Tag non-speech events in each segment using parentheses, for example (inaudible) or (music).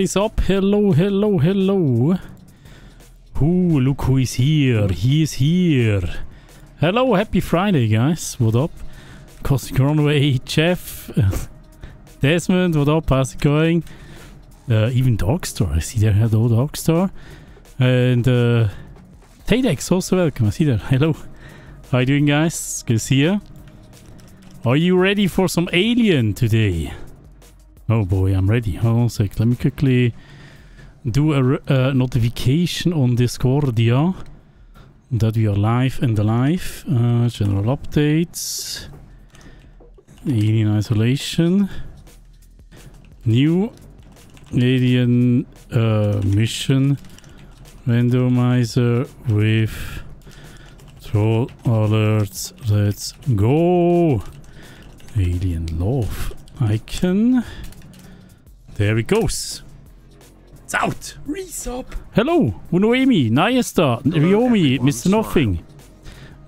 What is up? Hello, hello, hello. Ooh, look who is here. He is here. Hello, happy Friday, guys. What up? Cosmic Runway, Jeff, Desmond, what up? How's it going? Uh, even Dogstar. I see there. Hello, Dogstar. And uh, Tadex, also welcome. I see that. Hello. How you doing, guys? Good to see you. Are you ready for some Alien today? Oh boy, I'm ready. Hold on a sec. Let me quickly do a uh, notification on Discordia that we are live and alive. Uh, general updates. Alien isolation. New alien uh, mission randomizer with troll alerts. Let's go. Alien love icon. There it goes. It's out. Resub. Hello, Unoemi, Nayesta, Ryomi, Mr. Nothing.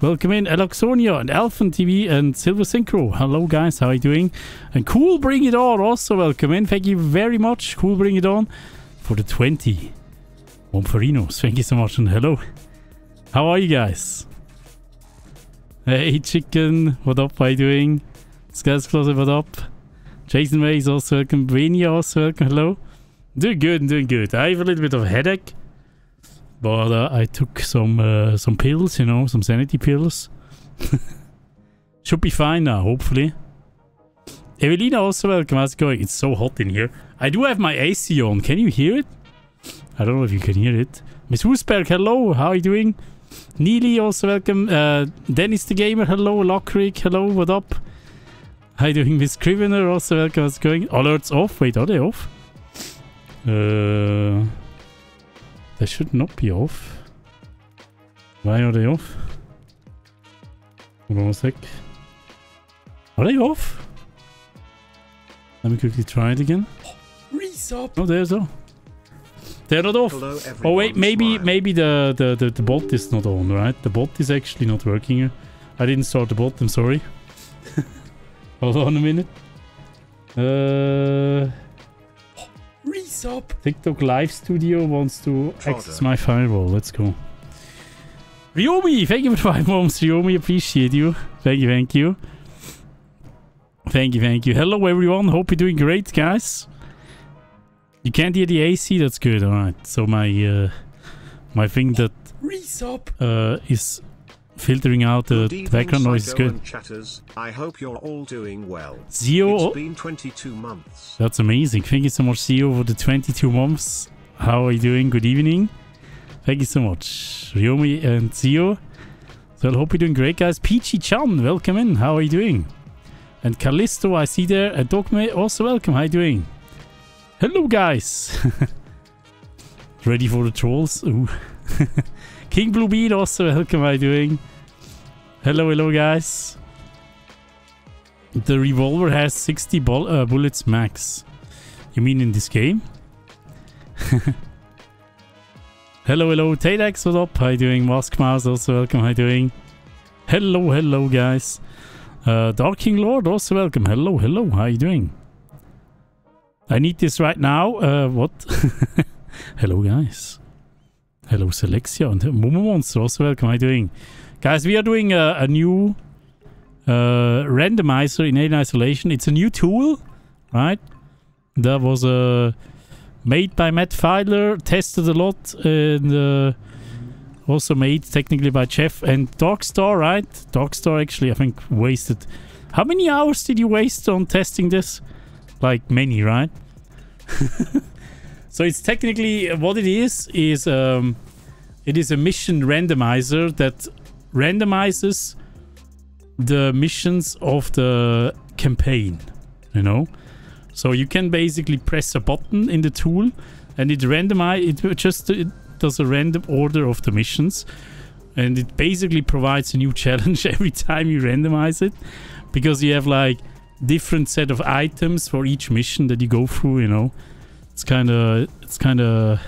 Welcome in, Aloxonia and Alphan TV and Silver Synchro. Hello guys, how are you doing? And Cool Bring It On also welcome in. Thank you very much, Cool Bring It On, for the 20. Momfarinos, thank you so much and hello. How are you guys? Hey Chicken, what up, how are you doing? Scales Closet, what up? Jason May is also welcome. Vania also welcome. Hello. Doing good, doing good. I have a little bit of a headache, but uh, I took some uh, some pills, you know, some sanity pills. (laughs) Should be fine now, hopefully. Evelina also welcome. How's it going? It's so hot in here. I do have my AC on. Can you hear it? I don't know if you can hear it. Miss Husberg, hello. How are you doing? Neely also welcome. Uh, Dennis the Gamer, hello. Lockrick, hello. What up? How you doing, Miss Scrivener? Also welcome. How's it going? Alerts off. Wait, are they off? Uh, they should not be off. Why are they off? Hold on a sec. Are they off? Let me quickly try it again. Resub. Oh, there's all. They're not off. Hello, Oh wait, maybe smile. maybe the, the, the, the bot is not on, right? The bot is actually not working. I didn't start the bot, I'm sorry. Hold on a minute. Uh, Resub. TikTok Live Studio wants to Trodder. access my firewall. Let's go. Ryomi, thank you for five months. Ryomi, appreciate you. Thank you, thank you. Thank you, thank you. Hello, everyone. Hope you're doing great, guys. You can't hear the AC. That's good. All right. So my uh, my thing that Resub. uh, is filtering out the, Good background noise is good. chatters. I hope you're all doing well. Zio, It's been 22 months. that's amazing. Thank you so much, Zio, for the 22 months. How are you doing? Good evening. Thank you so much, Ryomi and Zio. So I hope you're doing great, guys. Peachy Chan, welcome in. How are you doing? And Callisto, I see there. And Dogme, also welcome. How are you doing? Hello, guys. (laughs) Ready for the trolls? Ooh. (laughs) King Blue Bean, also welcome. You doing? Hello, hello, guys. The revolver has 60 ball, uh, bullets max. You mean in this game? (laughs) hello, hello, Tadex, what up? How you doing? Mask Mouse, also welcome. How you doing? Hello, hello, guys. Uh, Dark King Lord, also welcome. Hello, hello, how you doing? I need this right now. Uh, what? (laughs) hello, guys. Hello, Selexia and Momo Monster, also welcome. How you doing? Guys, we are doing a, a new uh, randomizer in Alien Isolation. It's a new tool, right? That was uh, made by Matt Filer, tested a lot, and uh, also made technically by Jeff and Darkstar, right? Darkstar actually, I think, wasted. How many hours did you waste on testing this? Like many, right? (laughs) so it's technically what it is is um, it is a mission randomizer that randomizes the missions of the campaign you know? So you can basically press a button in the tool and it randomize it just it does a random order of the missions and it basically provides a new (laughs) challenge every time you randomize it because you have like different set of items for each mission that you go through you know it's kind of it's kind of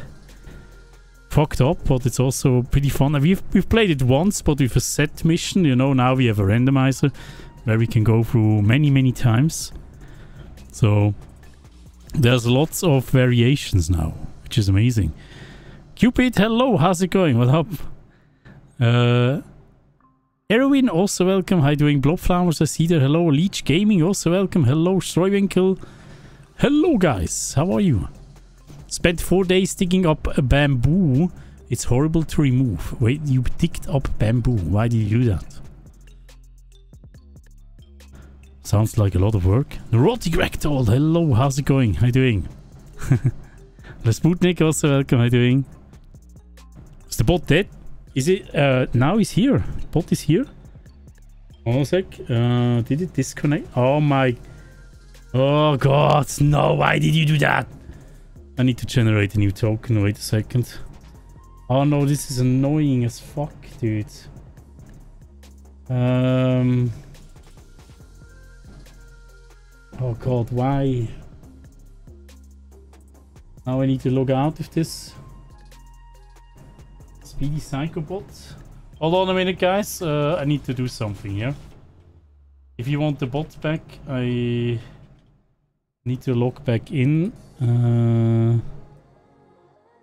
fucked up but it's also pretty fun we've, we've played it once but with a set mission you know now we have a randomizer where we can go through many many times so There's lots of variations now, which is amazing. Cupid, hello, how's it going? What up? Uh, Erwin, also welcome. You doing? Blobflowers, I see there. Hello. Leech Gaming, also welcome. Hello. Streuwinkel. Hello, guys. How are you? Spent four days digging up a bamboo. It's horrible to remove. Wait, you digged up bamboo. Why did you do that? Sounds like a lot of work. Neurotic Rectal, hello. How's it going? How you doing? (laughs) Sputnik, also welcome. How you doing? Is the bot dead? Is it? Uh, now he's here. Bot is here. Hold on a sec. Uh, did it disconnect? Oh my. Oh god. No, why did you do that? I need to generate a new token. Wait a second. Oh no, this is annoying as fuck, dude. Um. Oh god, why? Now I need to log out of this. Speedy Psychobot. Hold on a minute, guys. Uh, I need to do something here. If you want the bot back, I need to log back in. Uh,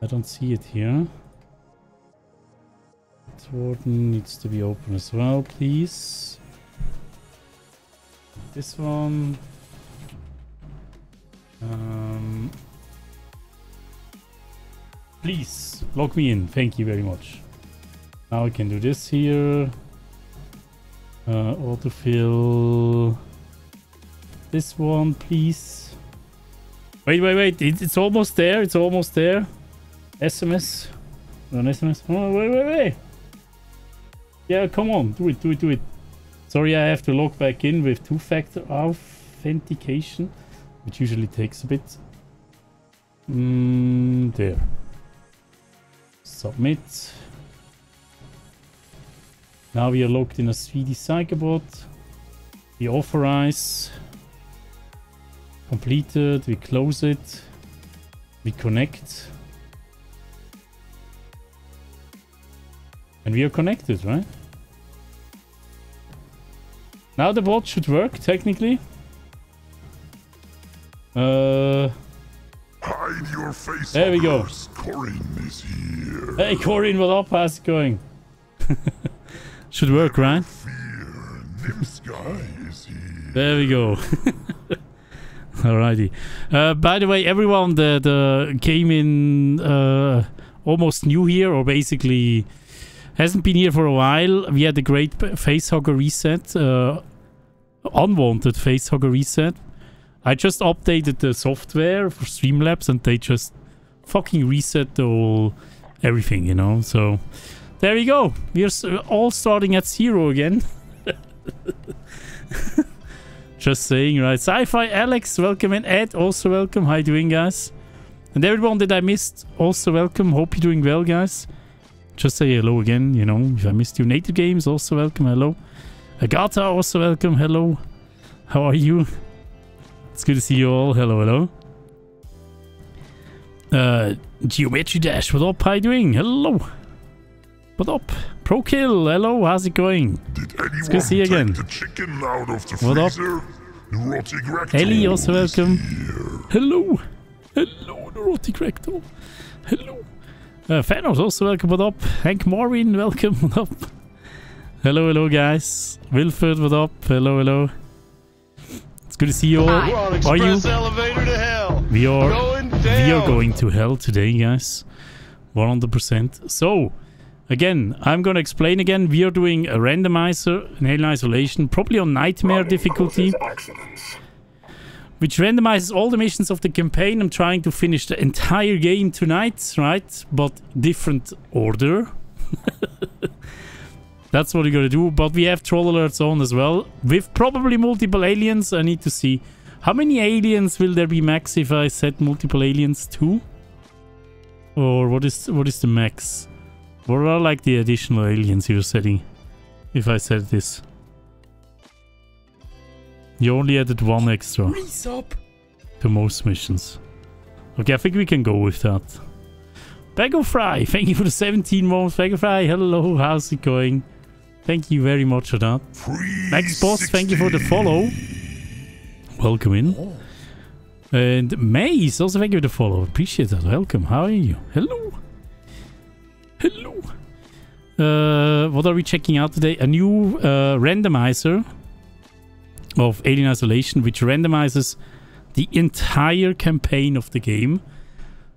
I don't see it here. Warden needs to be open as well, please. This one. Um, please lock me in. Thank you very much. Now I can do this here. Uh, autofill. This one, please. Wait, wait, wait. It, it's almost there. It's almost there. SMS. An SMS. Oh, wait, wait, wait. Yeah, come on. Do it, do it, do it. Sorry, I have to log back in with two-factor authentication, which usually takes a bit. Mm, there. Submit. Now we are logged in a 3D Psychobot. We authorize. Completed. We close it. We connect. And we are connected, right? Now the bot should work, technically. Uh, Hide your face. There we go. Others. Corin is here. hey, Corin, what up? How's it going? (laughs) should work, right? Fear. Nimsky is here. There we go. (laughs) (laughs) Alrighty. Uh, by the way, everyone that uh, came in uh, almost new here, or basically hasn't been here for a while, we had a great facehugger reset, uh, unwanted facehugger reset. I just updated the software for Streamlabs, and they just fucking reset the whole everything, you know. So there we go. We're all starting at zero again. (laughs) Just saying, right? Sci-Fi Alex, welcome in. Ed, also welcome. How you doing, guys? And everyone that I missed, also welcome. Hope you're doing well, guys. Just say hello again, you know, if I missed you. Native Games, also welcome. Hello. Agatha, also welcome. Hello. How are you? It's good to see you all. Hello, hello. Uh, Geometry Dash, what up? How you doing? Hello. What up? Pro Kill, hello. How's it going? Did anyone good to see you again. the chicken out of the What up? freezer? Neurotic rectal Ellie, also welcome. here. Hello. Hello, Neurotic Rectal. Hello. Uh, Thanos, also welcome. What up? Hank Marvin, welcome. (laughs) What up? Hello, hello, guys. Wilfred, what up? Hello, hello. It's good to see you all. We're on Are you? elevator to hell. We are. Going down. We are going to hell today, guys. 100%. So, again, I'm going to explain again. We are doing a randomizer in Alien Isolation, probably on Nightmare difficulty, which randomizes all the missions of the campaign. I'm trying to finish the entire game tonight, right? But different order. (laughs) That's what we're going to do. But we have troll alerts on as well, with probably multiple aliens. I need to see. How many aliens will there be max if I set multiple aliens? Two? Or what is what is the max? What are like the additional aliens you're setting? If I said this. You only added one extra Resub. to most missions. Okay, I think we can go with that. Bagel Fry, thank you for the 17 months. Bagel Fry, hello, how's it going? Thank you very much for that. Max Boss, thank you for the follow. Welcome in. Oh. And Maze, also thank you for the follow. Appreciate that. Welcome. How are you? Hello. Hello. Uh, what are we checking out today? A new uh, randomizer of Alien Isolation, which randomizes the entire campaign of the game.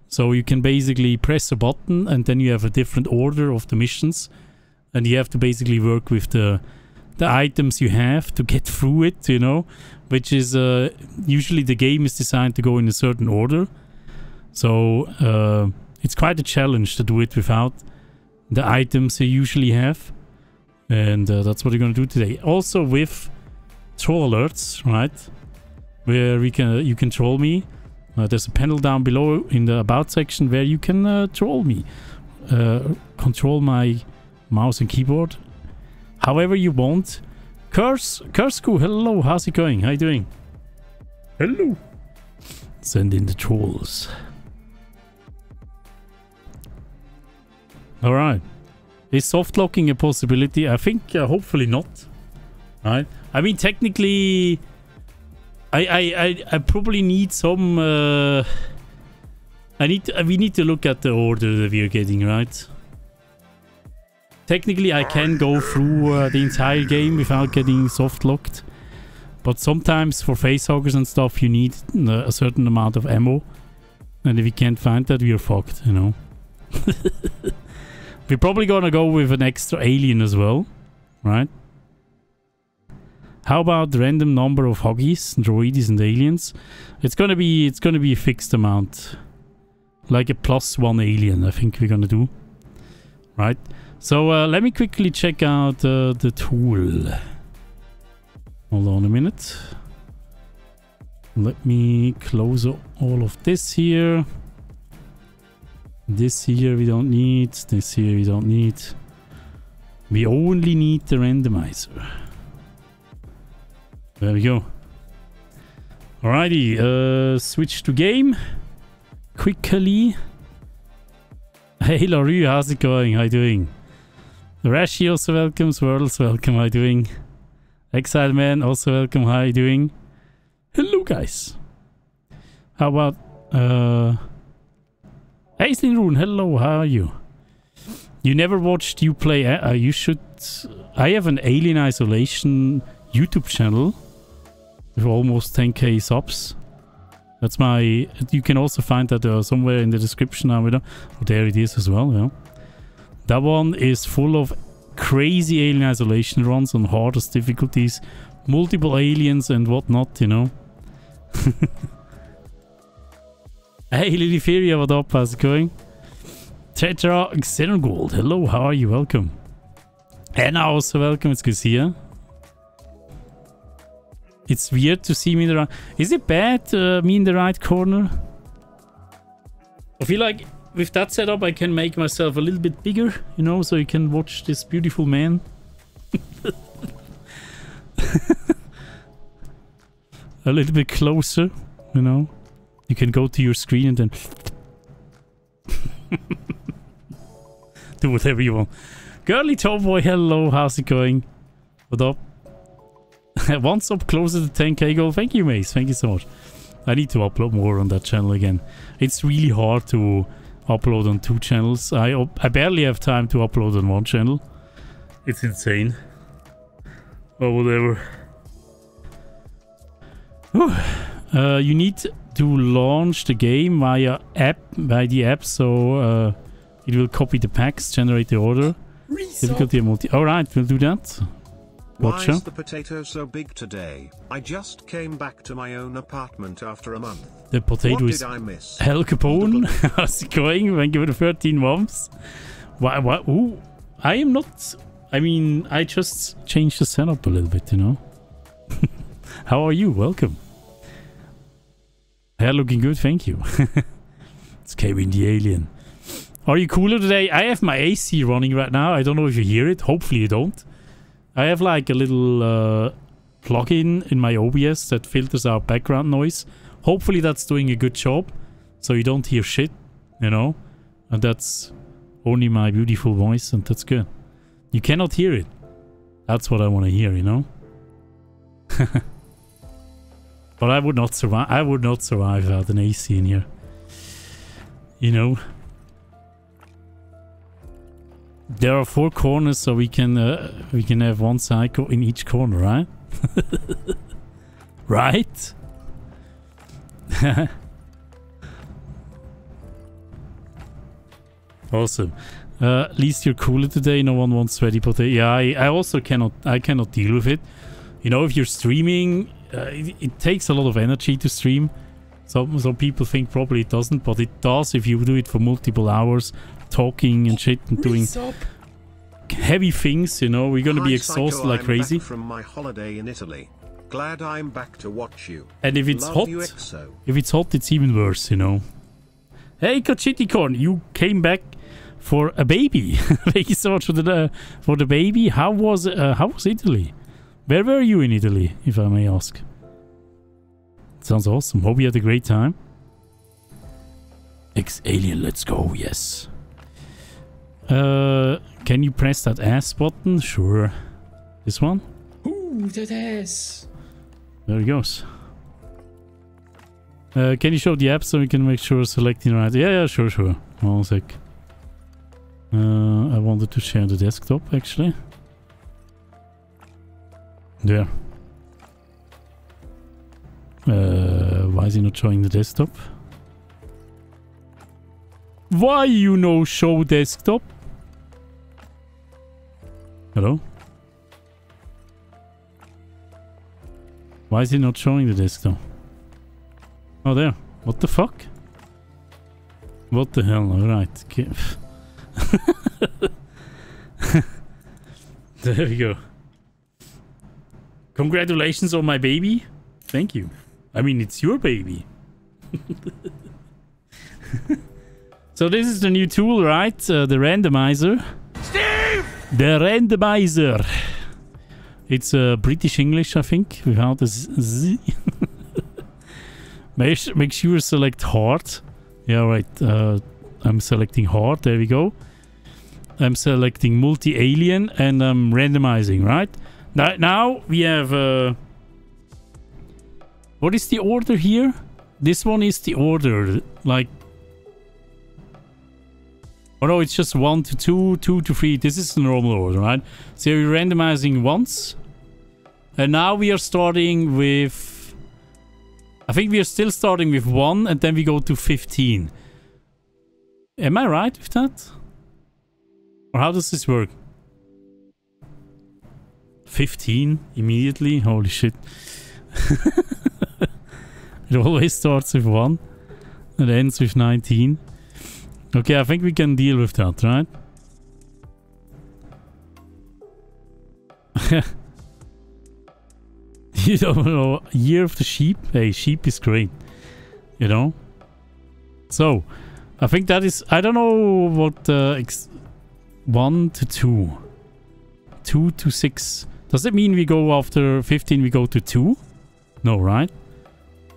So you can basically press a button and then you have a different order of the missions. And you have to basically work with the the items you have to get through it, you know, which is uh, usually the game is designed to go in a certain order. So uh, it's quite a challenge to do it without the items you usually have. And uh, that's what we're going to do today. Also with troll alerts, right? Where we can you can troll me. Uh, there's a panel down below in the about section where you can uh, troll me. Uh, control my mouse and keyboard however you want. Curse, Kursku, hello, how's it going? How you doing? Hello. Send in the trolls. All right. Is soft locking a possibility? I think uh, hopefully not. Right? I mean, technically, I I I, I probably need some. Uh, I need. To, we need to look at the order that we are getting right. Technically, I can go through uh, the entire game without getting soft locked. But sometimes for facehuggers and stuff, you need uh, a certain amount of ammo. And if we can't find that, we are fucked, you know. (laughs) We're probably gonna go with an extra alien as well, right? How about random number of huggies, droids, and aliens? It's gonna be it's gonna be a fixed amount, like a plus one alien. I think we're gonna do, right? So uh, let me quickly check out uh, the tool. Hold on a minute. Let me close all of this here. This here we don't need. This here we don't need. We only need the randomizer. There we go. Alrighty, uh, switch to game. Quickly. Hey Larue, how's it going? How are you doing? Rashi also welcome. Swirls welcome. How you doing? Exile Man also welcome. How are you doing? Hello guys. How about uh Aislinn Rune, hello, how are you? You never watched you play uh, you should I have an Alien Isolation YouTube channel with almost 10k subs. That's my you can also find that uh, somewhere in the description now. Oh, there it is as well, yeah. That one is full of crazy alien isolation runs on hardest difficulties, multiple aliens and whatnot, you know. (laughs) hey, Liliferia, what up? How's it going? Tetra Xenogold, hello, how are you? Welcome. Anna, also welcome. It's good to see you. It's weird to see me in the right... Is it bad, uh, me in the right corner? I feel like with that setup, I can make myself a little bit bigger, you know, so you can watch this beautiful man. (laughs) a little bit closer, you know. You can go to your screen and then (laughs) do whatever you want. Girly Tomboy, hello, how's it going? What up? (laughs) Once up closer to 10k goal. Thank you, Mace. Thank you so much. I need to upload more on that channel again. It's really hard to upload on two channels. I I barely have time to upload on one channel. It's insane. Or whatever. uh, you need to launch the game via app by the app, so uh, it will copy the packs, generate the order. Difficulty multi. All right, we'll do that. Gotcha. Why is the potato so big today? I just came back to my own apartment after a month. The potato what is did I miss? Hell Capone. (laughs) How's it going? Thank you for the 13 months. Why, why, ooh, I am not... I mean, I just changed the setup a little bit, you know? (laughs) How are you? Welcome. Hair looking good, thank you. (laughs) it's Kevin the Alien. Are you cooler today? I have my AC running right now. I don't know if you hear it. Hopefully you don't. I have like a little uh, plugin in my OBS that filters out background noise. Hopefully that's doing a good job. So you don't hear shit, you know? And that's only my beautiful voice and that's good. You cannot hear it. That's what I want to hear, you know? (laughs) But I would not survive. I would not survive without an AC in here. You know. There are four corners, so we can uh, we can have one psycho in each corner, right? (laughs) right? (laughs) awesome. Uh, at least you're cooler today. No one wants sweaty potato. Yeah, I, I also cannot. I cannot deal with it. You know, if you're streaming, uh, it, it takes a lot of energy to stream. Some some people think probably it doesn't, but it does if you do it for multiple hours, talking and shit and doing heavy things. You know, we're gonna be exhausted Psycho, like I'm crazy. From my holiday in Italy. Glad I'm back to watch you. And if it's Love hot, you, if it's hot, it's even worse. You know. Hey, Cochiti Corn, you came back for a baby. (laughs) Thank you so much for the uh, for the baby. How was uh, how was Italy? Where were you in Italy, if I may ask? Sounds awesome. Hope you had a great time. Ex alien, let's go. Yes. Uh, can you press that ass button? Sure. This one. Ooh, that ass. There it goes. Uh, can you show the app so we can make sure selecting right? Yeah, yeah, sure, sure. One sec. Uh, I wanted to share the desktop actually. There. Uh, why is he not showing the desktop? Why you no show desktop? Hello? Why is he not showing the desktop? Oh, there. What the fuck? What the hell? Alright. (laughs) There we go. Congratulations on my baby. Thank you. I mean, it's your baby. (laughs) so this is the new tool, right? Uh, the randomizer. Steve! The randomizer. It's uh, British English, I think, without a z. z. (laughs) make, su- make sure select hard. Yeah, right. Uh, I'm selecting hard. There we go. I'm selecting multi-alien and I'm randomizing, right? Now, we have... Uh, what is the order here? This one is the order. Like... Oh no, it's just 1 to 2, 2 to 3. This is the normal order, right? So we're randomizing once. And now we are starting with... I think we are still starting with 1 and then we go to 15. Am I right with that? Or how does this work? 15 immediately? Holy shit. (laughs) it always starts with 1 and ends with 19. Okay, I think we can deal with that, right? (laughs) you don't know, Year of the Sheep? Hey, sheep is great. You know? So, I think that is, I don't know what, uh, 1 to 2. 2 to 6. Does it mean we go after 15, we go to 2? No, right?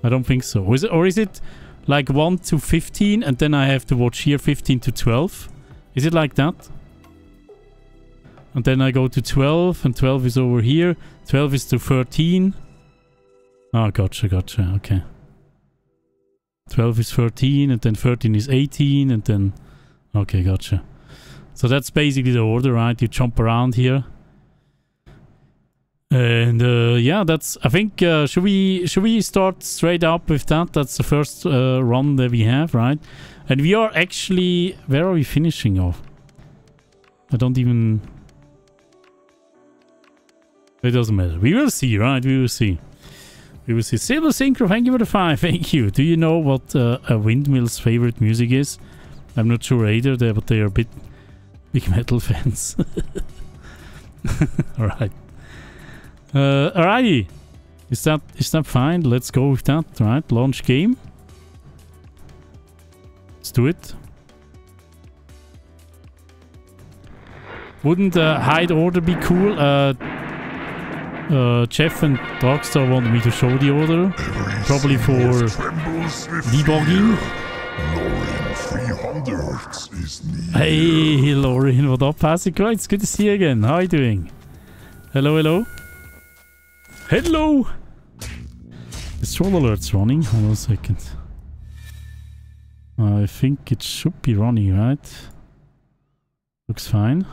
I don't think so. Or is it, or is it like 1 to 15 and then I have to watch here 15 to 12? Is it like that? And then I go to 12 and 12 is over here. 12 is to 13. Oh, gotcha, gotcha. Okay. 12 is 13 and then 13 is 18 and then... Okay, gotcha. So that's basically the order, right? You jump around here. And uh, yeah, that's. I think uh, should we should we start straight up with that? That's the first uh, run that we have, right? And we are actually. Where are we finishing off? I don't even. It doesn't matter. We will see, right? We will see. We will see. Silver Synchro, thank you for the five. (laughs) Thank you. Do you know what uh, a windmill's favorite music is? I'm not sure either, but they are a bit big (laughs) metal fans. (laughs) All right. Uh, alrighty. Is that is that fine? Let's go with that, right? Launch game. Let's do it. Wouldn't uh, hide order be cool? Uh, uh, Jeff and Darkstar want me to show the order. Every Probably for debugging. fear. Lauren 300 is near. Hey, Lauren, what up, Pasico? It's good to see you again. How are you doing? Hello, hello. Hello! The troll alerts running? Hold on a second. I think it should be running, right? Looks fine.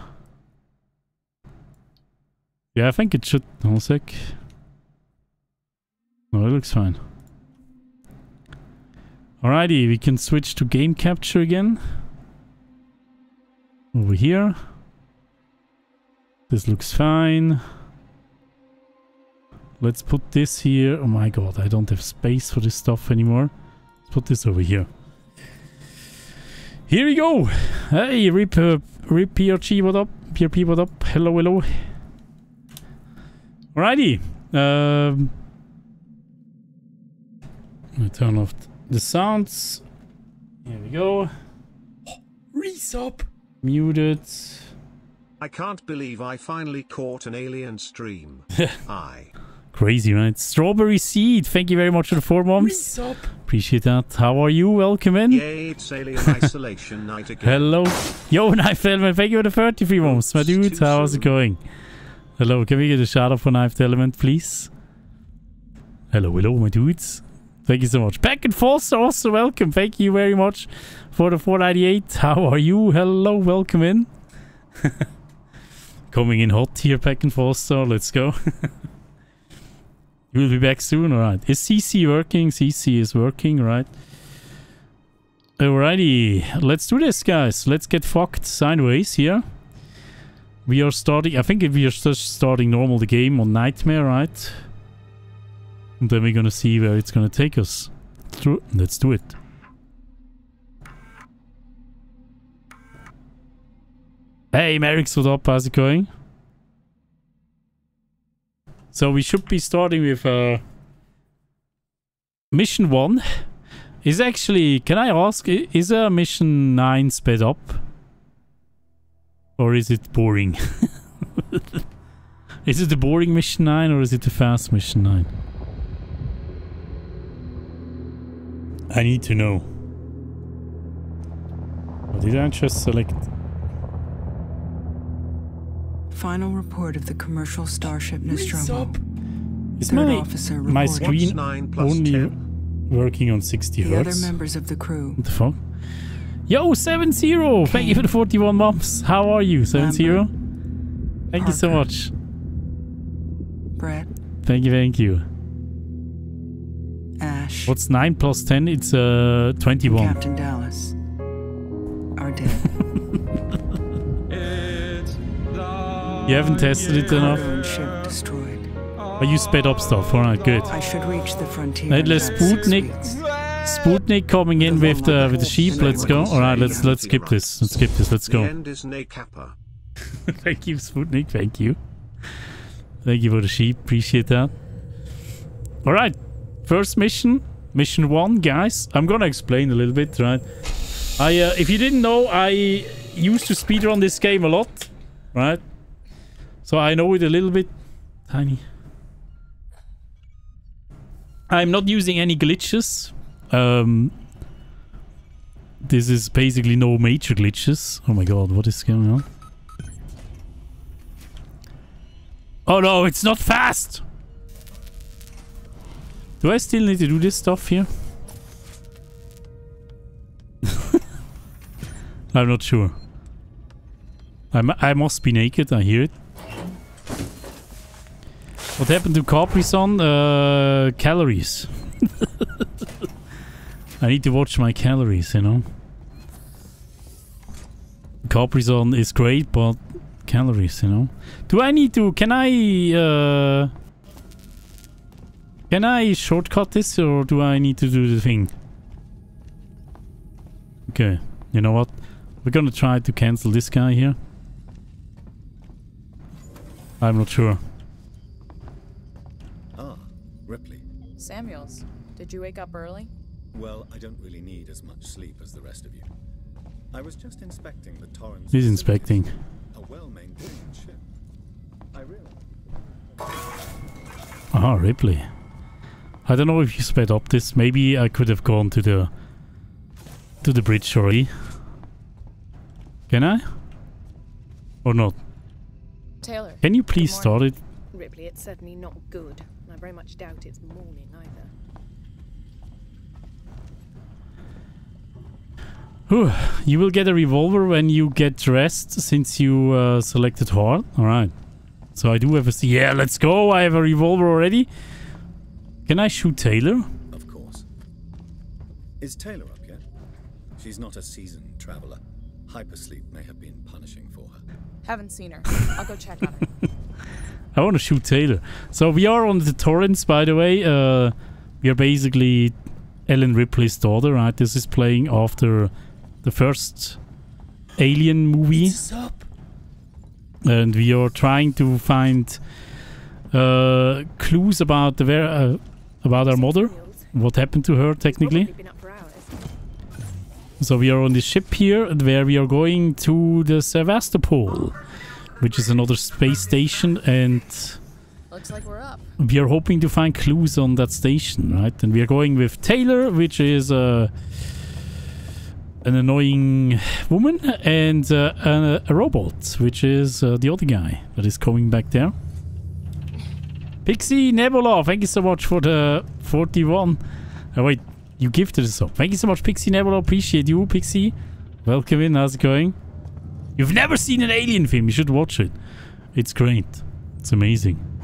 Yeah, I think it should. Hold on a sec. No, it looks fine. Alrighty, we can switch to game capture again. Over here. This looks fine. Let's put this here. Oh my god, I don't have space for this stuff anymore. Let's put this over here. Here we go. Hey, Rip, uh, Rip PRG, what up? PRP, what up? Hello, hello. Alrighty. Um, I turn off the sounds. Here we go. Resub. Muted. I can't believe I finally caught an alien stream. (laughs) I. Crazy, right? Strawberry Seed, thank you very much for the four months. Appreciate that. How are you? Welcome in. Yay, it's alien isolation (laughs) night again. Hello. Yo, (laughs) Knife Element, thank you for the 33 months. My dude, Too how's it going? Hello, can we get a shout out for Knife Element, please? Hello, hello, my dudes. Thank you so much. Back and forth, also welcome. Thank you very much for the 498. How are you? Hello, welcome in. (laughs) Coming in hot here, back and forth, so let's go. You will be back soon, alright. Is CC working? CC is working, right? Alrighty, let's do this, guys. Let's get fucked sideways here. We are starting, I think we are just starting normal the game on Nightmare, right? And then we're gonna see where it's gonna take us. Let's do it. Hey, Merrick's what up? How's it going? So we should be starting with uh, mission one. Is actually, can I ask, is a mission 9 sped up? Or is it boring? (laughs) is it the boring mission 9 or is it the fast mission 9? I need to know. Did I just select? Final report of the commercial starship Nostromo. Is Third my, officer my reporting. What's screen 9 plus only 10? working on 60 The other hertz? members of the crew. What the fuck? Yo, 7-0! Thank you for the 41 months. How are you, 7-0? Thank you so much. Brett, Thank you, thank you. Ash, What's 9 plus 10? It's uh, 21. Captain Dallas are dead. (laughs) You haven't tested it enough? Cargo and ship destroyed. Oh, you sped up stuff. Alright, good. I should reach the frontier. Hey, let's Sputnik. Sputnik coming in with the with the sheep. Let's go. Alright, let's let's skip this. Let's skip this. Let's go. end is ne kappa. (laughs) thank you, Sputnik. Thank you. Thank you for the sheep. Appreciate that. Alright. First mission. Mission one, guys. I'm gonna explain a little bit, right? I uh, if you didn't know, I used to speedrun this game a lot, right? So I know it a little bit. Tiny. I'm not using any glitches. Um, this is basically no major glitches. Oh my god, what is going on? Oh no, it's not fast! Do I still need to do this stuff here? (laughs) I'm not sure. I, mu- I must be naked, I hear it. What happened to Capri Sun? Uh, calories. (laughs) I need to watch my calories, you know. Capri Sun is great, but calories, you know. Do I need to? Can I? Uh, can I shortcut this, or do I need to do the thing? Okay, you know what? We're gonna try to cancel this guy here. I'm not sure. Samuels, did you wake up early? Well, I don't really need as much sleep as the rest of you. I was just inspecting the Torrens. He's inspecting. A well-maintained ship. I realize. Ah, Ripley. I don't know if you sped up this. Maybe I could have gone to the to the bridge already. Can I? Or not? Taylor. Can you please start it? Ripley, it's certainly not good very much doubt it's morning either. You will get a revolver when you get dressed, since you uh, selected Horn. Alright. So I do have a... Yeah, let's go! I have a revolver already. Can I shoot Taylor? Of course. Is Taylor up yet? She's not a seasoned traveler. Hypersleep may have been punishing for her. Haven't seen her. I'll go check on her. (laughs) I want to shoot Taylor. So we are on the Torrens, by the way. Uh, we are basically Ellen Ripley's daughter, right? This is playing after the first Alien movie. And we are trying to find uh, clues about the ver- uh, about our mother, what happened to her technically. Been up for hours. So we are on the ship here, and where we are going to the Sevastopol, which is another space station, and Looks like we're up. we are hoping to find clues on that station, right? And we are going with Taylor, which is uh, an annoying woman, and uh, a, a robot, which is uh, the other guy that is coming back there. Pixie Nebula, thank you so much for the 41. Oh, wait, you gifted us up. Thank you so much, Pixie Nebula. Appreciate you, Pixie. Welcome in. How's it going? You've never seen an alien film. You should watch it. It's great. It's amazing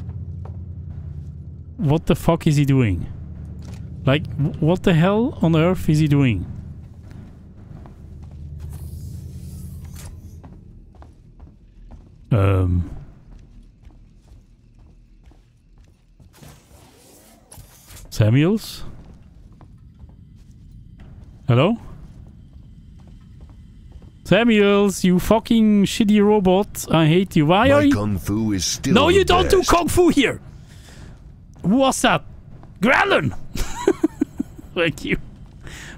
what the fuck is he doing? Like, what the hell on earth is he doing? Um. Samuels? Hello? Samuels, you fucking shitty robot. I hate you. Why are My you... kung fu is still No, you don't do kung fu here. Who was that? Grellen. (laughs) Thank you.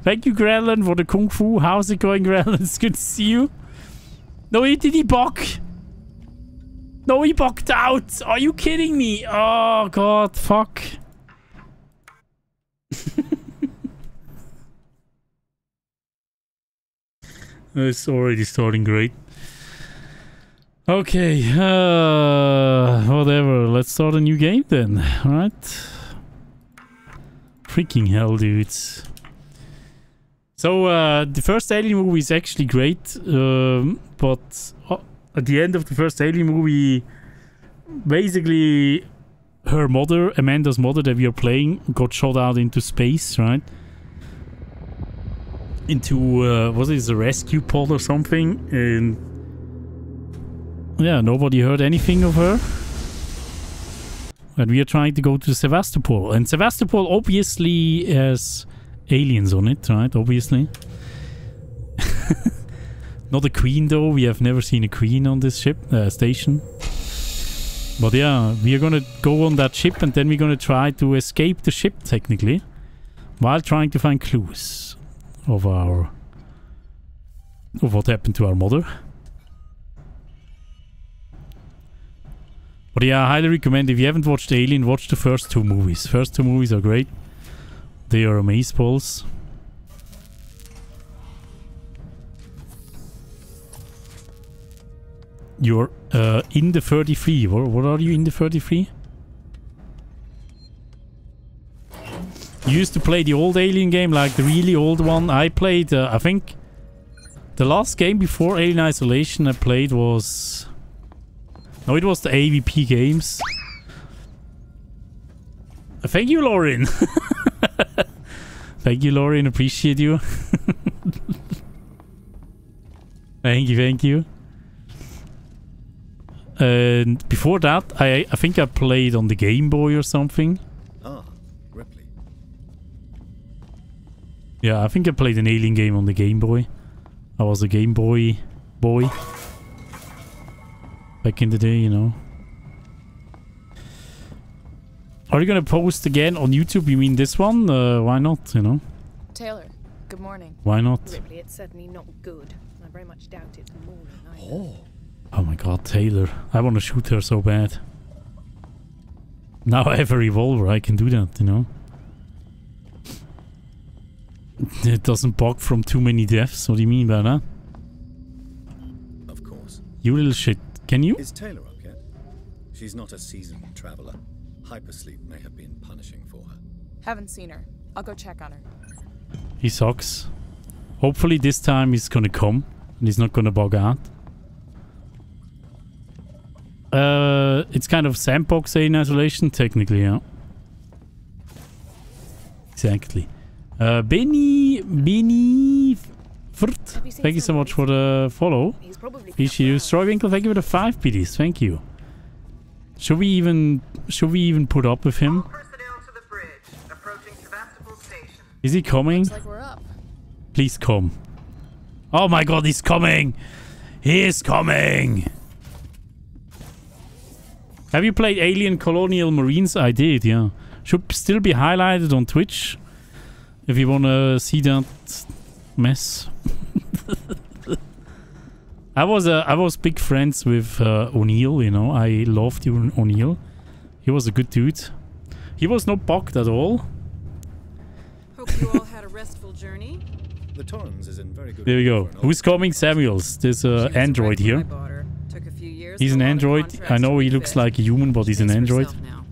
Thank you, Grellen, for the kung fu. How's it going, Grellen? (laughs) It's good to see you. No, he did he buck? No, he bucked out. Are you kidding me? Oh, God. Fuck. It's already starting great. Okay, uh, whatever. Let's start a new game then, alright? Freaking hell, dudes. So, uh, the first Alien movie is actually great, um, but uh, at the end of the first Alien movie, basically, her mother, Amanda's mother that we are playing, got shot out into space, right? Into, uh, was it a rescue pod or something? And yeah, nobody heard anything of her. And we are trying to go to Sevastopol. And Sevastopol obviously has aliens on it, right? Obviously. (laughs) Not a queen though. We have never seen a queen on this ship uh, station. But yeah, we are gonna go on that ship and then we're gonna try to escape the ship technically. While trying to find clues of our of what happened to our mother. But yeah, I highly recommend if you haven't watched Alien, watch the first two movies. First two movies are great. They are amazeballs. You're uh, in the 33. What, what are you in the 33? Used to play the old Alien game, like the really old one. I played, uh, I think, the last game before Alien Isolation I played was... No, it was the AVP games. Thank you, Lauren. (laughs) thank you, Lauren. Appreciate you. (laughs) thank you, thank you. And before that, I I think I played on the Game Boy or something. Yeah, I think I played an Alien game on the Game Boy. I was a Game Boy boy. Back in the day, you know. Are you gonna post again on YouTube? You mean this one? Uh, why not, you know? Taylor, good morning. Why not? Ripley, it's certainly not good. I very much doubt it's morning. Oh. Oh my god, Taylor. I want to shoot her so bad. Now I have a revolver, I can do that, you know? It doesn't bog from too many deaths. What do you mean by that? Of course. You little shit. Can you? Is Taylor up yet? She's not a seasoned traveler. Hypersleep may have been punishing for her. Haven't seen her. I'll go check on her. He sucks. Hopefully this time he's gonna come and he's not gonna bug out. Uh, it's kind of sandbox in isolation, technically, yeah. Exactly. Uh, Benny, Benny, Furt, Have you seen thank you so much for the follow. He's probably Issue thank you for the five PDs. thank you. Should we even, should we even put up with him? Personnel to the bridge, approaching Sevastopol Station. Is he coming? Like. Please come. Oh my god, he's coming! He is coming! Have you played Alien Colonial Marines? I did, yeah. Should still be highlighted on Twitch. If you wanna see that mess. (laughs) I was uh, I was big friends with uh, O'Neill, you know. I loved O'Neill. He was a good dude. He was not bugged at all. Hope you all had a restful journey. The Torrens is in very good There we go. order for an Who's coming? Samuels. There's a She was android right when I here. Took a few years, He's an a lot of android. I know he looks fit. like a human, but he's an android. now.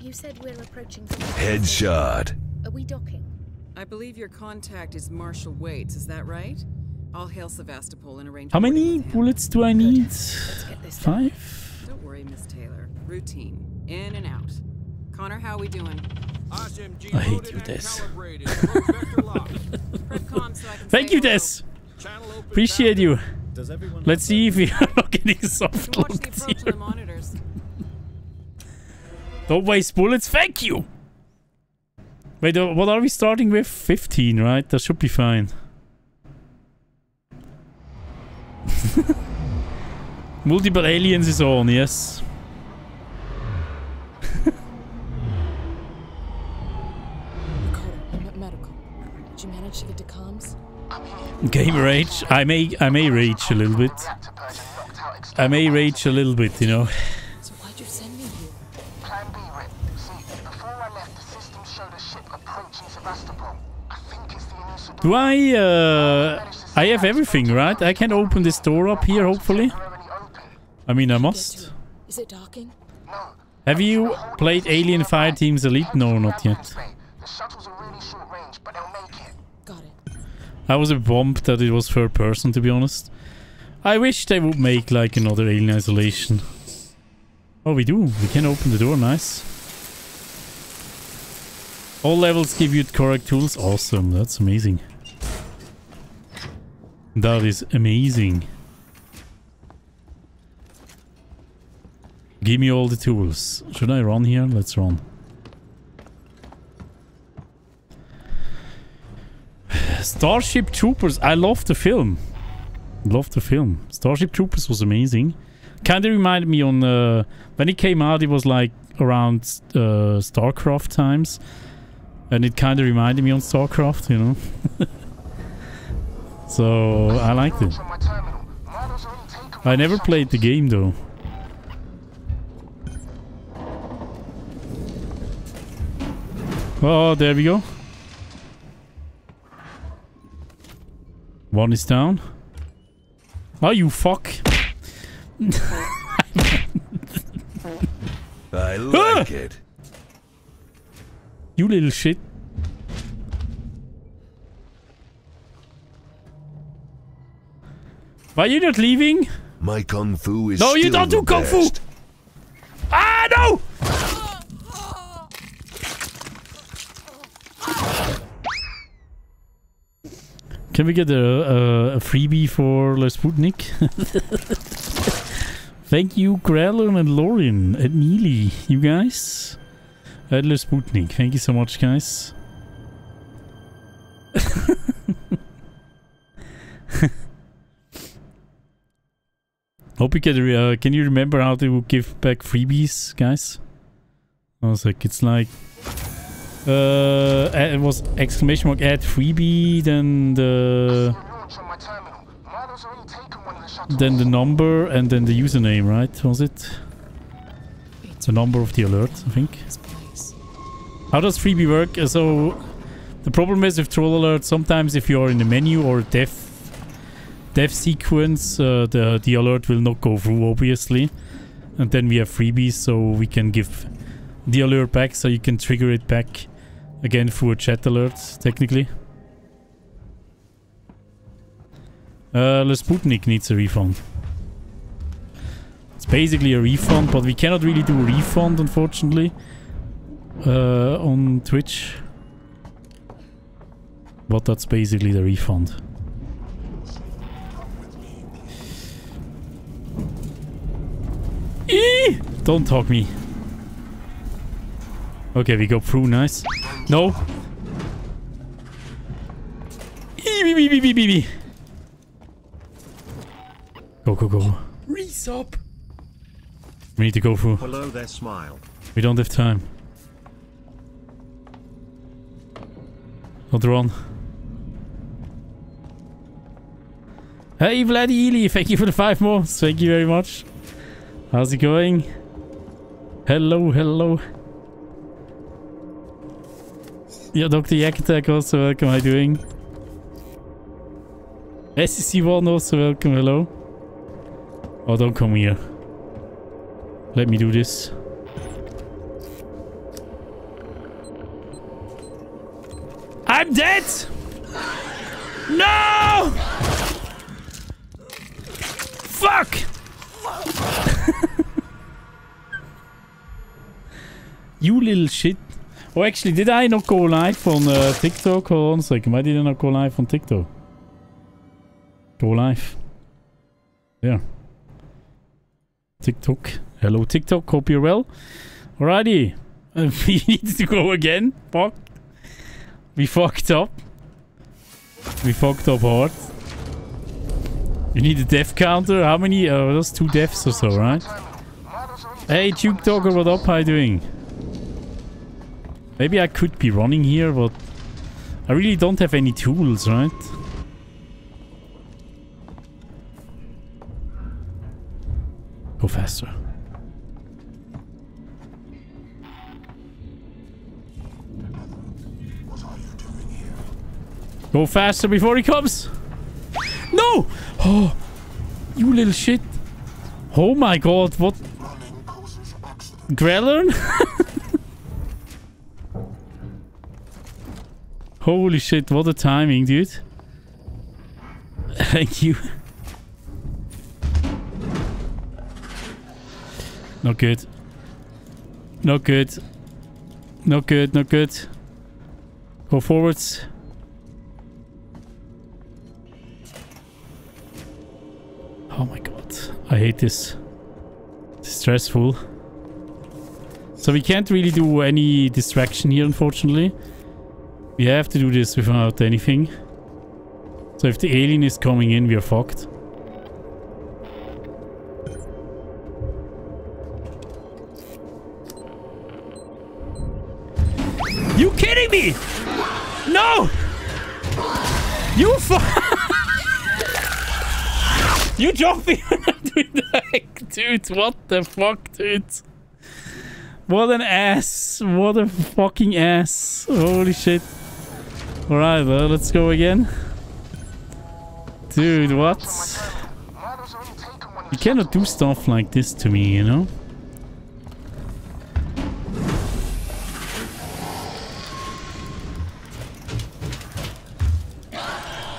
You said we're approaching. Headshot. Are we docking? I believe your contact is Marshall Waits, is that right? I'll hail Sevastopol and arrange How many bullets do I need? Let's get this done. Five? Don't worry, Miss Taylor. Routine. In and out. Connor, how are we doing? I hate you, Des. (laughs) Prep com so I can Thank you, hello. Des. Appreciate you. Let's see if we are (laughs) not getting soft can watch the locks approach on here. Don't waste bullets. Thank you. Wait, uh, what are we starting with? 15, right? That should be fine. (laughs) Multiple aliens is on, yes. Carter, I'm at medical. Did you manage to get to comms? Game rage. I may, I may rage a little bit. I may rage a little bit, you know. Do I, uh, I have everything, right? I can open this door up here, hopefully. I mean, I must. Is it docking? Have you played Alien Fireteams Elite? No, not yet. The shuttles are really short range, but they'll make it. Got it. I was a bummed that it was third person, to be honest. I wish they would make like another Alien Isolation. Oh, we do. We can open the door. Nice. All levels give you correct tools. Awesome. That's amazing. That is amazing. Give me all the tools. Should I run here? Let's run. (sighs) Starship Troopers. I love the film. Love the film. Starship Troopers was amazing. Kind of reminded me on uh, when it came out. It was like around uh, StarCraft times, and it kind of reminded me on StarCraft. You know. (laughs) so I liked it. I never played the game though. Oh, there we go. One is down. Oh, you fuck. (laughs) I like it. You little shit. Why are you not leaving? My kung fu is No, you don't do kung fu. Ah, no! Can we get a, a, a freebie for Le Sputnik? (laughs) Thank you, Grellon and Lauren and Neely, you guys. At Le Sputnik. Thank you so much, guys. (laughs) Hope you get. Uh, can you remember how they would give back freebies, guys? I was like, it's like. Uh, it was exclamation mark add freebie, then the launch on my terminal. Models already taken one of the shuttles. then the number and then the username, right? Was it It's the number of the alert? I think. How does freebie work? Uh, So the problem is with troll alert. Sometimes if you are in the menu or dev dev sequence, uh, the the alert will not go through, obviously. And then we have freebies, so we can give the alert back, so you can trigger it back again through a chat alert, technically. Uh, Le Sputnik needs a refund. It's basically a refund, but we cannot really do a refund, unfortunately, uh, on Twitch. But that's basically the refund. Eee! Don't talk me. Okay, we go through, nice. No. Eee, bee, bee, bee, bee, bee, bee. Go, go, go. Resop! We need to go through. Hello there, smile. We don't have time. Run. Hey, Vladdy Ely, thank you for the five months. Thank you very much. How's it going? Hello, hello. Yeah, Dr. Yakatek also welcome. How you doing? SEC1 also welcome. Hello. Oh, don't come here. Let me do this. Dead! No! Fuck! you little shit. Oh, actually, did I not go live on uh, TikTok? Hold on a second. Why did I not go live on TikTok? Go live. Yeah. TikTok. Hello, TikTok. Hope you're well. Alrighty. (laughs) We need to go again. Fuck. We fucked up. We fucked up hard. You need a death counter? How many? Uh, that's two deaths or so, right? Hey, Duke Dogger, what up? How you doing? Maybe I could be running here, but I really don't have any tools, right? Go faster. Go faster before he comes! No! Oh, you little shit. Oh my god, what? Grellern? (laughs) Holy shit, what a timing, dude. Thank you. Not good. Not good. Not good, not good. Go forwards. Oh my god. I hate this. It's stressful. So we can't really do any distraction here, unfortunately. We have to do this without anything. So if the alien is coming in, we are fucked. You kidding me? No! You (laughs) fu- You I'm doing that! Dude, what the fuck, dude? What an ass. What a fucking ass. Holy shit. Alright, well, let's go again. Dude, what? You cannot do stuff like this to me, you know?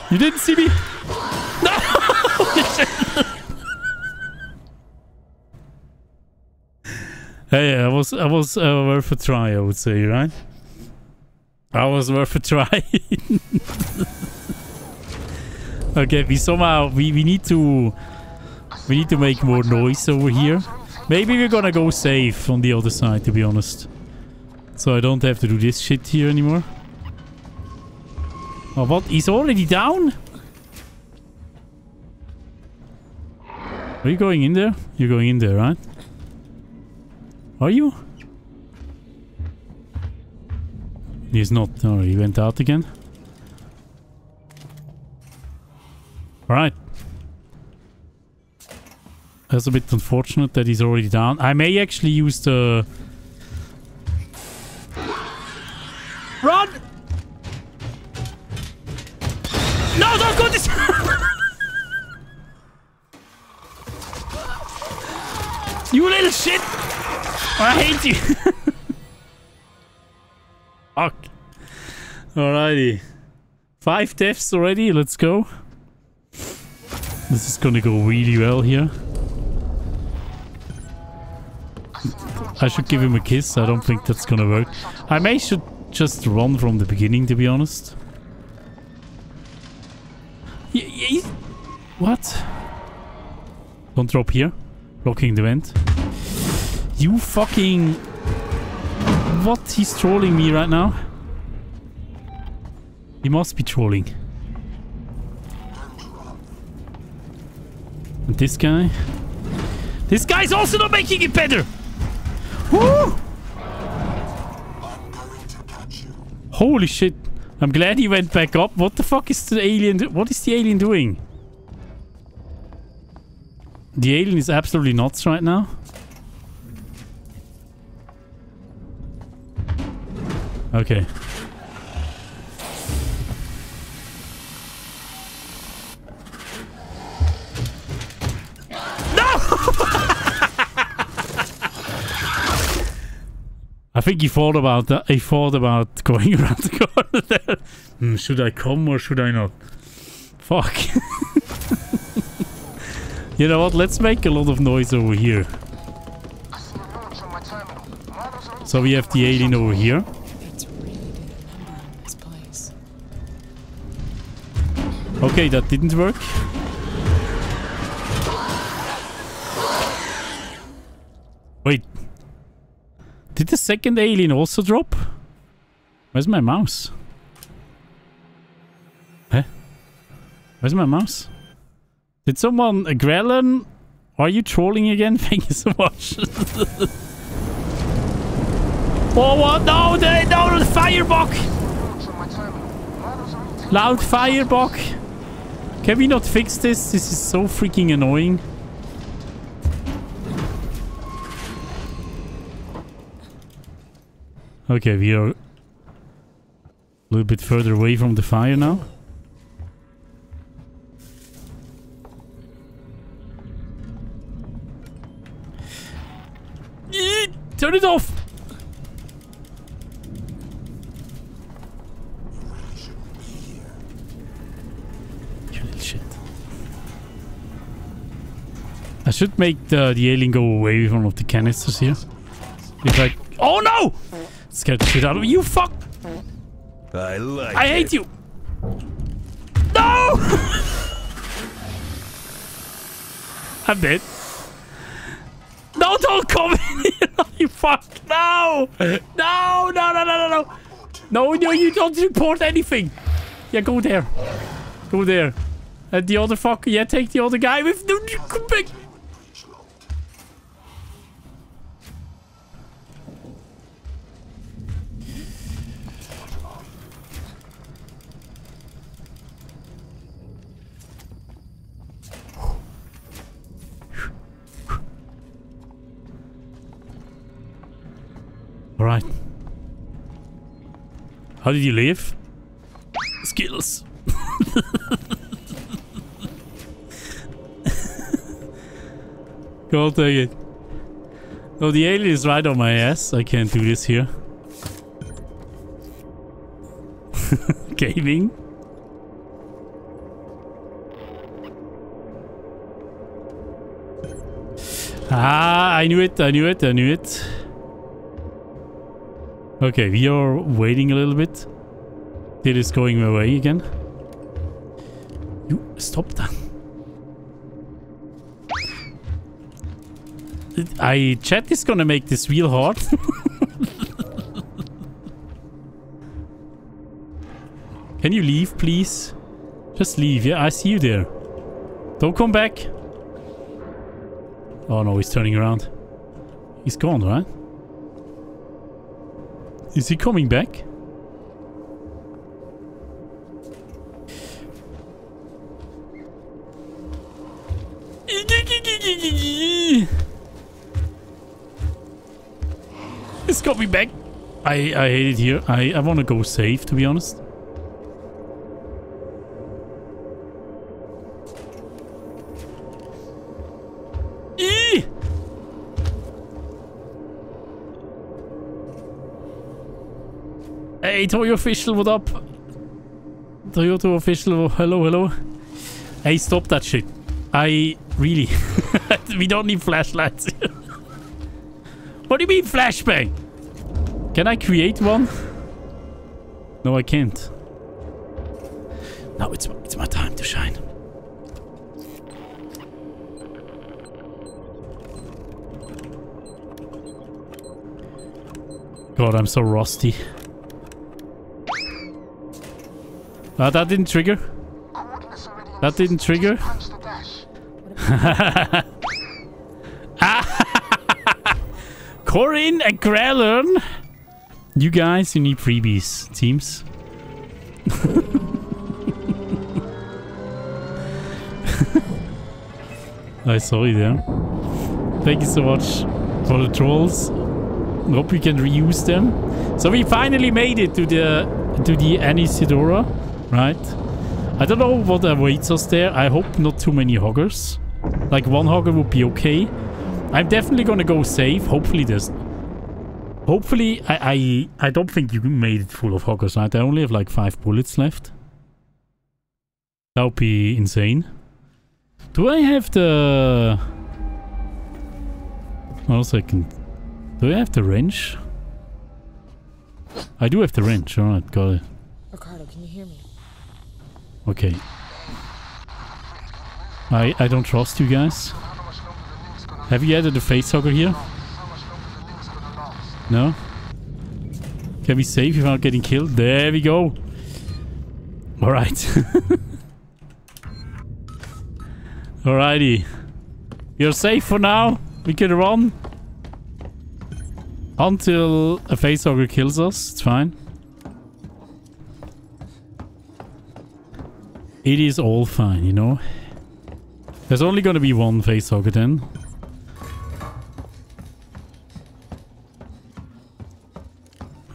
You didn't see me? (laughs) Hey, I was I was uh, worth a try, I would say, right? I was worth a try. (laughs) okay, we somehow we, we need to we need to make more noise over here. Maybe we're gonna go safe on the other side, to be honest. So I don't have to do this shit here anymore. Oh, what? He's already down? Are you going in there? You're going in there, right? Are you? He's not. Oh, he went out again. Alright. That's a bit unfortunate that he's already down. I may actually use the... Run! No, don't go this... (laughs) you little shit! I hate you! (laughs) Fuck. Alrighty. Five deaths already, let's go. This is gonna go really well here. I should give him a kiss. I don't think that's gonna work. I may should just run from the beginning, to be honest. Y- what? Don't drop here. Blocking the vent. You fucking... What? He's trolling me right now? He must be trolling. And this guy? This guy's also not making it better! Woo! Holy shit. I'm glad he went back up. What the fuck is the alien... What is the alien doing? The alien is absolutely nuts right now. Okay. (laughs) I think he thought about that. He thought about going (laughs) around the corner there. Hmm, should I come or should I not? Fuck. (laughs) you know what? Let's make a lot of noise over here. So we have the alien over here. Okay, that didn't work. Wait. Did the second alien also drop? Where's my mouse? Huh? Where's my mouse? Did someone... Uh, Grelin? Are you trolling again? (laughs) Thank you so much. (laughs) oh, what? No, the, no, the firebug! Loud firebug! Can we not fix this? This is so freaking annoying. Okay, we are a little bit further away from the fire now. Turn it off! You little shit. I should make the, the alien go away with one of the canisters here. If like... Oh no! Scared the shit out of me. You fuck! I like I hate you! No! (laughs) I'm dead. No, don't come in here! (laughs) You fuck! No! No, no, no, no, no, no! No, you don't report anything! Yeah, go there. Go there. And the other fucker, yeah, take the other guy with... No, Alright. How did you live? Skills. (laughs) Go take it. Oh, the alien is right on my ass. I can't do this here. (laughs) Gaming. Ah, I knew it, I knew it, I knew it. Okay, we are waiting a little bit. It is going away again. You stop that. I chat is gonna make this real hard. (laughs) Can you leave, please? Just leave. Yeah, I see you there. Don't come back. Oh no, he's turning around. He's gone, right? Is he coming back? It's coming back. I I hate it here. I I want to go safe, to be honest. Hey, Toyo official, what up? Toyota official, hello, hello. Hey, stop that shit. I really... (laughs) we don't need flashlights. (laughs) what do you mean flashbang? Can I create one? No, I can't. Now it's, it's my time to shine. God, I'm so rusty. Uh, that didn't trigger. That didn't trigger. (laughs) Corin and Grellern. You guys, you need freebies, teams. (laughs) I saw you there. Thank you so much for the trolls. Hope we can reuse them. So we finally made it to the to the Anesidora, right? I don't know what awaits us there. I hope not too many hoggers. Like one hogger would be okay. I'm definitely gonna go safe. Hopefully there's... Hopefully, I, I I don't think you made it full of hoggers, right? I only have like five bullets left. That would be insane. Do I have the... One second. Do I have the wrench? I do have the wrench. Alright, got it. Ricardo, can you hear me? Okay. I I don't trust you guys. Have you added a facehugger here? No? Can we save without getting killed? There we go. (laughs) Alright. (laughs) Alrighty. You're safe for now. We can run. Until a facehugger kills us. It's fine. It is all fine, you know? There's only gonna be one face facehugger then.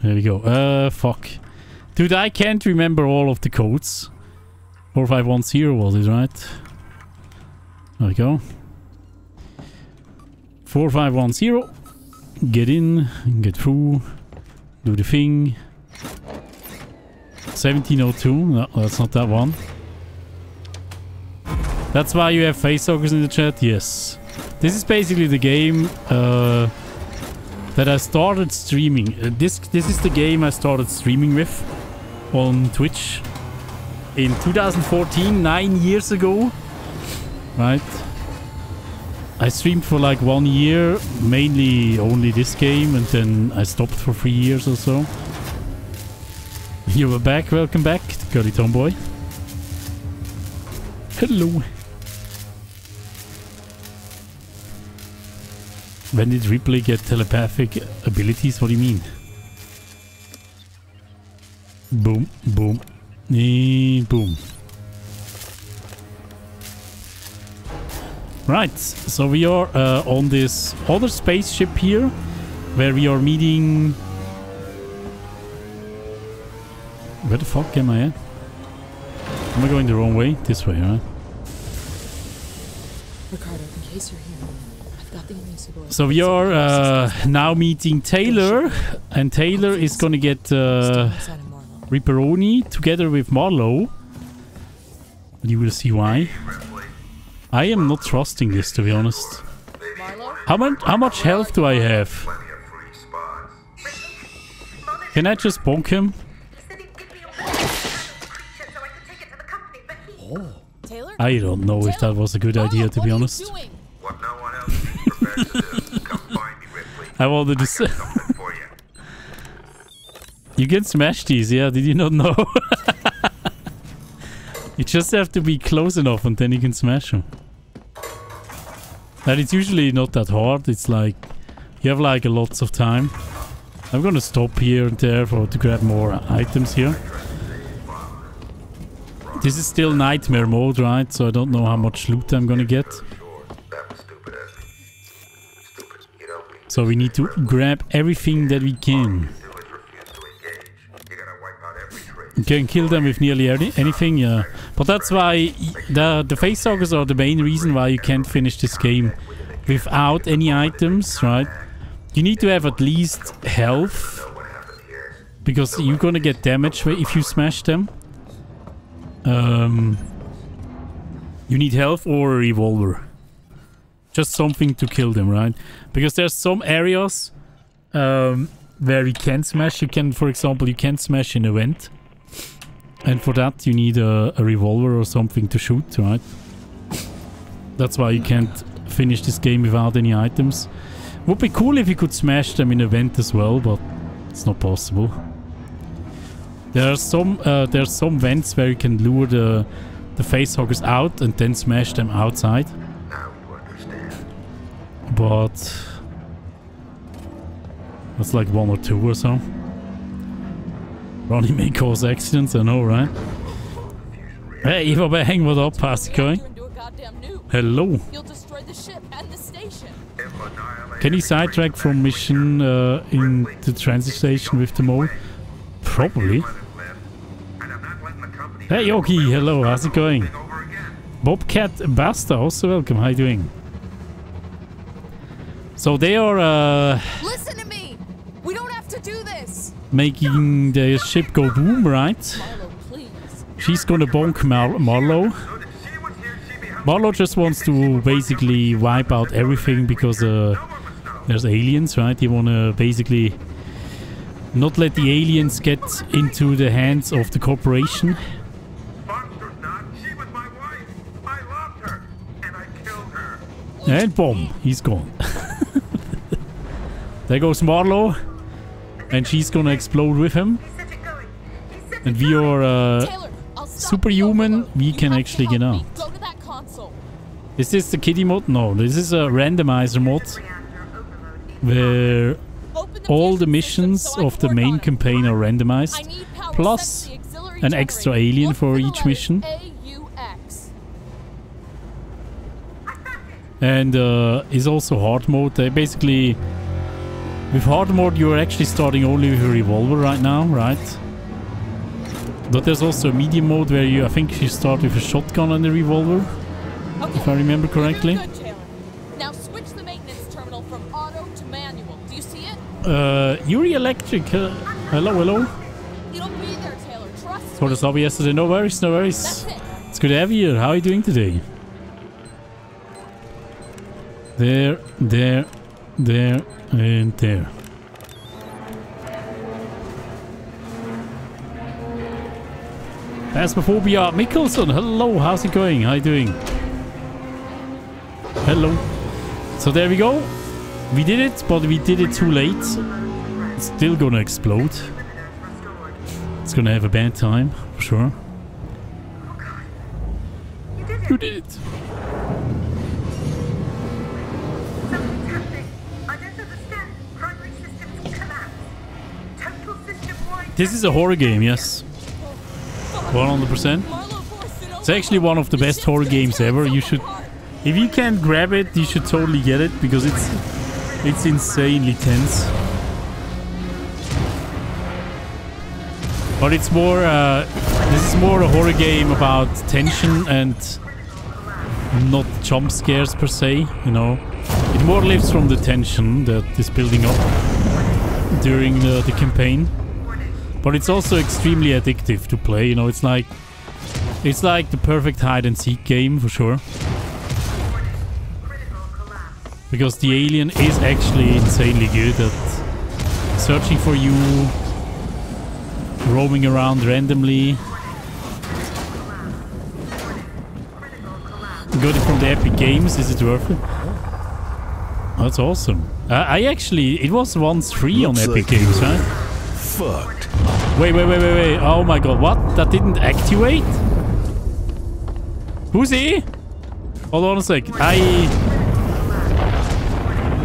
There we go. Uh, fuck. Dude, I can't remember all of the codes. 4510 was it, right? There we go. 4510. Get in, get through, do the thing. 1702. No, that's not that one. That's why you have facehuggers in the chat? Yes. This is basically the game uh, that I started streaming. Uh, this this is the game I started streaming with on Twitch in 2014, nine years ago. Right. I streamed for like one year, mainly only this game, and then I stopped for three years or so. You were back, welcome back, Curly Tomboy. Hello. When did Ripley get telepathic abilities? What do you mean? Boom, boom, eh, boom. Right, so we are uh, on this other spaceship here, where we are meeting... Where the fuck am I at? Am I going the wrong way? This way, right? Ricardo, in case you're here, I've got the Anesidora. So we are uh, now meeting Taylor, and Taylor is gonna get uh, Inside of Marlow. Ripperoni together with Marlow. You will see why. I am not trusting this, to be honest. How much? How much health do I have? Can I just bonk him? I don't know if that was a good idea, to be honest. I wanted to say. You. Can smash these, yeah? Did you not know? (laughs) you just have to be close enough and then you can smash them. And it's usually not that hard. It's like you have like a lots of time. I'm gonna stop here and there for to grab more items here. This is still nightmare mode, right? So I don't know how much loot I'm gonna get. So we need to grab everything that we can. You can kill them with nearly any, anything, yeah. But that's why the the facehuggers are the main reason why you can't finish this game without any items, right? You need to have at least health because you're gonna get damage if you smash them. Um, You need health or a revolver. Just something to kill them, right? Because there's some areas um, where you can smash. You can, for example, you can smash in a vent. And for that you need a, a revolver or something to shoot, right? That's why you can't finish this game without any items. Would be cool if you could smash them in a vent as well, but it's not possible. There are some uh, there are some vents where you can lure the the facehuggers out and then smash them outside. But that's like one or two or so. Ronnie may cause accidents, I know, right? Hey, Eva Bang, what up? How's it going? Hello. Can you sidetrack from mission uh, in the transit station with the mole? Probably. Hey Yogi, hello, how's it going? Bobcat Basta, also welcome, how are you doing? So they are uh, Listen to me. We don't have to do this. making the ship go boom, right? Marlow. She's gonna bonk Mar Marlow. Marlow just wants to basically wipe out everything because uh, there's aliens, right? You wanna basically not let the aliens get into the hands of the corporation. Monster's not. She was my wife. I loved her. And I killed her. And boom, he's gone. There goes Marlow. And she's gonna explode with him. And we are uh, Taylor, superhuman. We can actually get out. Go to that console. Is this the kitty mod? No, this is a randomizer mod where all the missions so of the main campaign are randomized. plus sets the auxiliary an extra alien Look for each mission. And uh, is also hard mode. They basically, with hard mode, you're actually starting only with a revolver right now, right? But there's also a medium mode where you, I think, you start with a shotgun and a revolver, Okay. if I remember correctly. good. Now switch the maintenance terminal from auto to manual. Do you see it? Uh, Yuri Electric. Uh, hello, hello. It'll be there, Taylor. Trust For the sub yesterday. No worries, no worries. That's it. It's good to have you here. How are you doing today? There, there, there, and there. That's before we are. Mickelson, hello, how's it going? How you doing? Hello. So there we go. We did it, but we did it too late. It's still gonna explode. It's gonna have a bad time, for sure. You did it. This is a horror game, yes. 100%. Marlow forced it It's actually one of the best horror games ever. You should, if you can't grab it, you should totally get it because it's it's insanely tense. But it's more, uh, this is more a horror game about tension and not jump scares per se. You know, it more lives from the tension that is building up during the, the campaign. But it's also extremely addictive to play. You know, it's like it's like the perfect hide and seek game for sure. Because the alien is actually insanely good at searching for you, roaming around randomly. Got it from the Epic Games. Is it worth it? That's awesome. Uh, I actually, it was once free Looks on Epic like Games, right? Fucked. Wait, wait, wait, wait, wait. Oh my god, what? That didn't activate? Who's he? Hold on a sec. I...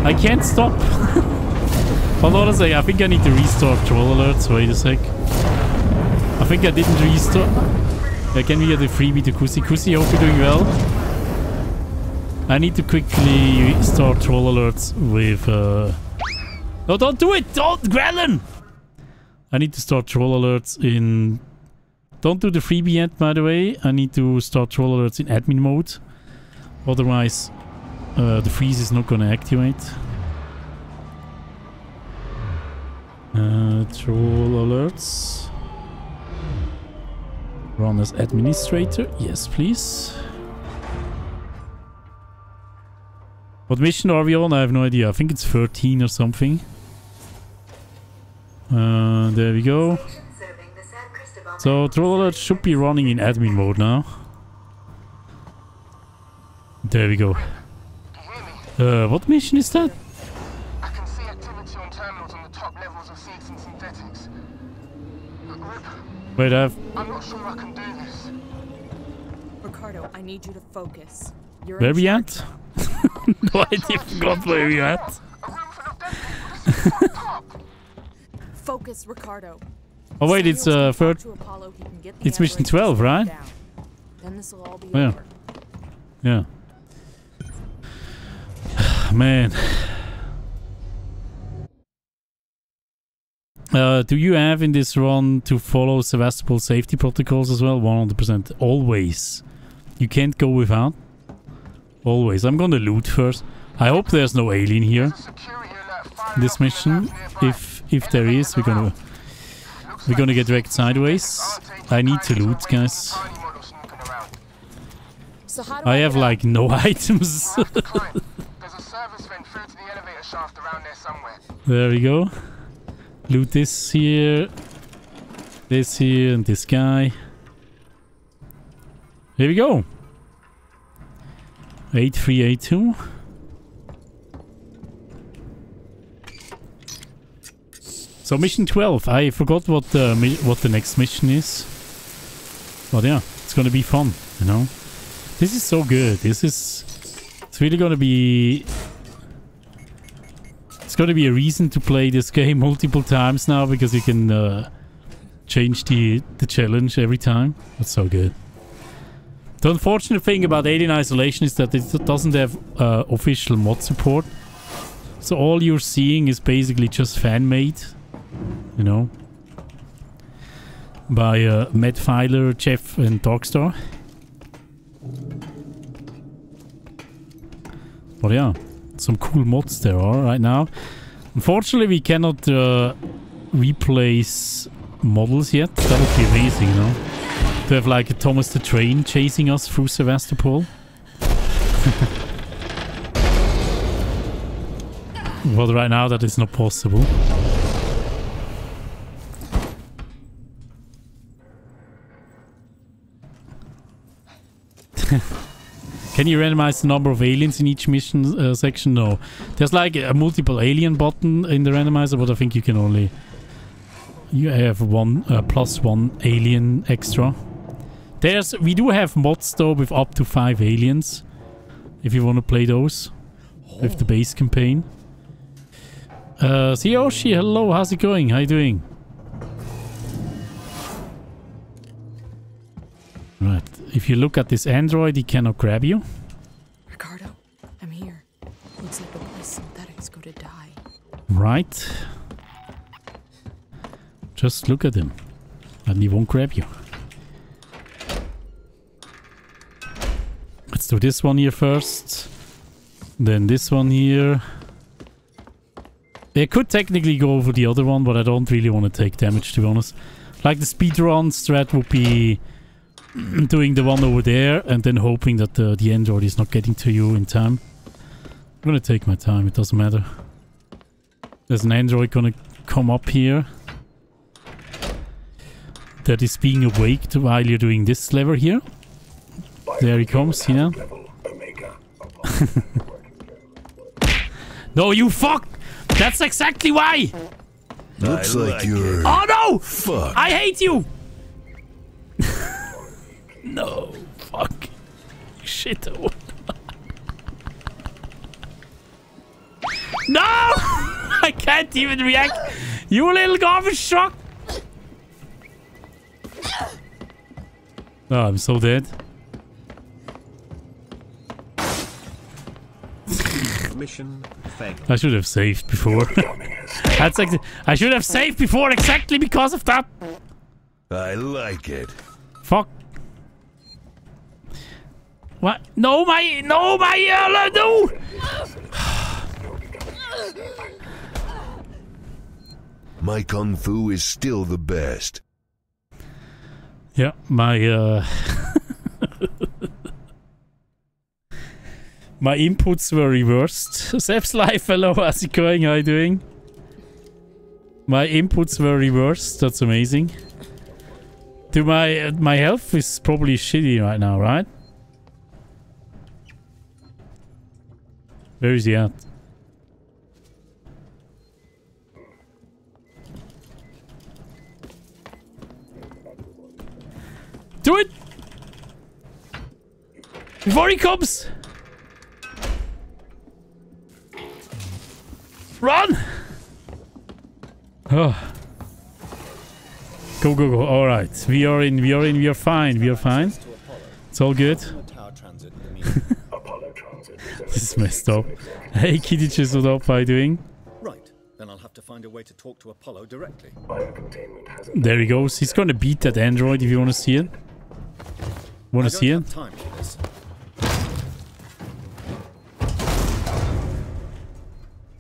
I can't stop. (laughs) Hold on a sec. I think I need to restore troll alerts. Wait a sec. I think I didn't restore... Yeah, can we get a freebie to Kusi? Kusi, hope you're doing well. I need to quickly start troll alerts with... Uh... No, don't do it! Don't, Gremlin! I need to start troll alerts in... Don't do the freebie yet, by the way. I need to start troll alerts in admin mode. Otherwise, uh, the freeze is not gonna activate. Uh, troll alerts. Run as administrator. Yes, please. What mission are we on? I have no idea. I think it's 13 or something. Uh, there we go. So Troll Alert should be running in admin mode now. There we go. Uh, what mission is that? I can see activity on terminals on the top levels of Seegson Synthetics. Rip, Wait, I've... I'm not sure I can do this. Ricardo, I need you to focus. You're Where we charge. at? (laughs) no, I forgot where we at. Focus, Ricardo. Oh wait, it's uh, third... Apollo, he can get the It's mission 12, right? Then this will all be Yeah. over. Yeah. (sighs) Man. (sighs) Uh, do you have in this run to follow Sevastopol safety protocols as well? 100%. Always. You can't go without. Always. I'm gonna loot first. I hope there's no alien here. This mission. If if there is, we're gonna we're gonna get wrecked sideways. I need to loot, guys. So I have like no (laughs) items. There's a service vent through to the elevator shaft around there somewhere. There we go. Loot this here. This here and this guy. Here we go. 8382. So mission 12. I forgot what the what the next mission is. But yeah, it's gonna be fun, you know. This is so good. This is it's really gonna be it's gonna be a reason to play this (laughs) game multiple times now because you can uh, change the the challenge every time. That's so good. The unfortunate thing about Alien Isolation is that it doesn't have uh, official mod support. So all you're seeing is basically just fan-made, you know, by uh, Matt Filer, Jeff, and Darkstar. But yeah, some cool mods there are right now. Unfortunately, we cannot uh, replace models yet. That would be amazing, you know? To have like a Thomas the Train chasing us through Sevastopol. (laughs) but right now that is not possible. Can you randomize the number of aliens in each mission uh, section? No. There's like a multiple alien button in the randomizer, but I think you can only... You have one uh, plus one alien extra. There's... We do have mods though with up to five aliens. If you want to play those. With the base campaign. Uh, Yoshi, hello, how's it going? How you doing? Right. If you look at this android, he cannot grab you. Ricardo, I'm here. Looks like the place synthetics go to die. Right. Just look at him. And he won't grab you. Let's do this one here first. Then this one here. I could technically go over the other one, but I don't really want to take damage, to be honest. Like the speedrun strat would be (clears throat) doing the one over there and then hoping that the, the android is not getting to you in time. I'm gonna take my time, it doesn't matter. There's an android gonna come up here. That is being awaked while you're doing this lever here. There he comes, you know. (laughs) no, you fuck! That's exactly why! Looks like you're. Oh no! Fuck. I hate you! (laughs) no, fuck. Shit. no! (laughs) I can't even react. You little garbage truck! Oh, I'm so dead. Mission failed. I should have saved before. (laughs) That's like I should have saved before exactly because of that. I like it. Fuck. What? No, my no, my uh, no. My kung fu is still the best. Yeah, my uh (laughs) My inputs were reversed. (laughs) Seb's life, hello, how's it going? How you doing? My inputs were reversed. That's amazing. Do my uh, my health is probably shitty right now, right? Where is he at? Do it! Before he comes! Run! Oh. Go, go, go. All right. We are in, we are in, we are fine. We are fine. It's all good. (laughs) (laughs) this is messed up. Hey, Kidditches, what up? How are you doing? Right. Then I'll have to find a way to talk to Apollo directly. There he goes. He's gonna beat that android if you want to see it. Want to see it? time for this.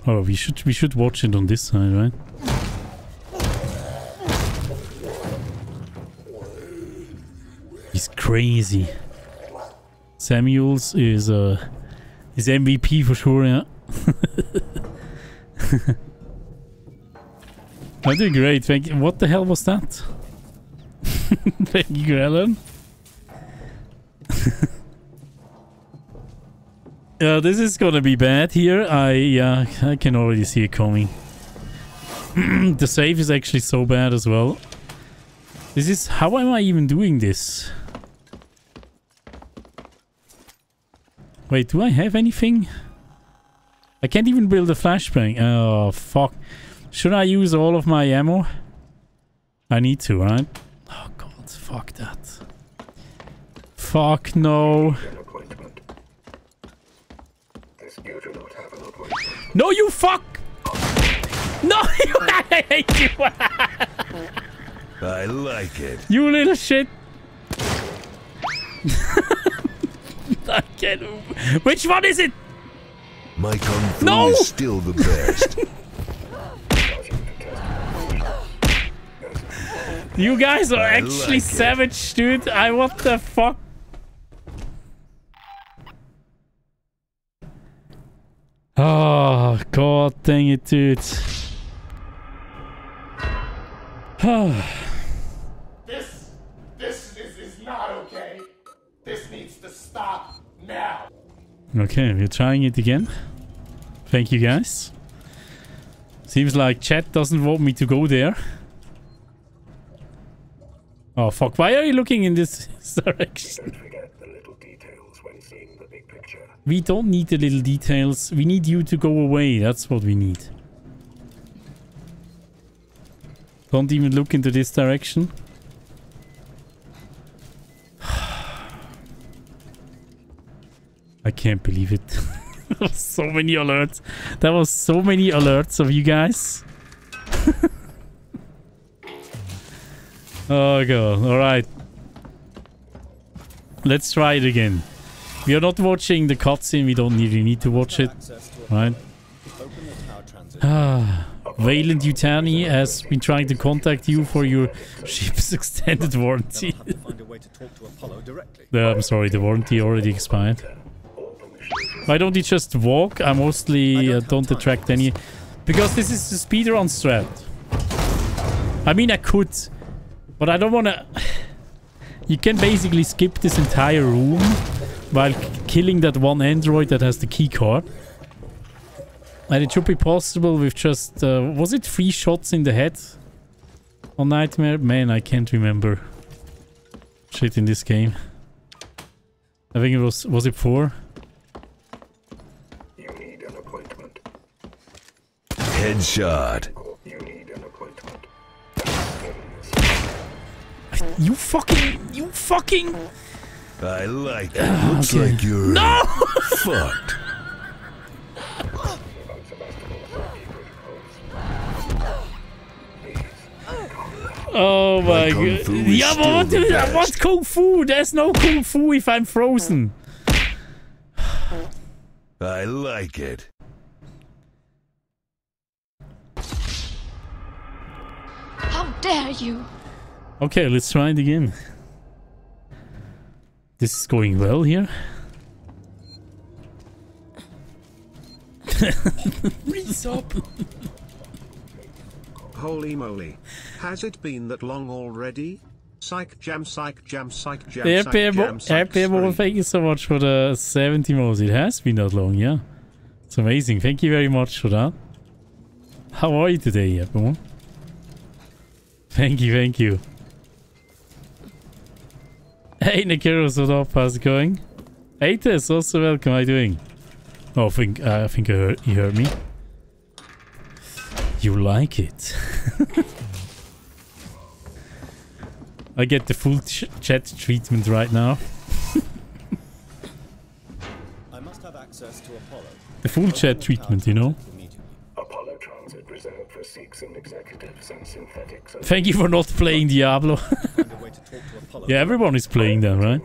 Oh, we should we should watch it on this side, right? He's crazy. Samuels is uh is MVP for sure, yeah. (laughs) I'm doing great, thank you. What the hell was that? (laughs) thank you, Alan. Yeah, (laughs) uh, this is gonna be bad here. I yeah, I can already see it coming. (clears throat) the save is actually so bad as well. This is how am I even doing this? Wait, do I have anything? I can't even build a flashbang. Oh fuck. Should I use all of my ammo? I need to, right? Oh god, fuck that. Fuck no. No, you fuck! No, (laughs) I hate you! I like it. you little shit! (laughs) I can't. Which one is it? My kung fu No! is still the best. (laughs) You guys are I actually like it. savage, dude. I what the fuck? Oh god dang it, dude. (sighs) (sighs) okay, we're trying it again. Thank you guys. Seems like chat doesn't want me to go there. Oh fuck, why are you looking in this (laughs) direction? We don't need the little details. We need you to go away. That's what we need. Don't even look into this direction. I can't believe it. (laughs) So many alerts. There was so many alerts of you guys. (laughs) oh god. Alright. Let's try it again. We are not watching the cutscene. We don't really need to watch it. Right? (sighs) Ah. Weyland-Yutani has been trying to contact you for your (laughs) ship's extended warranty. Then I'll have to find a way to talk to Apollo directly. Uh, I'm sorry, the warranty already expired. Why don't you just walk? I mostly uh, don't attract any... Because this is the speedrun strat. I mean, I could, but I don't want to... (sighs) You can basically skip this entire room while killing that one android that has the key card. And it should be possible with just... Uh, was it three shots in the head? On Nightmare? Man, I can't remember. Shit in this game. I think it was... Was it four? Headshot. You fucking... You fucking... I like it. Looks Okay. like you're No! (laughs) fucked. Oh my god. Yeah, but what do- what's kung fu? There's no kung fu if I'm frozen. I like it. How dare you? Okay, let's try it again. This is going well here. Resub. (laughs) Holy moly. Has it been that long already? Psych jam, psych jam, psych jam, Yeah, psych Pemo, jam, psych Pemo, stream. thank you so much for the 70 modes. It has been that long, yeah. It's amazing. Thank you very much for that. How are you today, Pemo? Thank you, thank you. Hey, Nikiros, what up? How's it going? Hey, Tess, also welcome. How you doing? Oh, I think, uh, I think I heard, you heard me. You like it. (laughs) I get the full ch chat treatment right now. (laughs) I must have access to Apollo. The full chat treatment, you know? Apollo Transit reserved for Seegson executives and synthetics. Thank you for not playing Diablo. (laughs) yeah, everyone is playing that, right?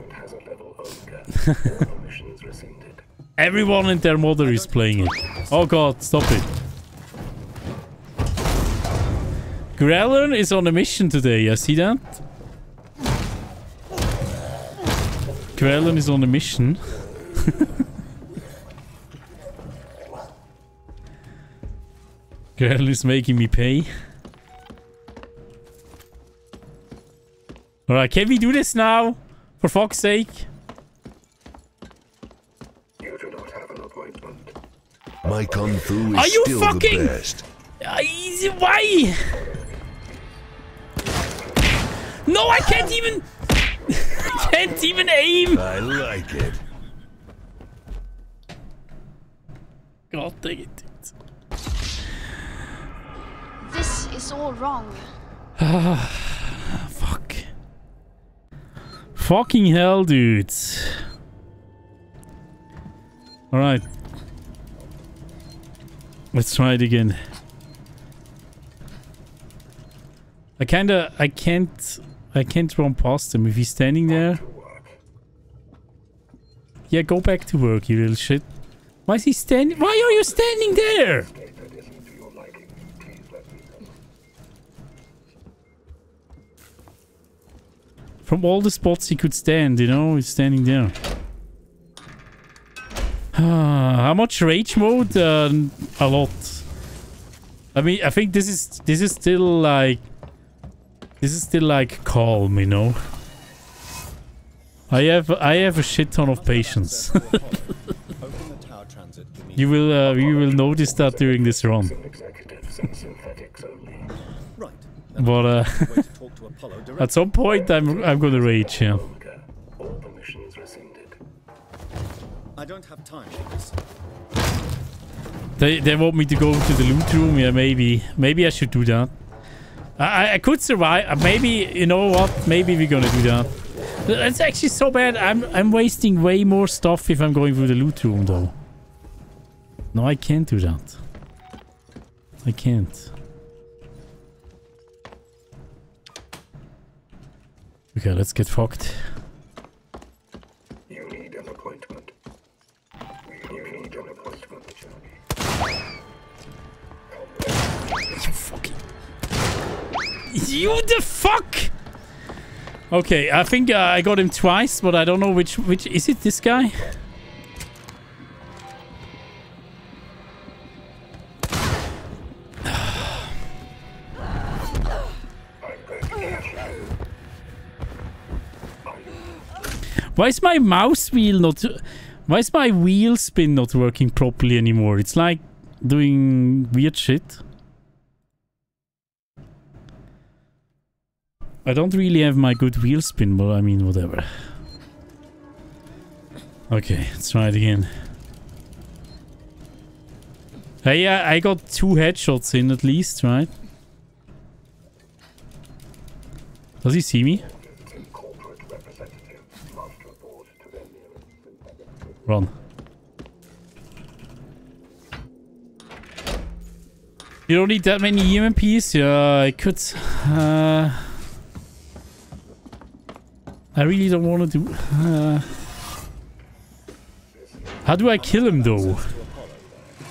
(laughs) everyone and their mother is playing it. Oh god, stop it. Grellen is on a mission today, you see that? Grellen is on a mission. (laughs) Grellen is making me pay. Alright, can we do this now? For fuck's sake. You do not have an appointment. My kung fu is Are you still fucking- the best. Uh, easy- why? No, I can't even... I (laughs) can't even aim. I like it. God dang it. Dude. This is all wrong. (sighs) Fuck. Fucking hell, dudes. Alright. Let's try it again. I kinda... I can't... I can't run past him. If he's standing there... Yeah, go back to work, you little shit. Why is he standing... Why are you standing there? From all the spots he could stand, you know, he's standing there. (sighs) How much rage mode? Uh, a lot. I mean, I think this is this is still like this is still like calm, you know. I have I have a shit ton of patience. Open the tower transit immediately. you will uh, you will notice that during this run. Executives and synthetics only. Right. But uh, at some point I'm I'm gonna rage, yeah. All permissions rescinded. I don't have time. They they want me to go to the loot room. Yeah, maybe maybe I should do that. I I- I could survive. Uh, Maybe you know what? Maybe we're gonna do that. It's actually so bad. I'm I'm wasting way more stuff if I'm going through the loot room though. No, I can't do that. I can't. Okay, let's get fucked. You need an appointment. You need an appointment. You fucking. You the fuck! Okay, I think uh, I got him twice, but I don't know which which is it. This guy? Why is my mouse wheel not... Why is my wheel spin not working properly anymore? It's like doing weird shit. I don't really have my good wheel spin, but I mean, whatever. Okay, let's try it again. Hey, yeah, I got two headshots in at least, right? Does he see me? Run. You don't need that many EMPs? Yeah, I could... Uh, I really don't want to do... Uh, how do I kill him, though?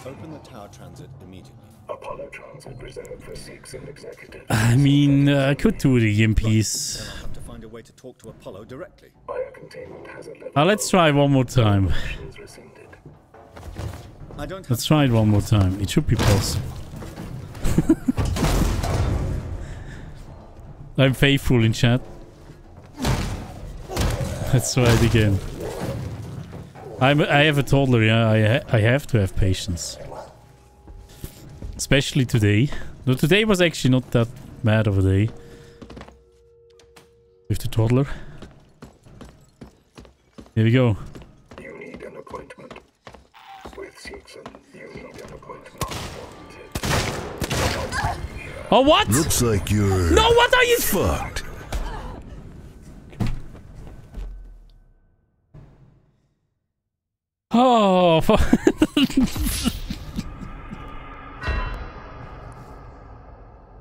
Open the tower transit immediately. Apollo Transit reserved for Seegson executives. I mean, uh, I could do the EMPs. I'll have to find a way to talk to Apollo directly. Biocontainment hazard level. Uh, let's try one more time. I don't Let's try it one more time. It should be possible. (laughs) I'm faithful in chat. Let's try it again. I'm, I have a toddler, yeah. I, ha I have to have patience. Especially today. No, today was actually not that bad of a day. With the toddler. Here we go. You need an appointment. With Susan, you need an appointment. Oh, what? Looks like you're. No, what are you? Fucked. Oh, fu- (laughs)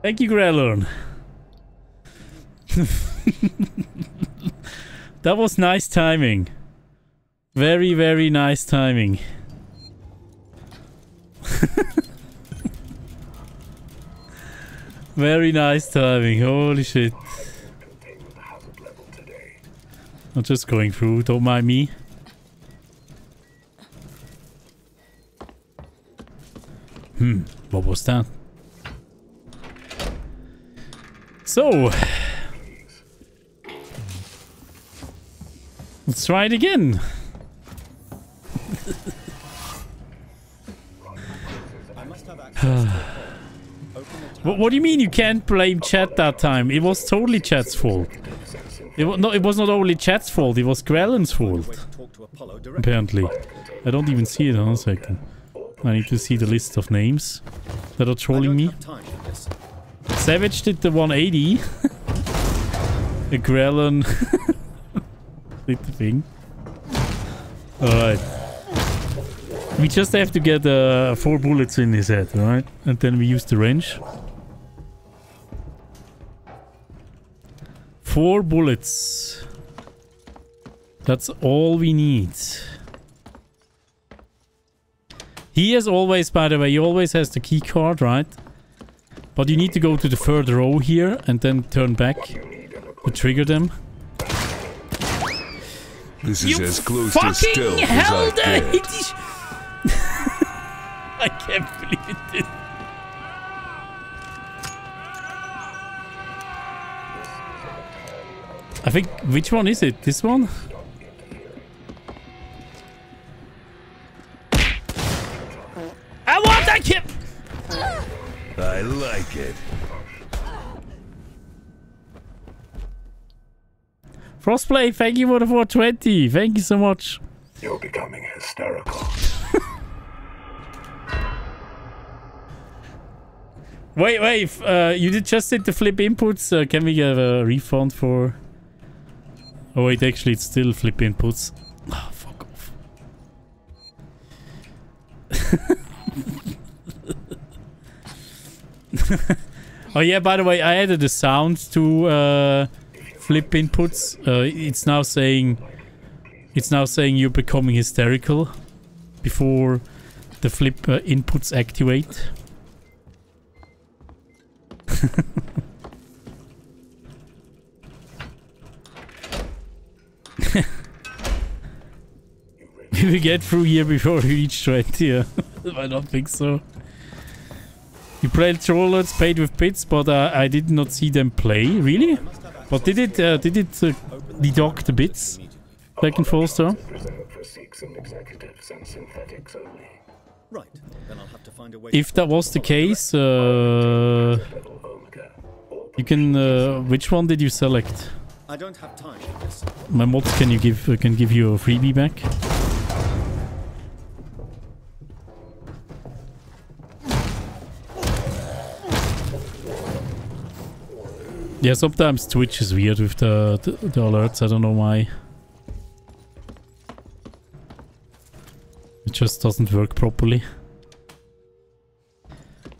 Thank you, Grelon. (laughs) that was nice timing. Very, very nice timing. very nice timing. Holy shit. I'm just going through. Don't mind me. Hmm, what was that? So, let's try it again. What, do you mean you can't blame chat that time? It was totally chat's fault. It was, no, it was not only chat's fault, it was Grellen's fault. Apparently. I don't even see it on a second. I need to see the list of names that are trolling me. Savage did the 180. the (laughs) Grellen (laughs) did the thing. Alright. We just have to get uh, four bullets in his head, right? And then we use the wrench. Four bullets. That's all we need. He has always, by the way, he always has the key card, right? But you need to go to the third row here and then turn back to trigger them. This is You as close to stealth as I get. (laughs) I can't I think, which one is it? This one? I want that kid! I like it. Frostplay, thank you for the 420. Thank you so much. You're becoming hysterical. (laughs) Wait, wait. Uh, you did just did the flip inputs. Uh, can we get a refund for... Oh, wait. Actually, it's still flip inputs. Oh, fuck off. (laughs) oh, yeah. By the way, I added a sound to uh, flip inputs. Uh, it's now saying... It's now saying you're becoming hysterical before the flip uh, inputs activate. (laughs) (laughs) we will get through here before we reach 20. Yeah. (laughs) I don't think so. You played Trollers paid with bits, but uh, I did not see them play. Really? But did it uh, did it uh, deduct the bits back and forth, sir? Reserved for Seegson executives and synthetics only. Right. Then I'll have to find a way. If that was the case, uh, you can. Uh, which one did you select? I don't have time. My mods can you give uh, can give you a freebie back? Yeah, sometimes Twitch is weird with the, the, the alerts. I don't know why. It just doesn't work properly.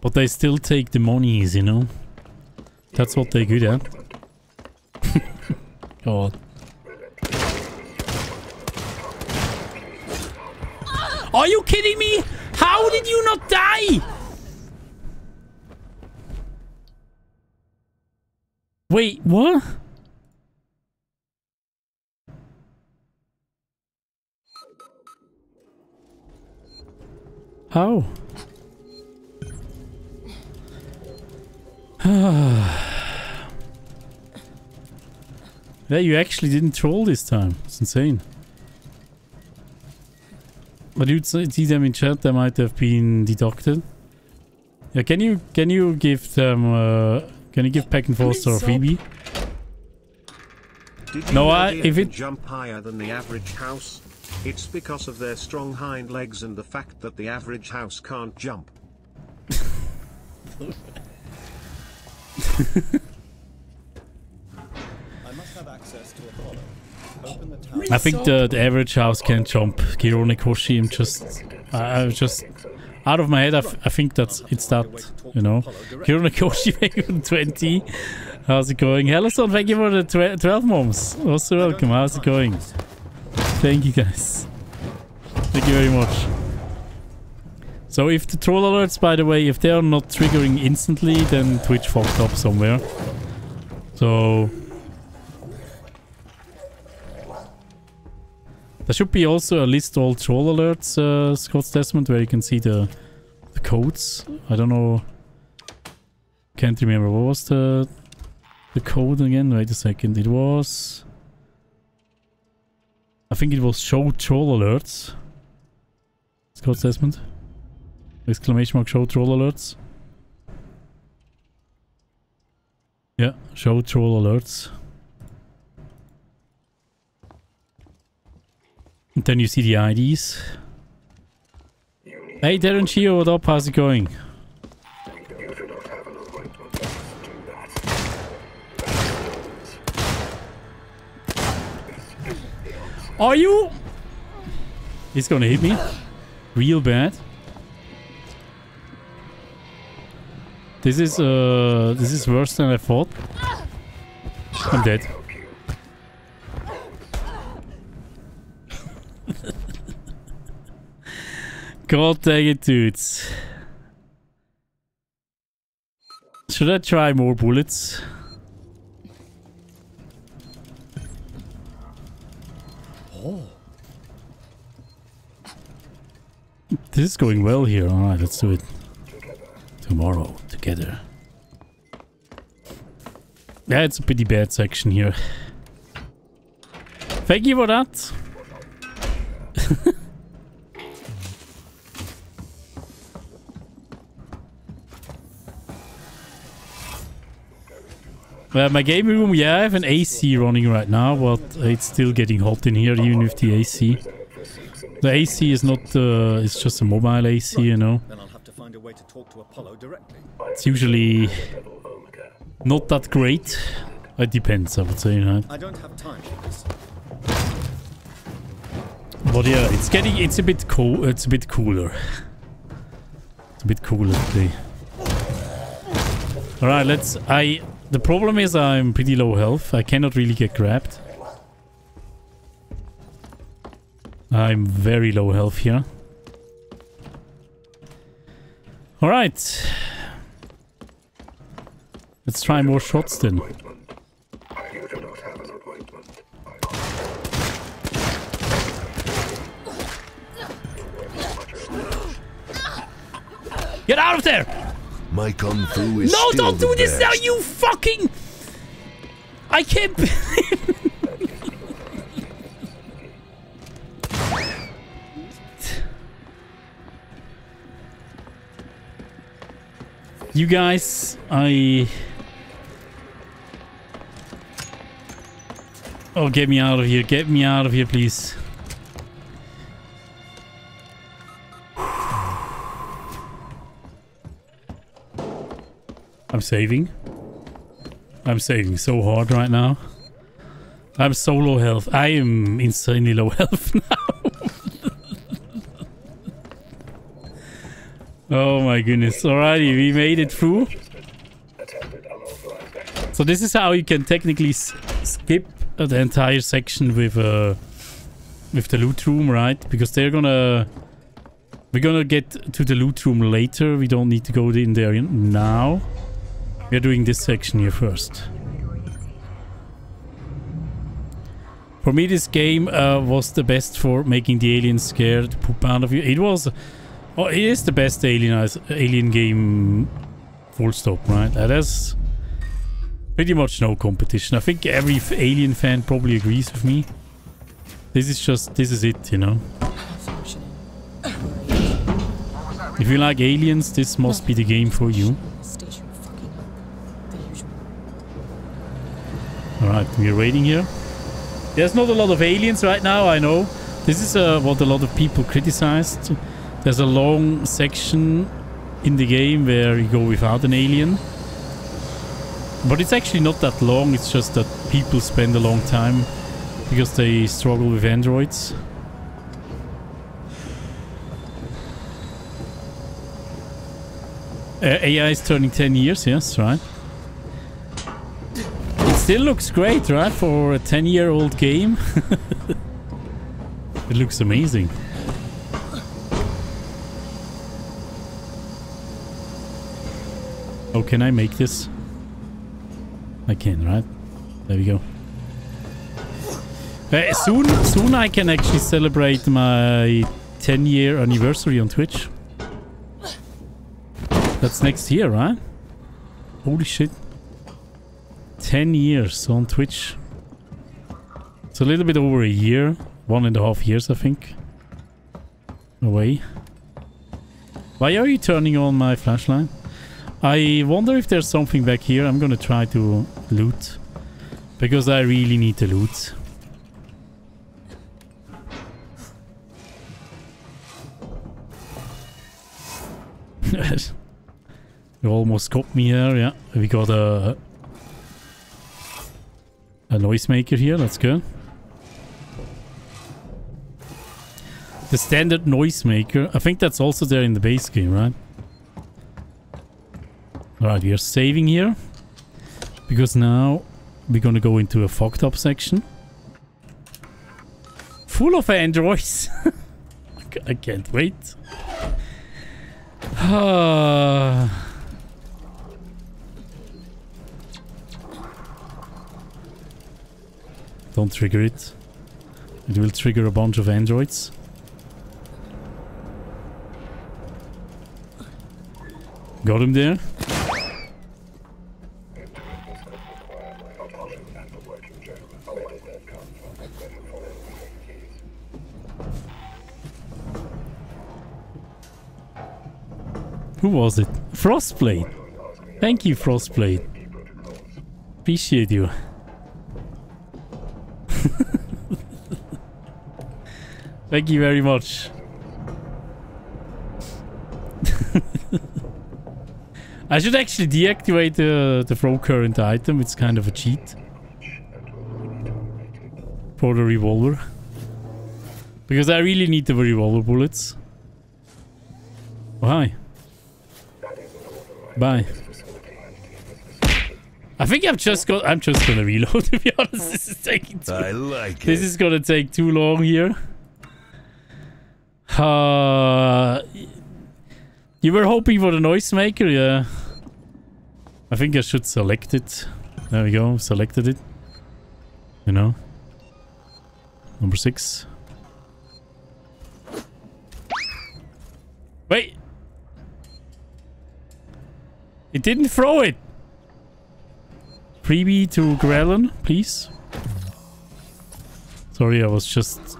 But they still take the monies, you know? That's what they're good at. (laughs) God. Are you kidding me? How did you not die? Wait, what? How? (sighs) (sighs) yeah, you actually didn't troll this time. It's insane. But you'd see them in chat, they might have been deducted. Yeah, can you can you give them uh, can you give Peck and Foster or Phoebe? Did No, I- if can it- jump higher than the average house? It's because of their strong hind legs and the fact that the average house can't jump. (laughs) I think the, the average house can jump. Kirone Koshi, I'm just I, I just out of my head. I think that's it's that you know. Kirone Koshi, thank you for the 20. How's it going? Hellison, thank you for the tw 12 moms. Also welcome. How's it going? Thank you guys. Thank you very much. So if the troll alerts, by the way, if they are not triggering instantly, then Twitch fucked up somewhere. So There should be also a list all troll alerts, uh, Scott's Testament, where you can see the the codes. I don't know. Can't remember. What was the the code again? Wait a second. It was... I think it was show troll alerts. Scott's Testament. Exclamation mark show troll alerts. Yeah, show troll alerts. Then you see the IDs. Hey Darren Chio, what up? How's it going? Are you? He's gonna hit me. Real bad. This is uh this is worse than I thought. I'm dead. God dang it, dudes. Should I try more bullets? Oh. This is going well here. Alright, let's do it. Tomorrow, together. Yeah, it's a pretty bad section here. Thank you for that. (laughs) Well, my game room, yeah, I have an AC running right now, but it's still getting hot in here, even with the AC. The AC is not, uh, it's just a mobile AC, you know. Then I'll have to find a way to talk to Apollo directly. It's usually not that great. It depends, I would say, right? I don't have time for this. But yeah, it's getting, it's a bit cool, it's a bit cooler. It's a bit cooler today. Alright, let's, I, the problem is I'm pretty low health. I cannot really get grabbed. I'm very low health here. Alright. Let's try more shots then. Get out of there! My kung fu is No, don't do this now, you fucking... I can't... (laughs) you guys, I... Oh, get me out of here. Get me out of here, please. I'm saving. I'm saving so hard right now. I'm so low health. I am insanely low (laughs) health now. oh my goodness. Alrighty, we made it through. So this is how you can technically skip the entire section with uh, with the loot room, right? Because they're gonna we're gonna get to the loot room later. We don't need to go in there in- now. We're doing this section here first. For me, this game uh, was the best for making the aliens scared poop out of you. It was, Oh, it is the best alien alien game. Full stop, right? That is pretty much no competition. I think every alien fan probably agrees with me. This is just this is it, you know. If you like aliens, this must be the game for you. Station fucking up. The usual. Alright, we're waiting here. There's not a lot of aliens right now, I know. This is uh, what a lot of people criticized. There's a long section in the game where you go without an alien. But it's actually not that long, it's just that people spend a long time because they struggle with androids. Uh, AI is turning 10 years, yes, right? Still looks great, right? For a 10 year old game. (laughs) it looks amazing. Oh, can I make this? I can, right? There we go. Uh, soon, soon I can actually celebrate my 10 year anniversary on Twitch. That's next year, right? Holy shit. 10 years on Twitch. It's a little bit over a year. One and a half years, I think. Away. Why are you turning on my flashlight? I wonder if there's something back here. I'm gonna try to loot. Because I really need to loot. (laughs) you almost got me here, yeah. We got a... A noisemaker here, that's good. The standard noisemaker. I think that's also there in the base game, right? Alright, we are saving here. Because now we're gonna go into a fucked up section. Full of androids. (laughs) I can't wait. (sighs) Ah. Don't trigger it. It will trigger a bunch of androids. Got him there. Who was it? Frostblade. Thank you, Frostblade. Appreciate you. (laughs) Thank you very much. (laughs) I should actually deactivate the, the throw current item. It's kind of a cheat. For the revolver. Because I really need the revolver bullets. Why? Bye. I think I've just got. I'm just gonna reload. (laughs) To be honest, this is taking. Too, I like This it. is gonna take too long here. Uh, you were hoping for the noisemaker, yeah. I think I should select it. There we go. Selected it. You know. Number six. Wait. It didn't throw it. Freebie to Grelin, please. Sorry, I was just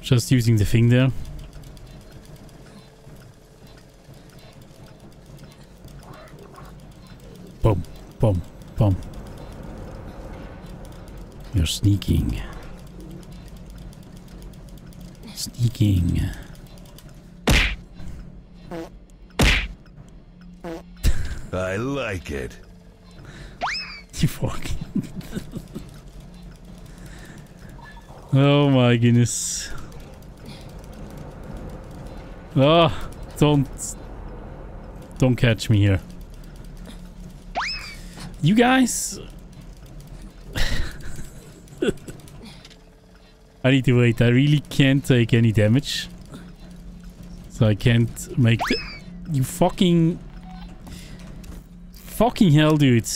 just using the thing there. Boom, boom, boom. You're sneaking. Sneaking. I like it. Oh my goodness. Oh, don't. Don't catch me here. You guys. (laughs) I need to wait. I really can't take any damage. So I can't make the... You fucking... Fucking hell, dude.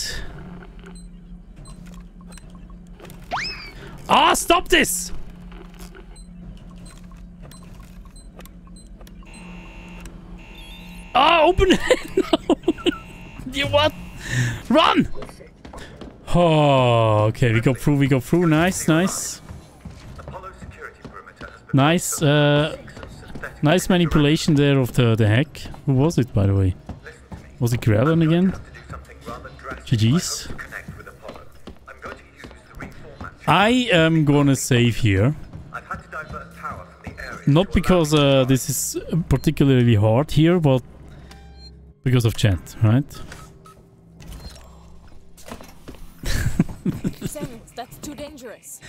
Ah, stop this! Oh, open it! (laughs) you what? Run! Oh, okay, we go through, we go through. Nice, nice. Nice, uh, nice manipulation there of the, the hack. Who was it, by the way? Was it Grellan again? GG's. I am gonna save here. Not because uh, this is particularly hard here, but because of chat, right? (laughs) Samuels, that's too dangerous.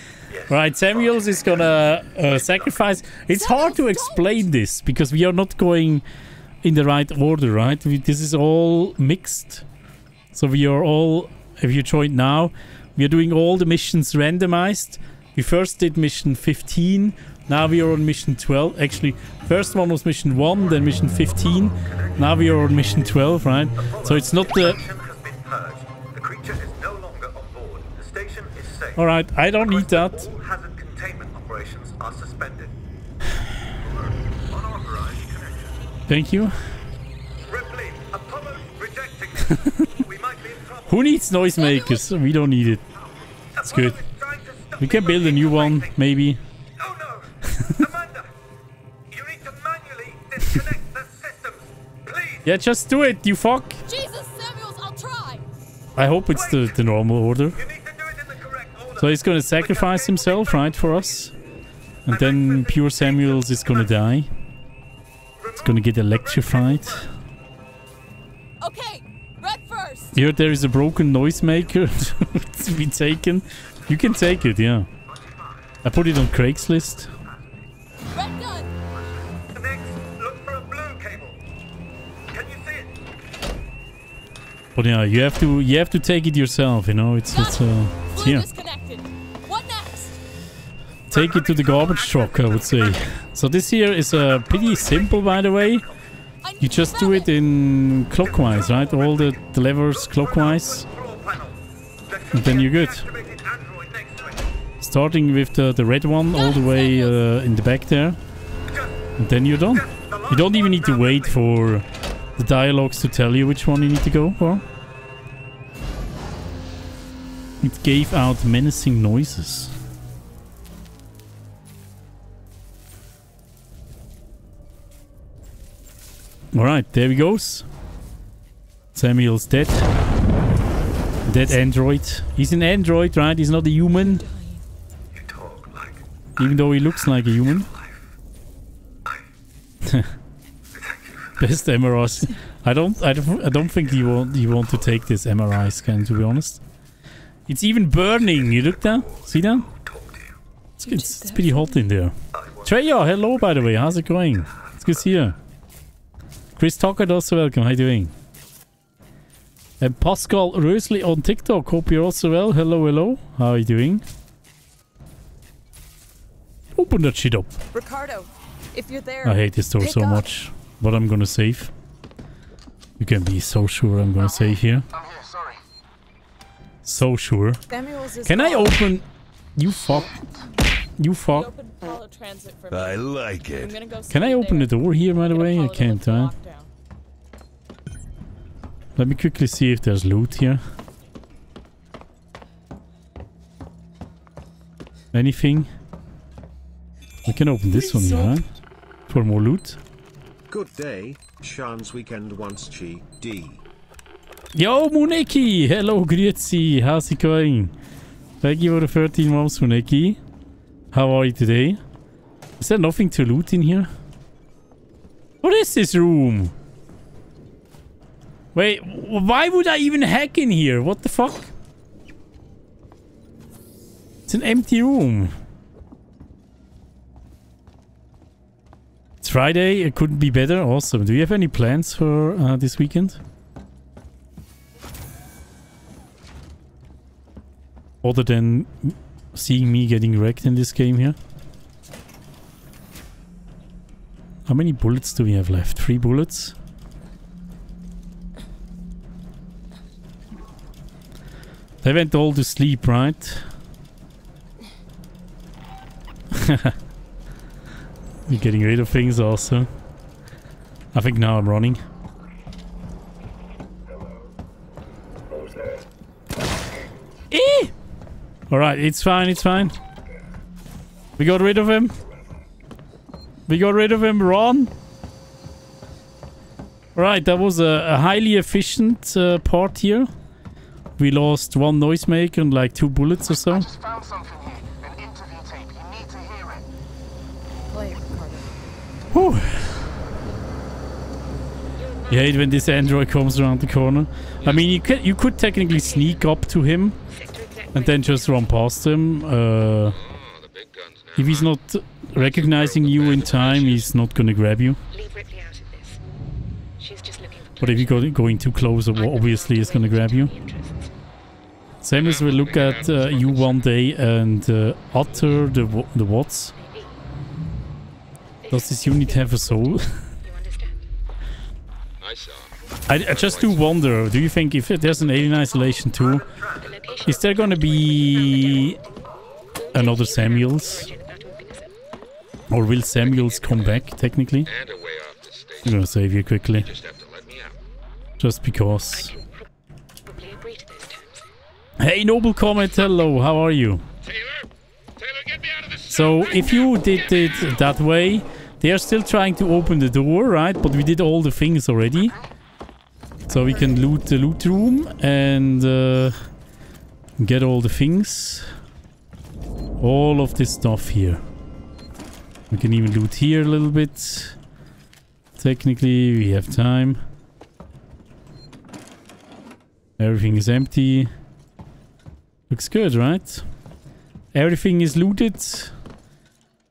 Right, Samuels is gonna uh, sacrifice. It's hard to explain this because we are not going in the right order, right? We, this is all mixed. So we are all, if you join now, we are doing all the missions randomized. We first did mission 15, now we are on mission 12. Actually, first one was mission 1, then mission 15. Now we are on mission 12, right? So it's not the... Alright, I don't need that. Hazard containment operations are suspended. Thank you. Ripley, Apollo rejecting (laughs) Who needs noisemakers? We don't need it. It's good. We can build a new one, maybe. (laughs) Yeah, just do it, you fuck. Jesus, Samuels, I'll try. I hope it's the, the normal order. So he's gonna sacrifice himself, right, for us? And then Pure Samuels is gonna die. It's gonna get electrified. Okay. Here there is a broken noisemaker (laughs) to be taken. You can take it, yeah. I put it on Craigslist. But yeah, you have to you have to take it yourself, you know. It's it's uh it's here. What next? Take it to the garbage truck, I would say. So this here is uh, pretty simple, by the way. You just do it in clockwise, right? All the, levers clockwise. And then you're good. Starting with the, the red one all the way uh, in the back there. And then you're done. You don't even need to wait for the dialogues to tell you which one you need to go for. It gave out menacing noises. Alright, there he goes. Samuel's dead. Dead android. He's an android, right? He's not a human. Even though he looks like a human. (laughs) Best MRI. I don't. I don't. I don't think you want. You want to take this MRI scan. To be honest, it's even burning. You look there, See that? It's, it's, it's pretty hot in there. Treya, hello by the way. How's it going? It's good to see you. Chris Tucker, also welcome. How you doing? And Pascal Rösli on TikTok. Hope you're also well. Hello, hello. How are you doing? Open that shit up. Ricardo, if you're there. I hate this door so up. much. But I'm gonna save. You can be so sure I'm gonna save here. I'm here, sorry. So sure. Samuels is Can I open... You fuck. You fuck. Open Apollo Transit for me. I like I'm it. gonna go Can I open there. the door here, by the way? I can't, huh? Let me quickly see if there's loot here. Anything? We can open this one here. For more loot. Good day, Sean's weekend once chi D. Yo, Muneki! Hello, grüezi! How's it going? Thank you for the 13 months, Muneki. How are you today? Is there nothing to loot in here? What is this room? Wait, why would I even hack in here? What the fuck? It's an empty room. It's Friday, it couldn't be better. Awesome. Do you have any plans for uh, this weekend? Other than seeing me getting wrecked in this game here. How many bullets do we have left? Three bullets? They went all to sleep, right? (laughs) You're getting rid of things also. I think now I'm running. Eh! Alright, it's fine, it's fine. We got rid of him. We got rid of him, Ron. Alright, that was a, a highly efficient uh, part here. We lost one noisemaker and like two bullets or so. Found something here. An interview tape. You need to hear it. Play it, Ricardo. Whew. You hate when this android comes around the corner. I mean, you could you could technically sneak up to him and then just run past him. Uh, if he's not recognizing you in time, he's not gonna grab you. But if you go going too close, obviously he's gonna grab you. Samuels will look at uh, you one day and uh, utter the the words. Does this unit have a soul? (laughs) I, I just do wonder. Do you think if there's an Alien Isolation too, is there gonna be another Samuels? Or will Samuels come back technically? I'm gonna save you quickly. Just because. Hey, Noble Comet, hello, how are you? So, if you did it that way, they are still trying to open the door, right? But we did all the things already. So we can loot the loot room and uh, get all the things. All of this stuff here. We can even loot here a little bit. Technically, we have time. Everything is empty. Looks good, right? Everything is looted.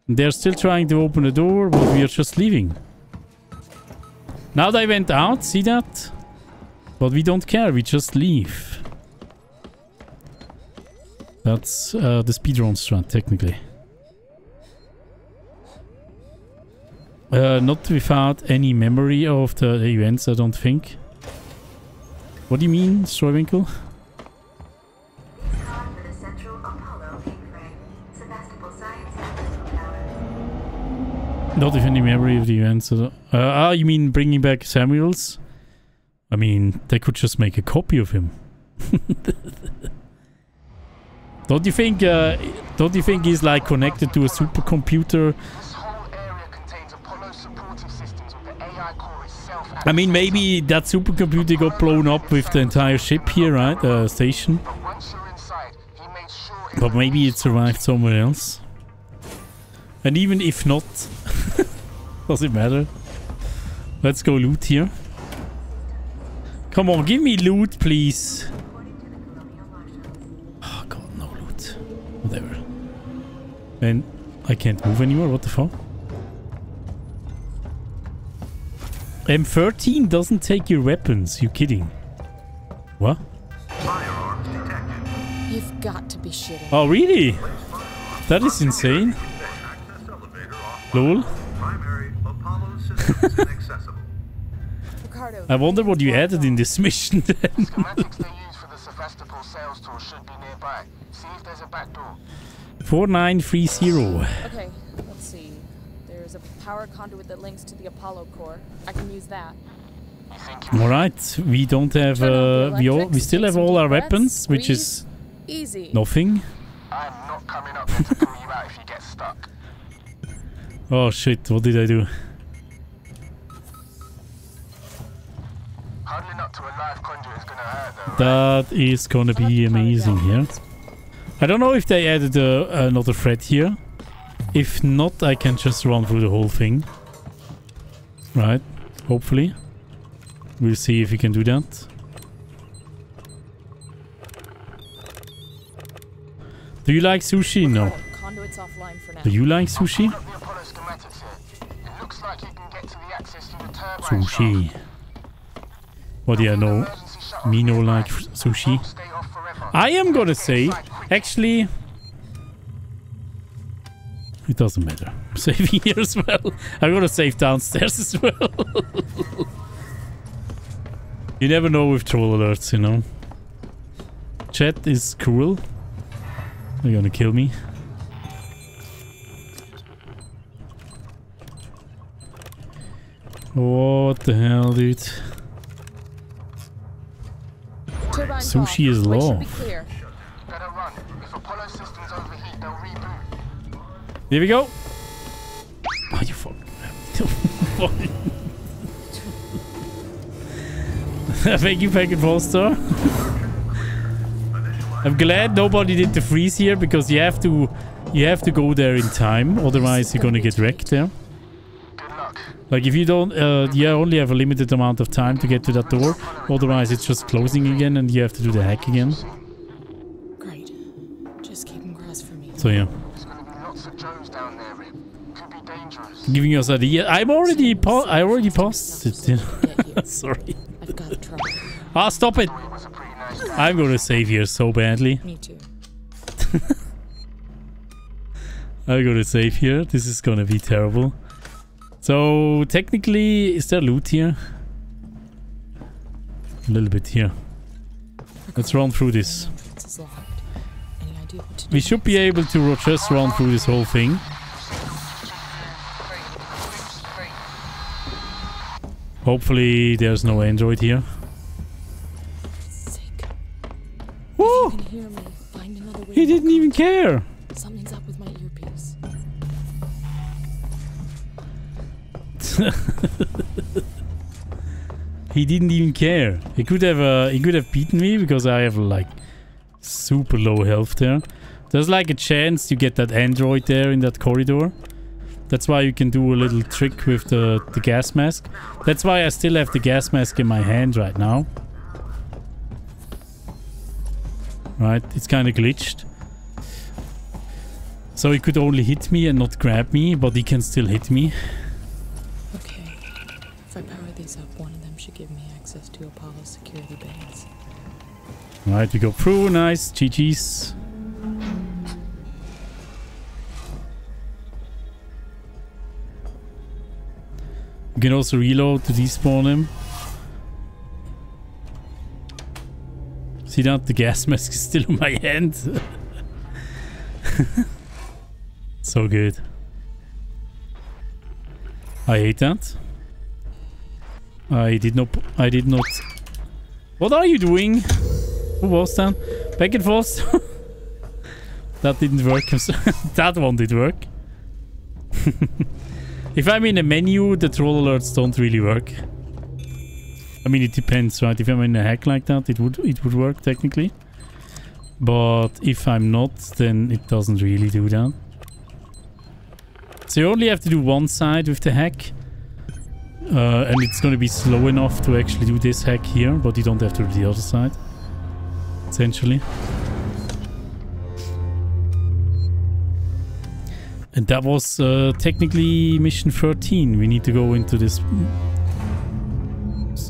They're still trying to open the door, but we are just leaving. Now they went out, see that? But we don't care, we just leave. That's uh, the speedrun strat, technically. Uh, not without any memory of the events, I don't think. What do you mean, Stroywinkle? Not with any memory of the events. Uh, ah, you mean bringing back Samuels? I mean, they could just make a copy of him. (laughs) don't you think? Uh, don't you think he's like connected to a supercomputer? I mean, maybe that supercomputer got blown up with the entire ship here, right? Uh, station. But maybe it survived somewhere else. And even if not, (laughs) does it matter? Let's go loot here. Come on, give me loot, please. Oh god, no loot. Whatever. And I can't move anymore, what the fuck? M13 doesn't take your weapons, you kidding? What? You've got to be shitting. Oh, really? That is insane. Lol. (laughs) I wonder what you added in this mission then. Schematics they use for the Sevastopol sales tour should be nearby. See if there's a back door. 4930. Okay, let's see. There's a power conduit that links to the Apollo core. I can use that. Alright, we don't have, uh, we, all, we still have all our weapons, which is Easy. nothing. I'm not coming up to pull you out if you get stuck. Oh shit, what did I do? Huddling up to a live conduit is gonna hurt though. That is gonna be amazing here. I don't know if they added uh, another thread here. If not, I can just run through the whole thing. Right, hopefully. We'll see if we can do that. Do you like sushi? No. Conduit's offline for now. Do you like sushi? Sushi. What do you know? Me no like sushi. I am gonna say, actually, it doesn't matter. I'm saving here as well. I'm gonna save downstairs as well. (laughs) you never know with troll alerts, you know. Chat is cruel. They're gonna kill me. What the hell, dude? Turbine Sushi call. is low. law. should be clear. Better run. If Apollo Here we go. Oh, you fuck. (laughs) Thank you, Packet Foster. I'm glad nobody did the freeze here because you have to you have to go there in time, otherwise you're gonna get wrecked there. Like if you don't, uh, you only have a limited amount of time to get to that door. Otherwise, it's just closing again, and you have to do the hack again. Great. Just keep him crossed for me. So yeah. Giving us idea. I'm already pa I already paused it. (laughs) Sorry. I've got try. Ah, stop it! I'm gonna save here so badly. Me too. (laughs) I'm gonna save here. This is gonna be terrible. So, technically, is there loot here? A little bit here. Let's run through this. Entrance is locked. Any idea what to do? We should be able to just run through this whole thing. Hopefully there's no android here. Woo! You can hear me. Find another way. He didn't even care. Something's up he didn't even care. He could have uh, he could have beaten me because I have like super low health there. There's like a chance you get that android there in that corridor. That's why you can do a little trick with the, the gas mask. That's why I still have the gas mask in my hand right now. Right, it's kind of glitched. So he could only hit me and not grab me, but he can still hit me. Okay. If I power these up, one of them should give me access to Apollo's security bays. Right, we go through. Nice. GG's. You can also reload to despawn him. See that? The gas (laughs) mask is still in my hand. (laughs) so good. I hate that. I did not... I did not... What are you doing? Who was? Back and forth? that didn't work. (laughs) that one did work. (laughs) if I'm in a menu, the troll alerts don't really work. I mean, it depends, right? If I'm in a hack like that, it would it would work technically. But if I'm not, then it doesn't really do that. So you only have to do one side with the hack. Uh, and it's going to be slow enough to actually do this hack here, but you don't have to do the other side. Essentially. And that was uh, technically mission 13. We need to go into this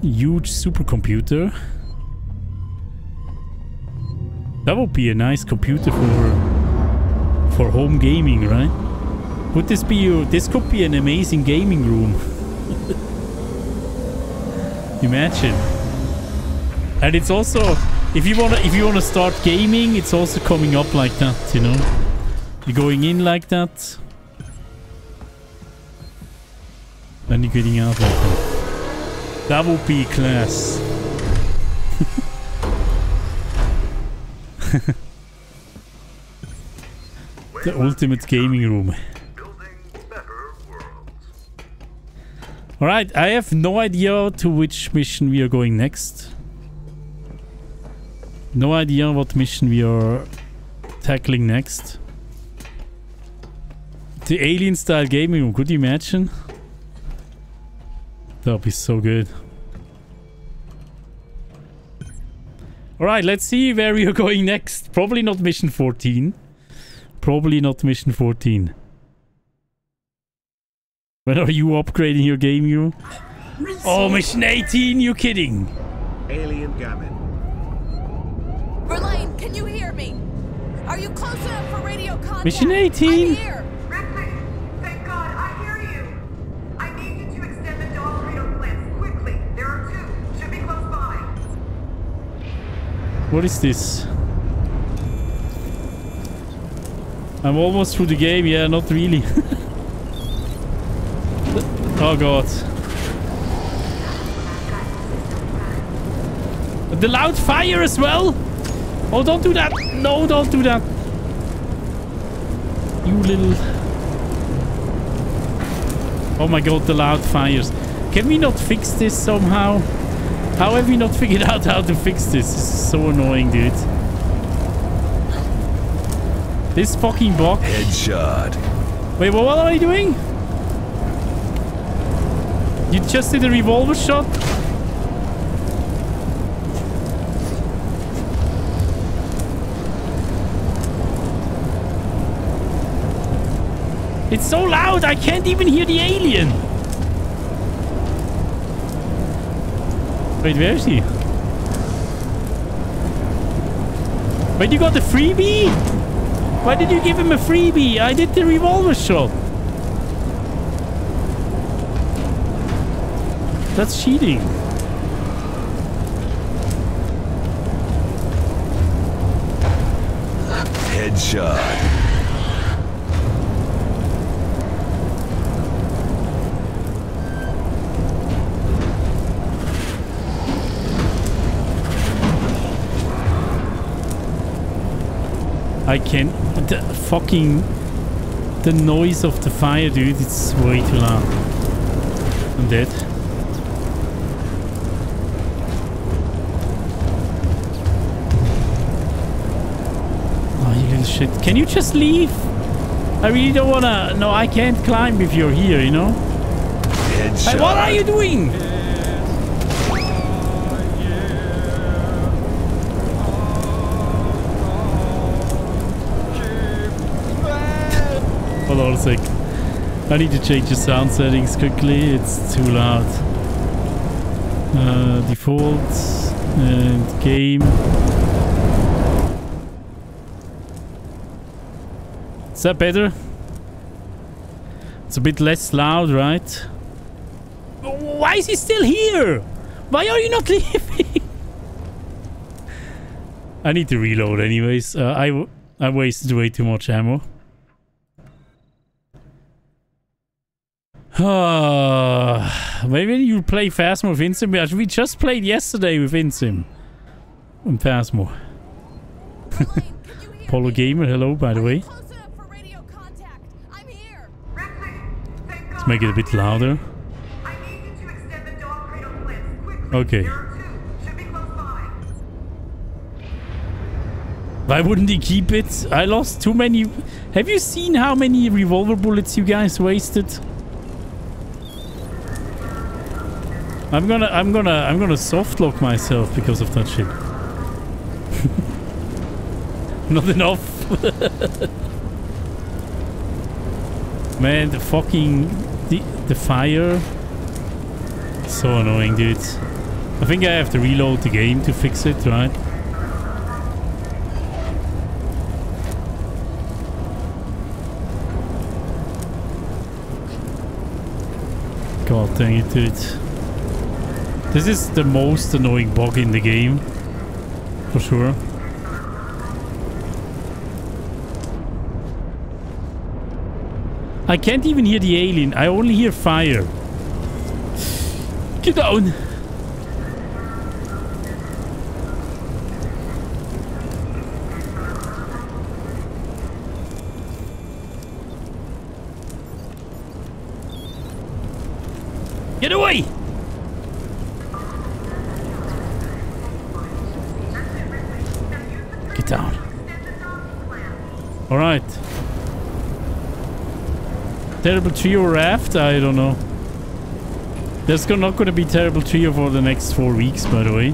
huge supercomputer. That would be a nice computer for for home gaming, right? Would this be your, this could be an amazing gaming room. (laughs) Imagine. And it's also if you wanna if you wanna start gaming, it's also coming up like that, you know. You're going in like that. Then you're getting out like that. That would be class. (laughs) the ultimate gaming room. Alright, I have no idea to which mission we are going next. No idea what mission we are tackling next. The alien style gaming room, could you imagine? That would be so good. Alright, let's see where we are (laughs) going next. Probably not mission 14. Probably not mission 14. When are you upgrading your gaming room? (gasps) Oh, mission 18, you kidding? Alien Gamin. Verlaine, can you hear me? Are you close enough for radio contact? Mission 18? I'm here. Thank God, I hear you. I need you to extend the dog burrito plants quickly. There are two. Should be close by. What is this? I'm almost through the game. Yeah, not really. (laughs) oh god. The loud fire as well? Oh, don't do that. No, don't do that. You little... Oh my god, the loud fires. Can we not fix this somehow? How have we not figured (laughs) out how to fix this? This is so annoying, dude. This fucking block. Headshot. Wait, what, what am I doing? You just did a revolver shot? It's so loud, I can't even hear the alien. Wait, where is he? Wait, you got the freebie? Why did you give him a freebie? I did the revolver shot. That's cheating. Headshot. I can't. The fucking. The noise of the fire, dude, it's way too loud. I'm dead. Oh, you little shit. Can you just leave? I really don't wanna. No, I can't climb if you're here, you know? Headshot. Hey, what are you doing? I need to change the sound settings quickly. It's too loud. Uh, default and game. Is that better? It's a bit less loud, right? Why is he still here? Why are you not (laughs) leaving? I need to reload anyways. Uh, I, I wasted way too much ammo. (sighs) Maybe you play Phasmo with Insim. We just played yesterday with Insim. And Phasmo. (laughs) Polo Gamer, hello by the way. Let's make it a bit louder. Okay. Why wouldn't he keep it? I lost too many... Have you seen how many revolver bullets you guys wasted? I'm gonna, I'm gonna, I'm gonna soft lock myself because of that shit. (laughs) Not enough. (laughs) Man, the fucking, the, the fire. So annoying, dude. I think I have to reload the game to fix it, right? God dang it, dude. This is the most annoying bug in the game. For sure. I can't even hear the alien. I only hear fire. Get down! Get away! Get down. Alright. Terrible Trio Raft? I don't know. There's not going to be Terrible Trio for the next four weeks, by the way.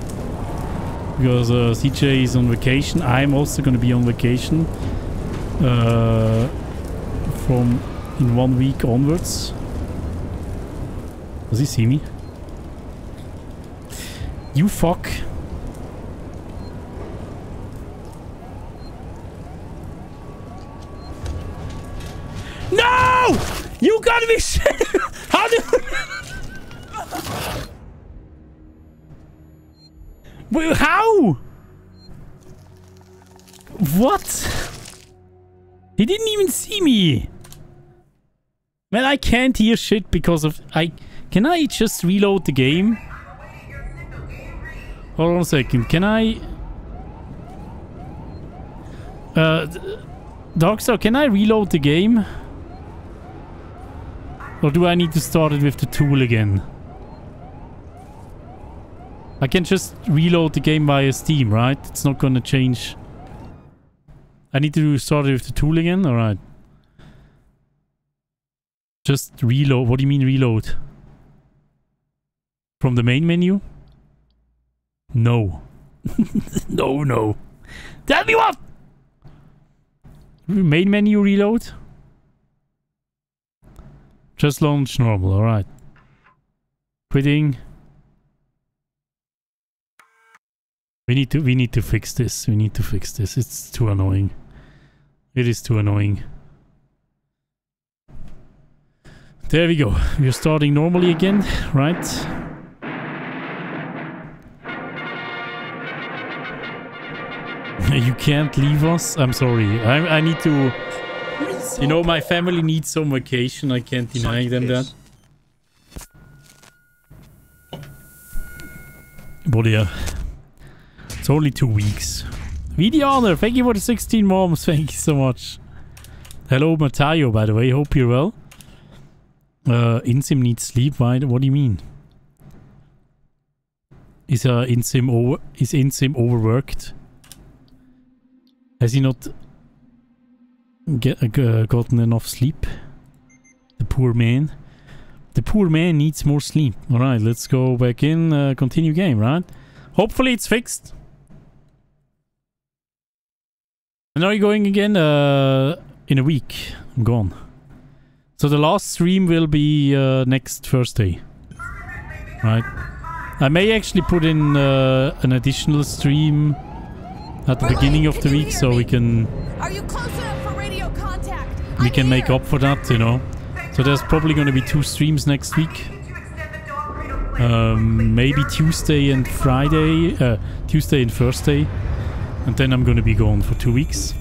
Because uh, CJ is on vacation. I'm also going to be on vacation. Uh, from in one week onwards. Does he see me? You fuck. No! You gotta be! How do... Wait, (laughs) how? What? He didn't even see me. Man, I can't hear shit because of... I Can I just reload the game? Hold on a second. Can I... Uh... Darkstar, can I reload the game? Or do I need to start it with the tool again? I can just reload the game via Steam, right? It's not gonna change. I need to start it with the tool again? Alright. Just reload. What do you mean reload? From the main menu? No. (laughs) no, no. Tell me what! Main menu reload? Just launch normal, alright. Quitting. We need to we need to fix this. We need to fix this. It's too annoying. It is too annoying. There we go. We're starting normally again, right? (laughs) you can't leave us? I'm sorry. I, I need to... You know, my family needs some vacation. I can't deny them that. But yeah. It's only two weeks. Vidianer, thank you for the 16 moms. (laughs) Thank you so much. Hello, Matayo, by the way. Hope you're well. Uh, Insim needs sleep. Why? What do you mean? Is uh, Insim over? Is Insim overworked? Has he not get, uh, gotten enough sleep? The poor man. The poor man needs more sleep. All right, let's go back in. Uh, continue game, right? Hopefully it's fixed. And are you going again? Uh, in a week. I'm gone. So the last stream will be uh, next Thursday. Right. I may actually put in uh, an additional stream at the beginning of the week so we can Are you close we can make up for that, you know. So there's probably going to be two streams next week. Um, maybe Tuesday and Friday, uh, Tuesday and Thursday, and then I'm going to be gone for two weeks.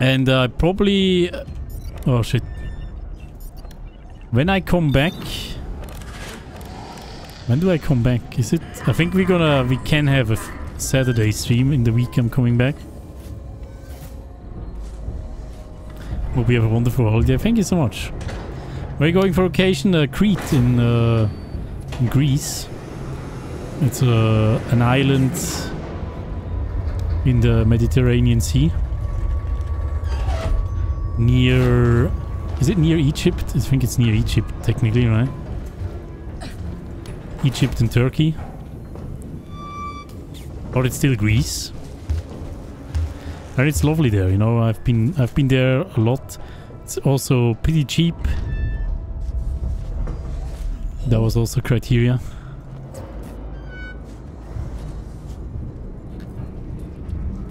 And uh, probably, oh shit. When I come back, when do I come back? Is it? I think we're gonna, we can have a Saturday stream in the week I'm coming back. You have a wonderful holiday. Thank you so much. We're going for vacation uh, Crete in, uh, in Greece. It's uh, an island in the Mediterranean Sea. Near... Is it near Egypt? I think it's near Egypt, technically, right? Egypt and Turkey. Or it's still Greece. And it's lovely there, you know. I've been I've been there a lot. It's also pretty cheap. That was also criteria.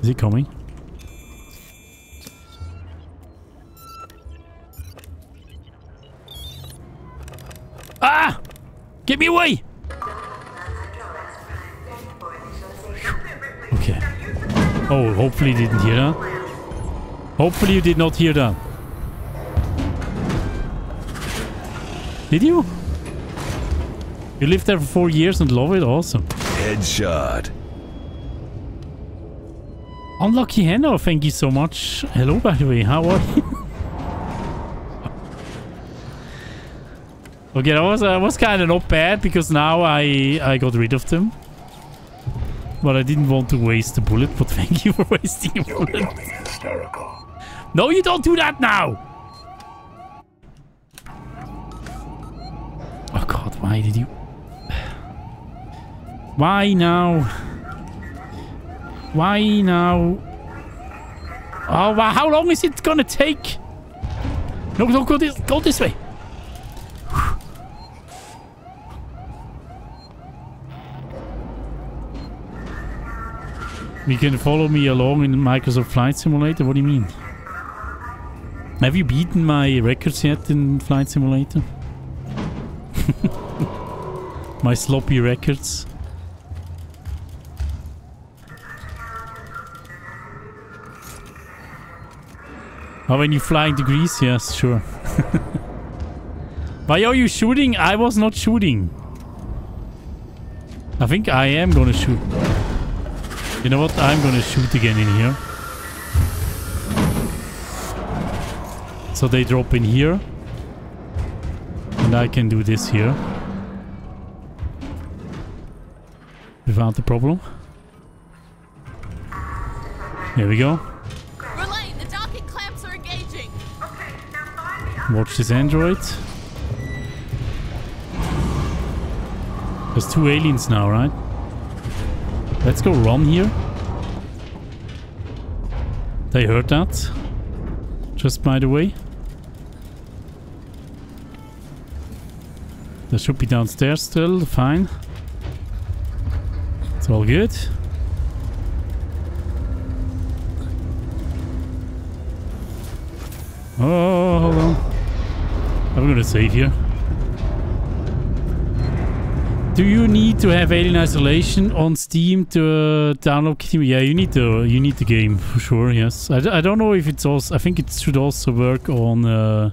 Is he coming? Ah! Get me away! Oh, hopefully you didn't hear that. Hopefully you did not hear that. Did you? You lived there for four years and love it? Awesome. Headshot. Unlucky Henno, thank you so much. Hello, by the way. How are you? (laughs) okay, that was, uh, was kind of not bad because now I, I got rid of them. But I didn't want to waste a bullet, but thank you for (laughs) wasting a bullet. No, you don't do that now! Oh god, why did you... Why now? Why now? Oh, wow, how long is it gonna take? No, no, go this, go this way. You can follow me along in Microsoft Flight Simulator? What do you mean? Have you beaten my records yet in Flight Simulator? (laughs) my sloppy records? Oh, when you flying to Greece? Yes, sure. (laughs) Why are you shooting? I was not shooting. I think I am gonna shoot. You know what? I'm gonna shoot again in here. So they drop in here. And I can do this here. Without the problem. There we go. Verlaine, the docking clamps are engaging. Watch this android. There's two aliens now, right? Let's go run here. They heard that. Just by the way. They should be downstairs still, fine. It's all good. Oh, hold on. I'm gonna save here. Do you need to have Alien Isolation on Steam to uh, download Steam? Yeah, you need the you need the game for sure. Yes, I don't know if it's also. I think it should also work on uh,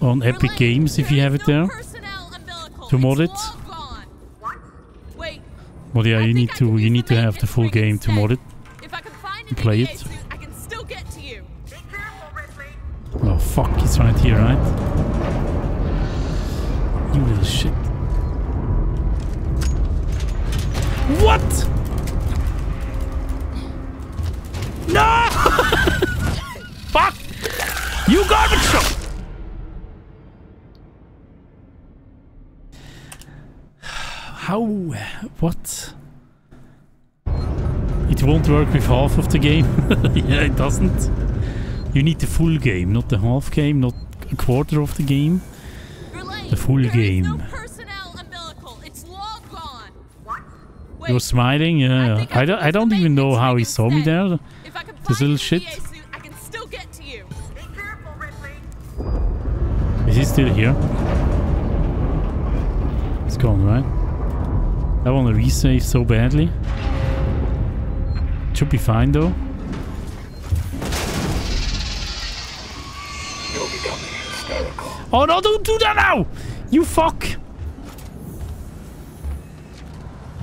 on Epic Games if you have it there to mod it. Wait, Well, yeah, you need to you need to have the full game to mod it if I can find and play it. I can still get to you. Oh fuck, it's right here, right? You little shit. What? No! (laughs) fuck! You garbage truck! How? What? It won't work with half of the game. (laughs) yeah, it doesn't. You need the full game, not the half game, not a quarter of the game. The full game. You're smiling, yeah. yeah. I, don't, I don't even know how he saw me there. This little shit. I can still get to you. Is he still here? It's gone, right? I want to resave so badly. Should be fine though. Oh no, don't do that now! You fuck!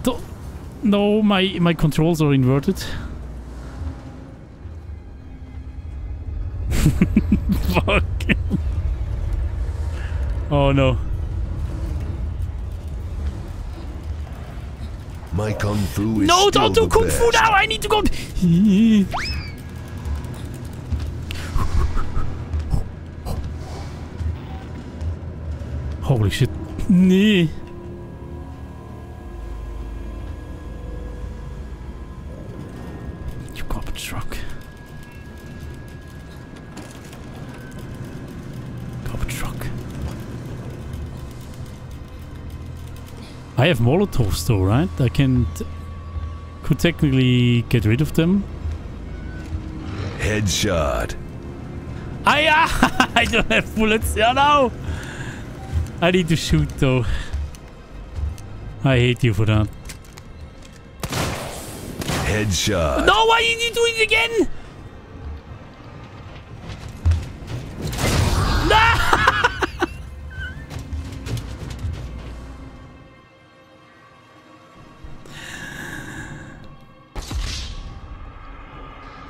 Don't, no, my, my controls are inverted. (laughs) fuck. oh no. My kung fu is No, don't do kung fu now! I need to go. (laughs) Holy shit. Nee. You truck. Garbage truck. I have Molotovs though, right? I can... Could technically get rid of them. Headshot. I, uh, (laughs) I don't have bullets. Oh no! I need to shoot though. I hate you for that. Headshot. No, why did you do it again? No! (laughs)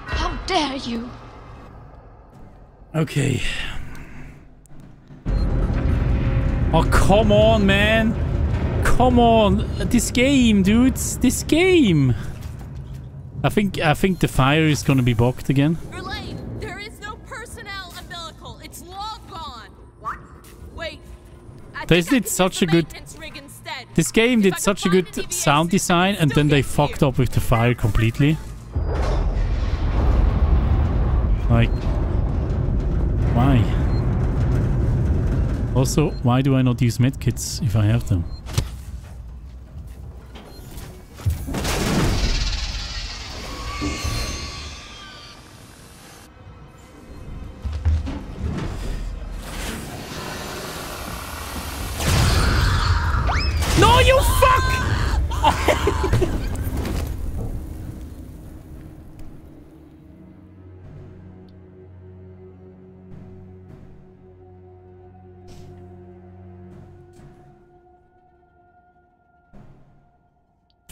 How dare you? Okay. Oh, come on, man. Come on. This game, dudes. This game. I think I think the fire is gonna be bugged again. Verlaine, there is no personnel umbilical. It's long gone. What? Wait. I They think I did such a good... rig instead. This game did such a good sound design and then they fucked up with the fire completely. Like... Why? Also, why do I not use medkits if I have them?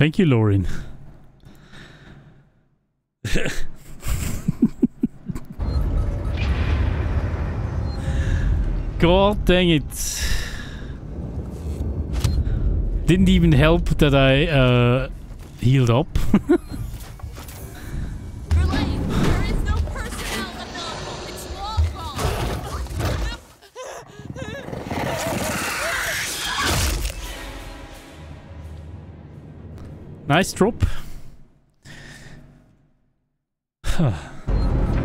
Thank you, Lauren. god dang it. Didn't even help that I uh, healed up. (laughs) nice drop. (sighs)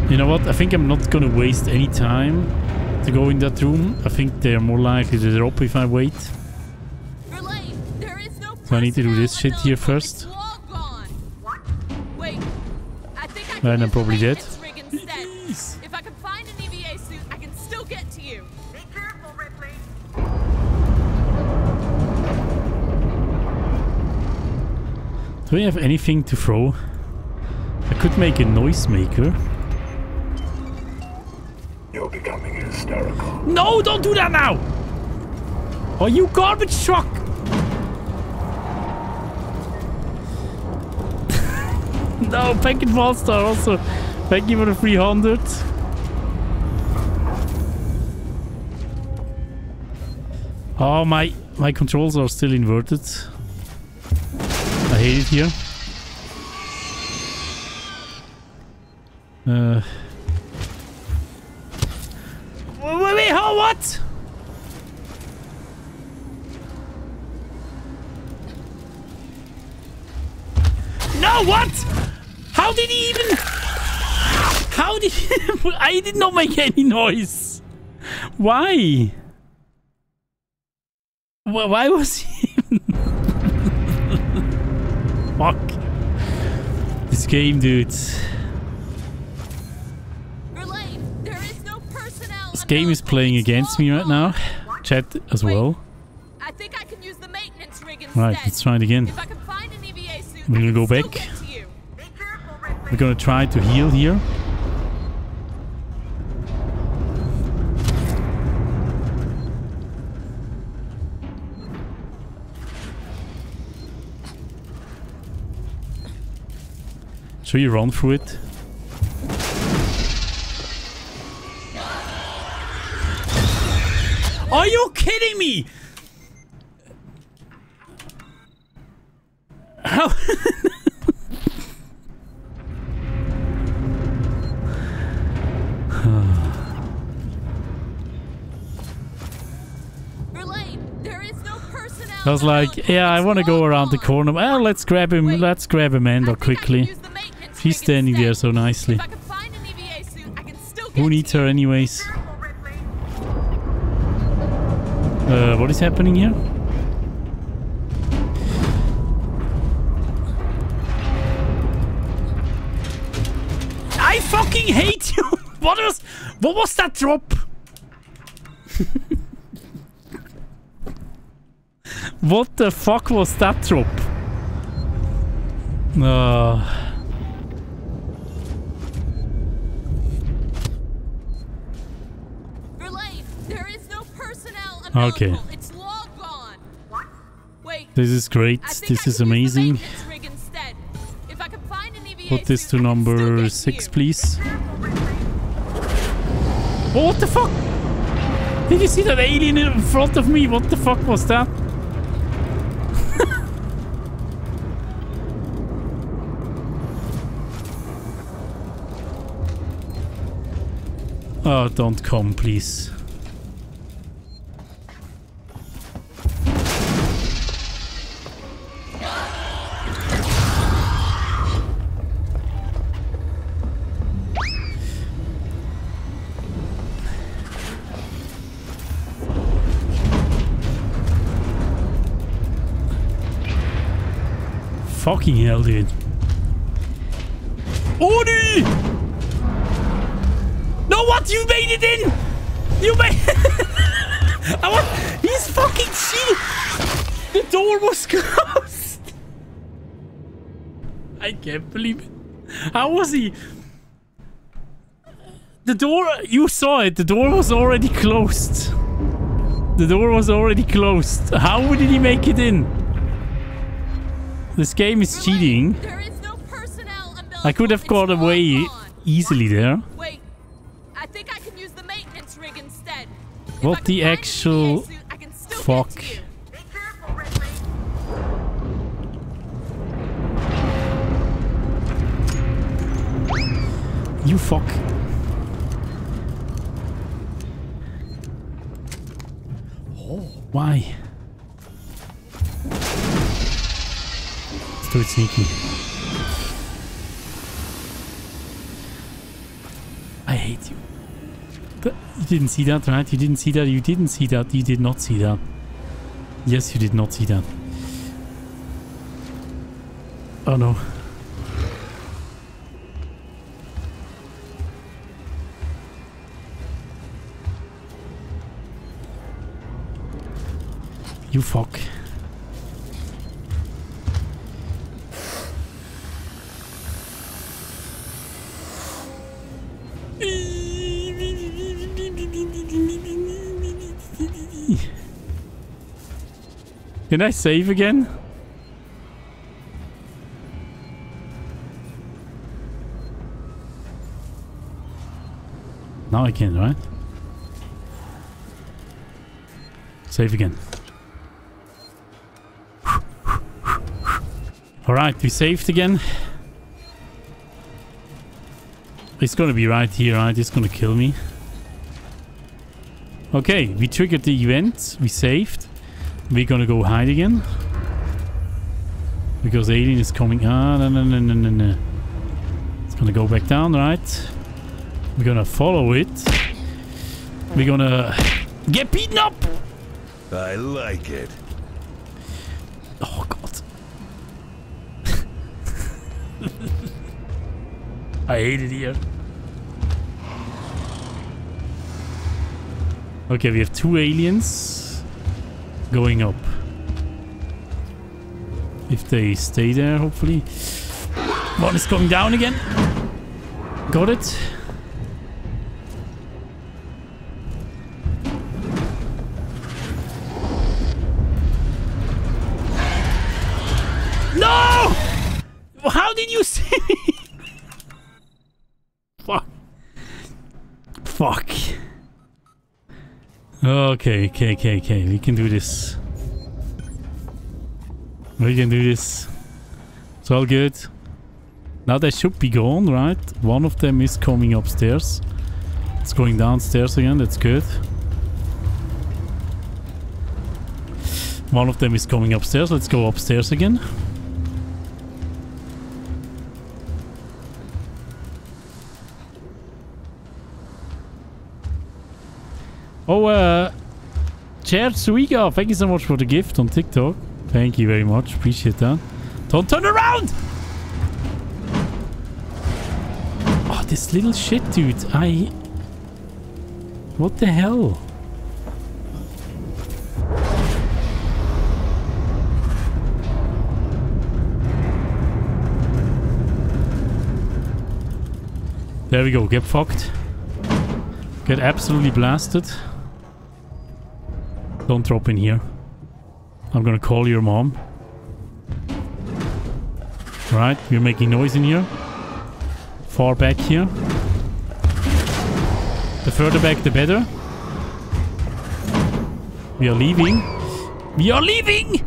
you know what? I think I'm not gonna waste any time to go in that room. I think they're more likely to drop if I wait. So I need to do this shit here first. Wait, I think I can Then I'm probably dead. Do we have anything to throw? I could make a noisemaker. You're becoming hysterical. No, don't do that now! Are you garbage truck! (laughs) no, Packet Monster also. Thank you for the 300. Oh, my, my controls are still inverted. Here. Uh... Wait, wait, wait, how, what? No, what? How did he even... How did he... (laughs) I did not make any noise. Why? Wh- Why was he... Fuck. This game, dude. This game is playing against me right now. Chat as well. I think I can use the maintenance rig instead. Right, let's try it again. If I can find an EVA suit, We're gonna go back. get to you. We're gonna try to heal here. Should you run through it? Are you kidding me? How? I was like, yeah, I want to go around the corner. Well, let's grab him. Let's grab Amanda quickly. She's standing there so nicely. Who needs her anyways? Uh, what is happening here? I fucking hate you! (laughs) what was what was that drop? (laughs) what the fuck was that drop? Uh, There is no personnel Okay. Oh, it's long gone. Wait, this is great. This is amazing. maintenance rig instead. If I find an EVA Put this to I can still number six, please. Oh, what the fuck? Did you see that alien in front of me? What the fuck was that? (laughs) oh, don't come, please. Fucking hell, dude. Ori! No, what? You made it in! You made... (laughs) I want... He's fucking shit! The door was (laughs) closed! I can't believe it. How was he... The door... You saw it. The door was already closed. The door was already closed. How did he make it in? This game is cheating. I could have got away easily there. Wait, I think I can use the maintenance rig instead. What the actual fuck? You fuck. Oh, why? Do it sneaky. I hate you. You didn't see that, right? You didn't see that. You didn't see that. You did not see that. Yes, you did not see that. Oh no. You fuck. Can I save again? Now I can, right? Save again. Alright, we saved again. It's gonna be right here, right? It's gonna kill me. Okay, we triggered the event. We saved. We're gonna go hide again. Because alien is coming. Ah, no, no, no, no, no, no. It's gonna go back down, right? We're gonna follow it. We're gonna get beaten up! I like it. Oh, God. (laughs) I hate it here. Okay, we have two aliens going up. If they stay there, hopefully. One is going down again. Got it. No! How did you (laughs) see? Fuck. Fuck. Okay, okay, okay, okay. We can do this. We can do this. It's all good. Now they should be gone, right? One of them is coming upstairs. It's going downstairs again. That's good. One of them is coming upstairs. Let's go upstairs again. Oh, uh, Chair Suiga, thank you so much for the gift on TikTok. Thank you very much. Appreciate that. Don't turn around! Oh, this little shit, dude. I... What the hell? There we go. Get fucked. Get absolutely blasted. Don't drop in here. I'm gonna call your mom. Right, you're making noise in here. Far back here. The further back, the better. We are leaving. We are leaving!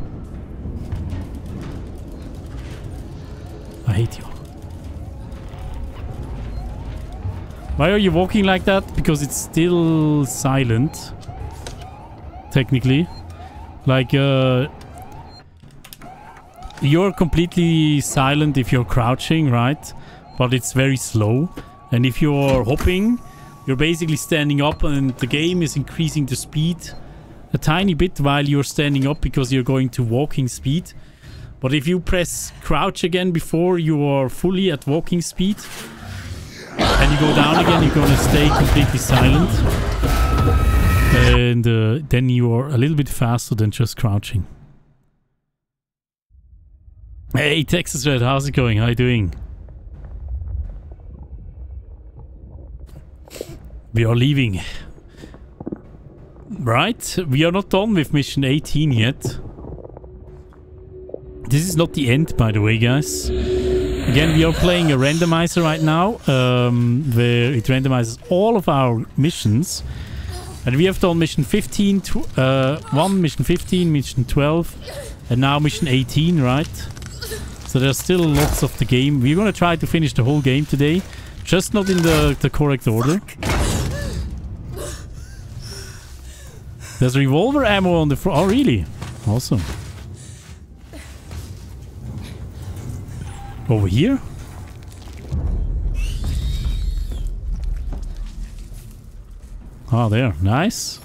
I hate you. Why are you walking like that? Because it's still silent. Technically. Like, uh... You're completely silent if you're crouching, right? But it's very slow. And if you're hopping, you're basically standing up and the game is increasing the speed a tiny bit while you're standing up because you're going to walking speed. But if you press crouch again before you are fully at walking speed, and you go down again, you're gonna stay completely silent. And uh, then you are a little bit faster than just crouching. Hey, Texas Red, how's it going? How are you doing? We are leaving. Right, we are not done with mission 18 yet. This is not the end, by the way, guys. Again, we are playing a randomizer right now, um, where it randomizes all of our missions. And we have done mission 15, tw- uh, 1, mission 15, mission 12, and now mission 18, right? So there's still lots of the game. We're gonna try to finish the whole game today, just not in the, the correct order. There's revolver ammo on the front. Oh, really? Awesome. Over here? Ah, there. Nice.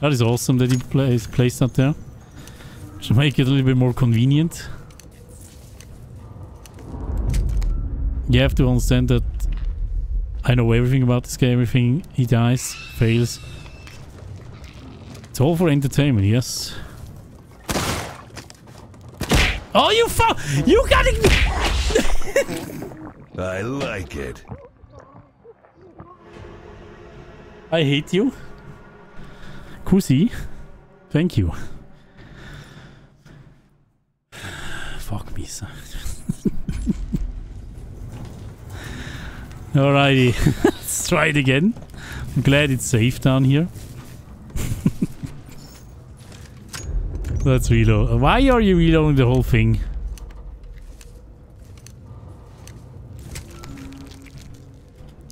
That is awesome that he plays placed that there. To make it a little bit more convenient. You have to understand that I know everything about this game. Everything he dies, fails. It's all for entertainment, yes. Oh, you fu- You got it! (laughs) I like it. I hate you. Kusi. Thank you. (sighs) Fuck me, son. (laughs) Alrighty. (laughs) Let's try it again. I'm glad it's safe down here. (laughs) Let's reload. Why are you reloading the whole thing?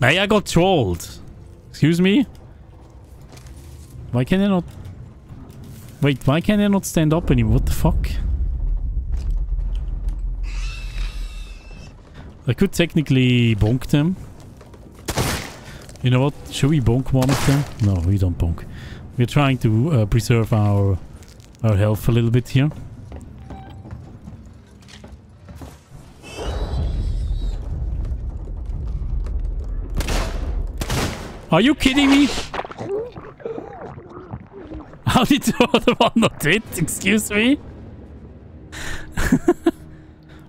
Hey, I got trolled. Excuse me? Why can I not... Wait, why can I not stand up anymore? What the fuck? I could technically bonk them. You know what? Should we bonk one of them? No, we don't bonk. We're trying to uh, preserve our our health a little bit here. Are you kidding me? How did the other one not hit? Excuse me? (laughs)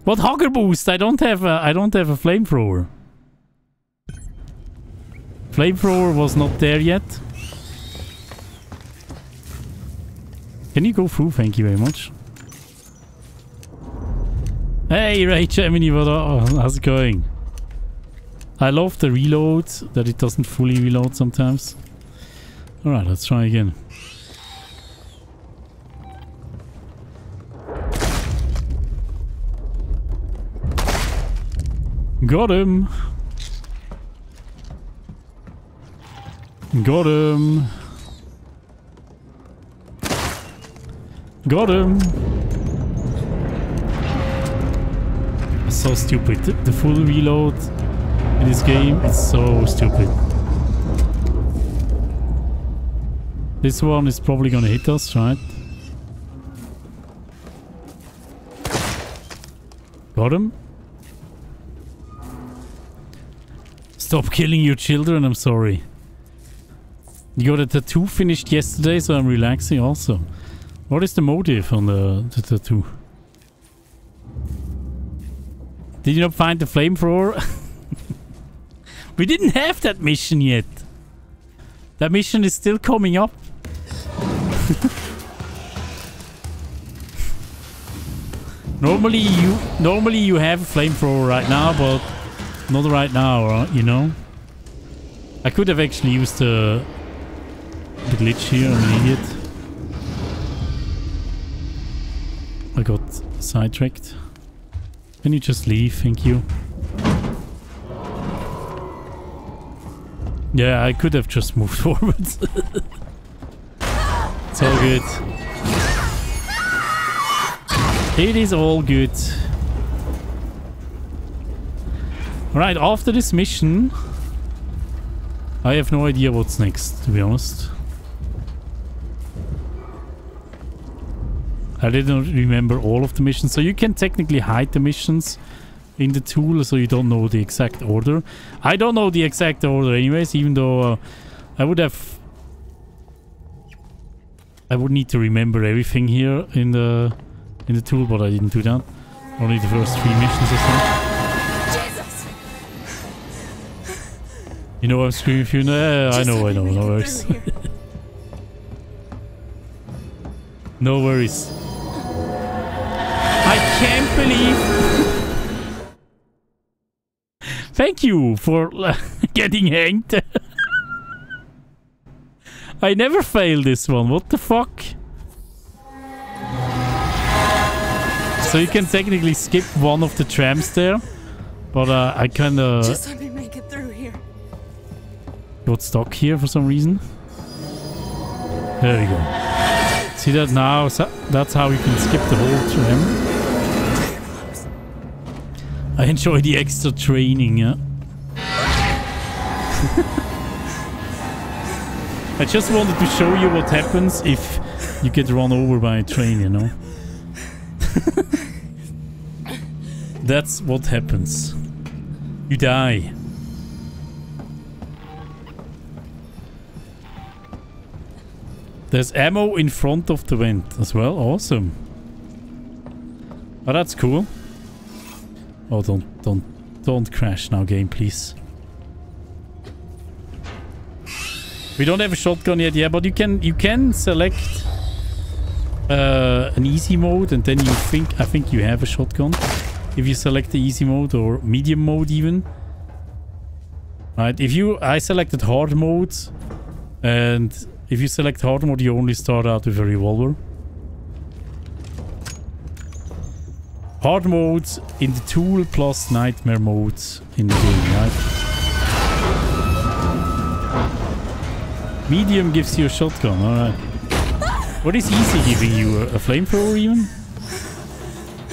what hogger boost? I don't have a I don't have a flamethrower. Flamethrower was not there yet. Can you go through? Thank you very much. Hey, Ray Gemini, what are, oh, how's it going? I love the reload, that it doesn't fully reload sometimes. Alright, let's try again. Got him! Got him! Got him! So stupid. The full reload in this game is so stupid. This one is probably gonna hit us, right? Got him? Stop killing your children, I'm sorry. You got a tattoo finished yesterday, so I'm relaxing also. What is the motive on the, the tattoo? Did you not find the flamethrower? (laughs) we didn't have that mission yet. That mission is still coming up. (laughs) normally you normally you have a flamethrower right now, but not right now, uh, you know. I could have actually used the, the glitch here, I'm an idiot. I got sidetracked. Can you just leave? Thank you. Yeah, I could have just moved (laughs) forward. it's all good. It is all good. Right, after this mission... I have no idea what's next, to be honest. I didn't remember all of the missions. So you can technically hide the missions in the tool so you don't know the exact order. I don't know the exact order anyways, even though uh, I would have... I would need to remember everything here in the in the tool, but I didn't do that. Only the first three missions or so. Jesus! You know I'm screaming for you? No, I know, I know, no worries. no worries. I can't believe... Thank you for (laughs) getting hanged. (laughs) I never fail this one. What the fuck? So you can technically skip one of the trams there, but uh, I kind of Just let me make it through here. got stuck here for some reason. There we go. See that now? So that's how you can skip the whole tram. I enjoy the extra training, yeah. I just wanted to show you what happens if you get run over by a train, you know? (laughs) That's what happens. You die. There's ammo in front of the vent as well. Awesome. Oh, that's cool. Oh, don't, don't, don't crash now, game, please. We don't have a shotgun yet, yeah, but you can, you can select uh, an easy mode, and then you think, I think you have a shotgun. If you select the easy mode or medium mode, even. Right, if you, I selected hard mode, and if you select hard mode, you only start out with a revolver. Hard modes in the tool plus nightmare modes in the game, right? Medium gives you a shotgun, alright. What is easy giving you? A, flamethrower even?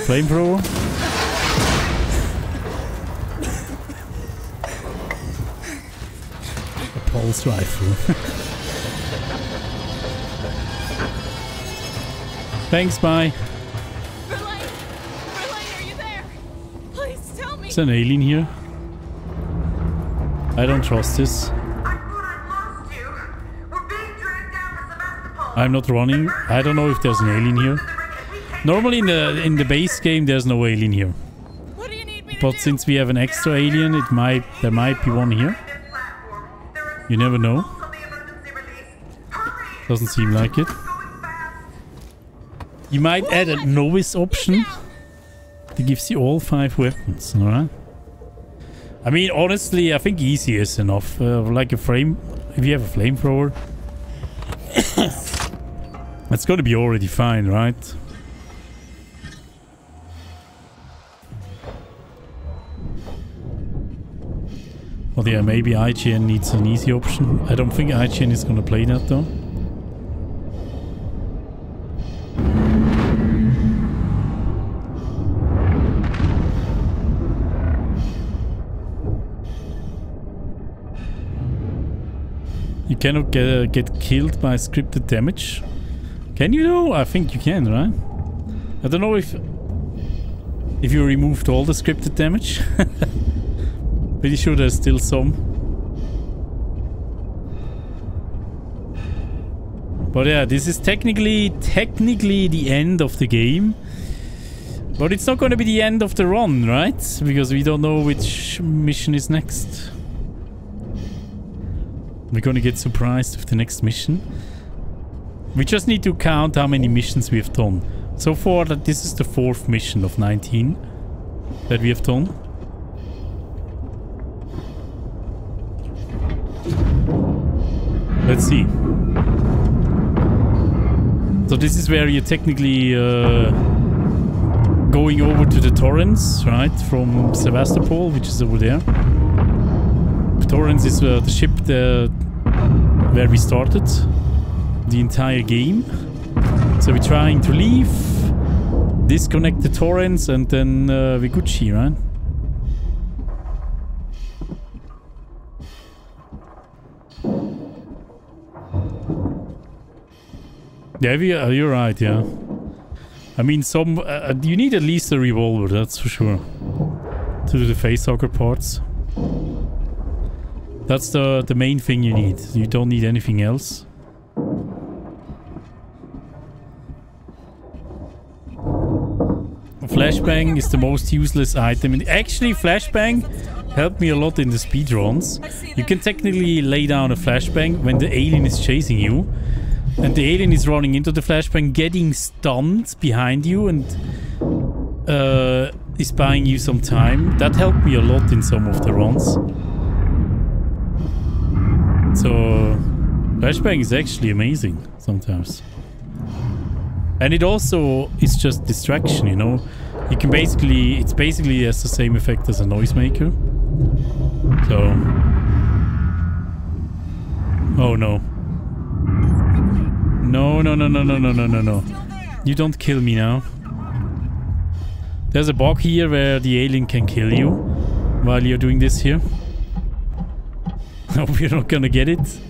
Flamethrower? A pulse rifle. (laughs) Thanks, bye. Please tell an alien here? I don't trust this. I'm not running. I don't know if there's an alien here. Normally in the in the base game there's no alien here. But since we have an extra alien, it might there might be one here. You never know. Doesn't seem like it. You might add a novice option that gives you all five weapons, alright? I mean, honestly, I think easy is enough. Uh, like a frame, if you have a flamethrower, (coughs) that's gonna be already fine, right? Well, yeah, maybe IGN needs an easy option. I don't think IGN is gonna play that though. You cannot get, uh, get killed by scripted damage. Can you though? I think you can, right? I don't know if if you removed all the scripted damage. (laughs) Pretty sure there's still some. But yeah, this is technically technically the end of the game. But it's not going to be the end of the run, right? Because we don't know which mission is next. We're gonna get surprised with the next mission. We just need to count how many missions we have done. So far, this is the fourth mission of 19 that we have done. Let's see. So this is where you're technically uh, going over to the Torrens, right? From Sevastopol, which is over there. Torrens is uh, the ship that, where we started the entire game. So we're trying to leave, disconnect the Torrens, and then uh, we're Gucci, right? Yeah, we, uh, you're right, yeah. I mean, some uh, you need at least a revolver, that's for sure. To do the facehugger parts. That's the, the main thing you need. You don't need anything else. Flashbang is the most useless item. Actually, Flashbang helped me a lot in the speedruns. You can technically lay down a Flashbang when the alien is chasing you. And the alien is running into the Flashbang, getting stunned behind you and uh, is buying you some time. That helped me a lot in some of the runs. So Flashbang is actually amazing sometimes. And it also is just distraction, you know? You can basically, it's basically has the same effect as a noisemaker. So... Oh no. No, no, no, no, no, no, no, no, no. You don't kill me now. There's a bug here where the alien can kill you while you're doing this here. (laughs) You're not gonna get it.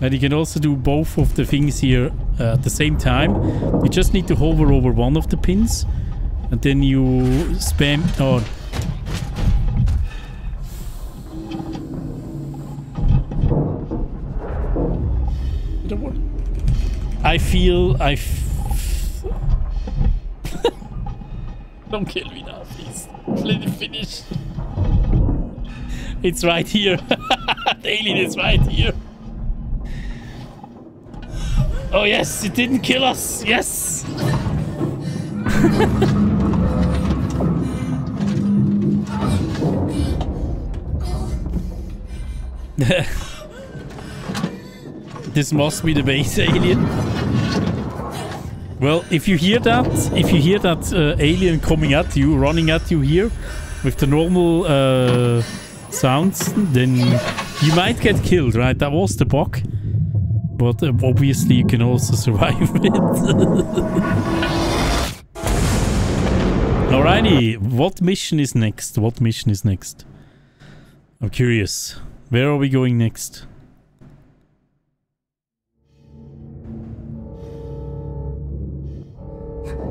And you can also do both of the things here uh, at the same time. You just need to hover over one of the pins. And then you spam... Oh. I feel... I... F (laughs) Don't kill me now, please. Let it finish. It's right here. the (laughs) alien is right here. Oh yes, it didn't kill us. Yes. (laughs) this must be the base alien. Well, if you hear that, if you hear that uh, alien coming at you, running at you here, with the normal uh, sounds, then you might get killed, right? That was the bug. But uh, obviously you can also (laughs) survive it. (laughs) Alrighty, what mission is next? What mission is next? I'm curious. Where are we going next?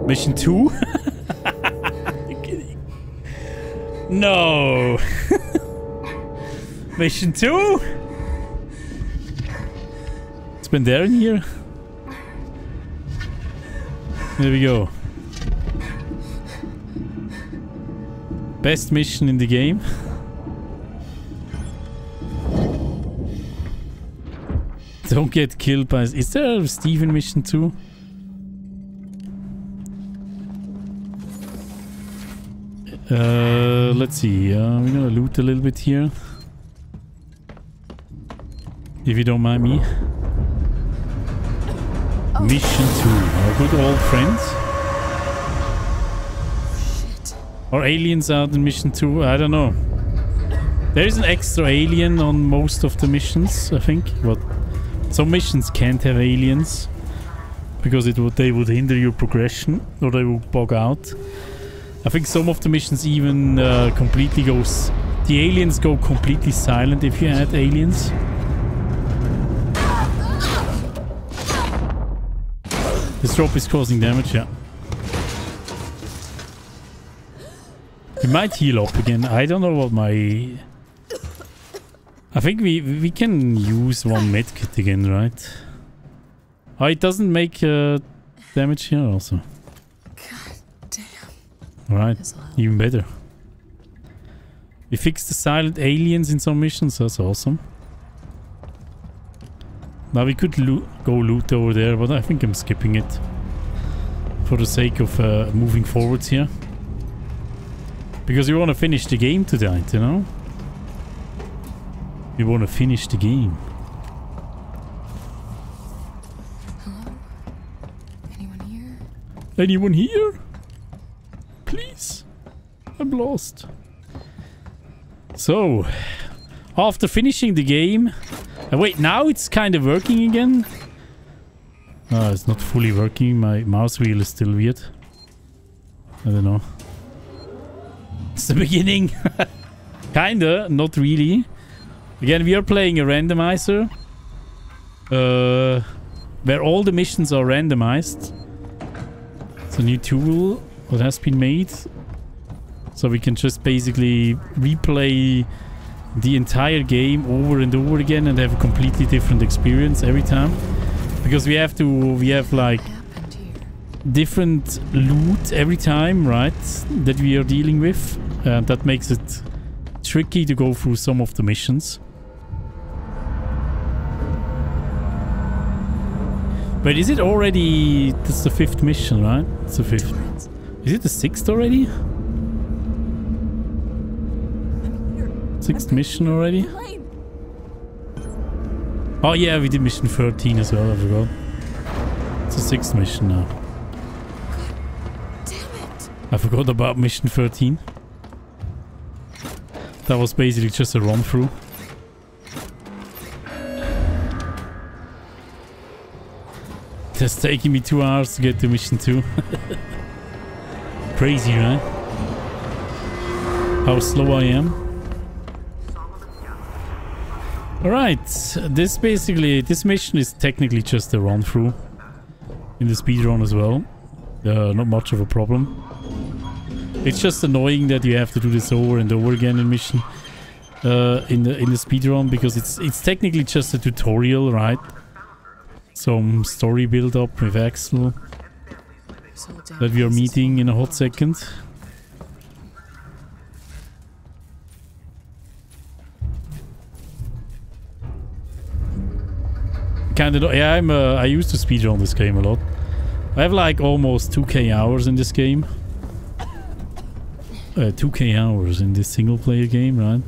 Mission 2? (laughs) no! Mission 2? It's been there in here? There we go. Best mission in the game. (laughs) Don't get killed by... Is there a Steven mission too? Uh, let's see. Uh, we're gonna loot a little bit here. If you don't mind me. Mission 2. Our good old friends. Or aliens out in Mission 2? I don't know. There is an extra alien on most of the missions, I think. But some missions can't have aliens. Because it would they would hinder your progression. Or they would bug out. I think some of the missions even uh, completely goes... The aliens go completely silent if you add aliens. This rope is causing damage, yeah. We might heal up again. I don't know what my... I think we we can use one medkit again, right? Oh, it doesn't make uh, damage here also. God damn. Alright, even better. We fixed the silent aliens in some missions, that's awesome. Now we could loo go loot over there, but I think I'm skipping it. For the sake of uh, moving forwards here. Because we want to finish the game tonight, you know? We want to finish the game. Hello? Anyone here? Anyone here? Please. I'm lost. So, after finishing the game... Uh, wait, now it's kind of working again? Oh, it's not fully working. My mouse wheel is still weird. I don't know. It's the (laughs) beginning. (laughs) Kinda, not really. Again, we are playing a randomizer. Uh, where all the missions are randomized. It's a new tool that has been made. So we can just basically replay the entire game over and over again and have a completely different experience every time. Because we have to, we have like different loot every time, right? That we are dealing with. Uh, that makes it tricky to go through some of the missions. But is it already... That's the fifth mission, right? It's the fifth. Is it the sixth already? Sixth mission already? Oh yeah, we did mission 13 as well, I forgot. It's the sixth mission now. Damn it! I forgot about mission 13. That was basically just a run through. It's taking me two hours to get to mission 2. (laughs) Crazy, right? How slow I am. Alright, this basically, this mission is technically just a run through. In the speedrun as well. Uh, not much of a problem. It's just annoying that you have to do this over and over again in mission. Uh, in the in the speedrun because it's it's technically just a tutorial, right? Some story build up with Axel that we are meeting in a hot second. Kind of, yeah. I'm. Uh, I used to speedrun this game a lot. I have like almost 2k hours in this game. Uh, 2k hours in this single player game, right?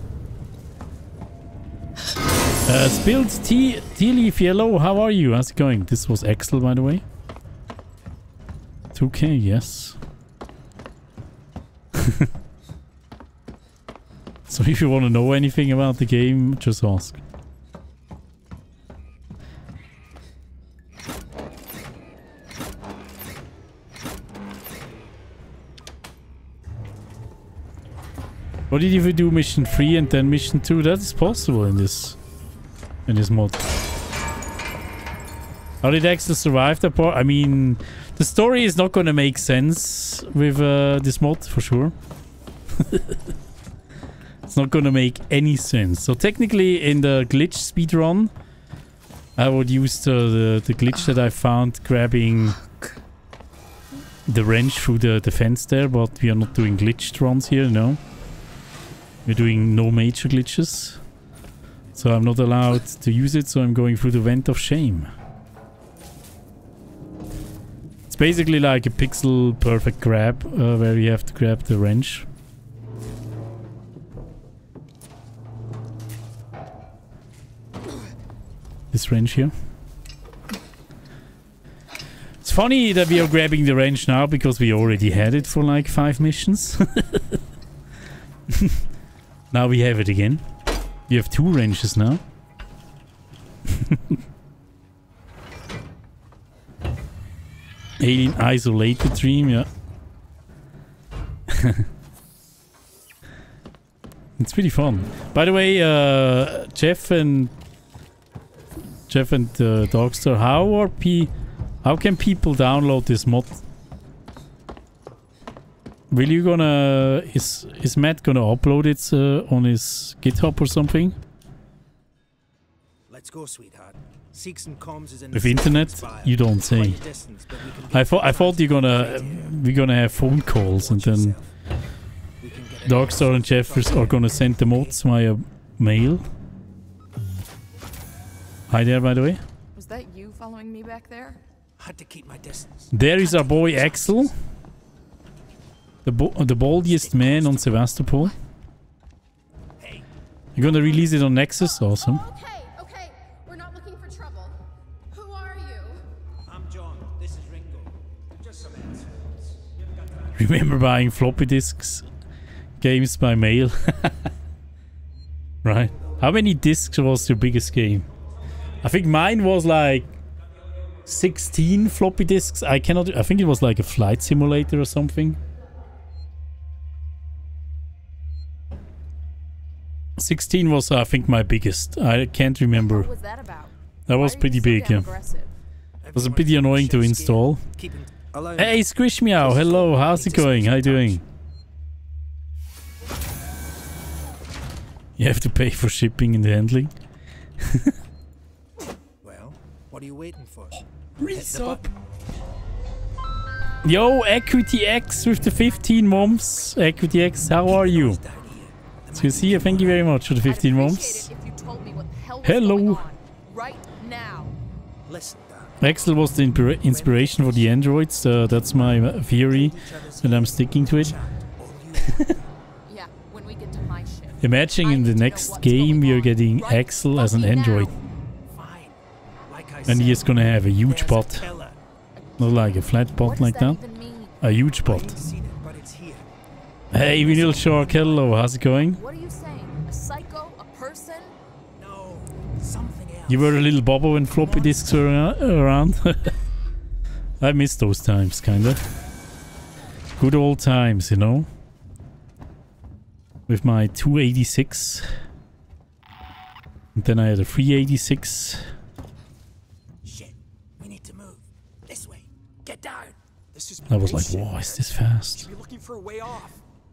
Uh, spilled tea, tea leaf yellow. How are you? How's it going? This was Axel, by the way. 2k, yes. (laughs) so if you want to know anything about the game, just ask. What did you do mission 3 and then mission 2? That is possible in this in this mod. How did Axel survive that part? I mean, the story is not gonna make sense with uh, this mod for sure. (laughs) it's not gonna make any sense. So technically in the glitch speedrun, I would use the, the, the glitch that I found grabbing the wrench through the, the fence there, but we are not doing glitched runs here, no. We're doing no major glitches. So I'm not allowed to use it, so I'm going through the vent of shame. It's basically like a pixel perfect grab, uh, where you have to grab the wrench. This wrench here. It's funny that we are grabbing the wrench now because we already had it for like five missions. (laughs) now we have it again. You have two wrenches now. (laughs) Alien isolated dream, yeah. (laughs) it's pretty fun. By the way, uh, Jeff and Jeff and uh, Dogstar, how are p how can people download this mod? Will you gonna is is Matt gonna upload it uh, on his GitHub or something? Let's go, sweetheart. Seeks and comms is in With internet, you don't say. I thought I thought you're gonna we're gonna have phone calls and then Darkstar and Jeffers are gonna send the mods via mail. Hi there, by the way. Was that you following me back there? Had to keep my distance. There is our boy Axel. The, bo the baldiest man on Sevastopol. You're gonna release it on Nexus? Oh, awesome. Okay, okay. We're not looking for trouble. Who are you? I'm John. This is Ringo. Just some answers. (laughs) Remember buying floppy disks? Games by mail? (laughs) right. How many disks was your biggest game? I think mine was like 16 floppy disks. I cannot... I think it was like a flight simulator or something. 16 was, I think, my biggest. I can't remember. What was that about? That was pretty big, yeah. It was a pretty annoying to install. Hey, Squish Meow, hello, how's it going? How are you doing? You have to pay for shipping and handling. (laughs) Well, what are you waiting for? Oh, Resub. Yo, Equity X with the 15 moms. Equity X, how are you? So you see, thank you very much for the 15 months. Hello. Right now. Listen, Axel was the inspira- inspiration for the androids. Uh, that's my uh, theory, and I'm sticking to it. (laughs) Yeah, when we get to my ship. Imagine in the next game we are getting Axel as an android. Fine. And he is gonna have a huge pot. Not like a flat pot like that. A huge pot. Hey, Vinyl Shark, hello, how's it going? What are you saying? A psycho? A person? You were a little bobber when floppy disks were uh, around. (laughs) I miss those times, kinda. Good old times, you know? With my 286. And then I had a 386. Shit. We need to move. This way. Get down. This is I was like, bullshit, wow, is this fast?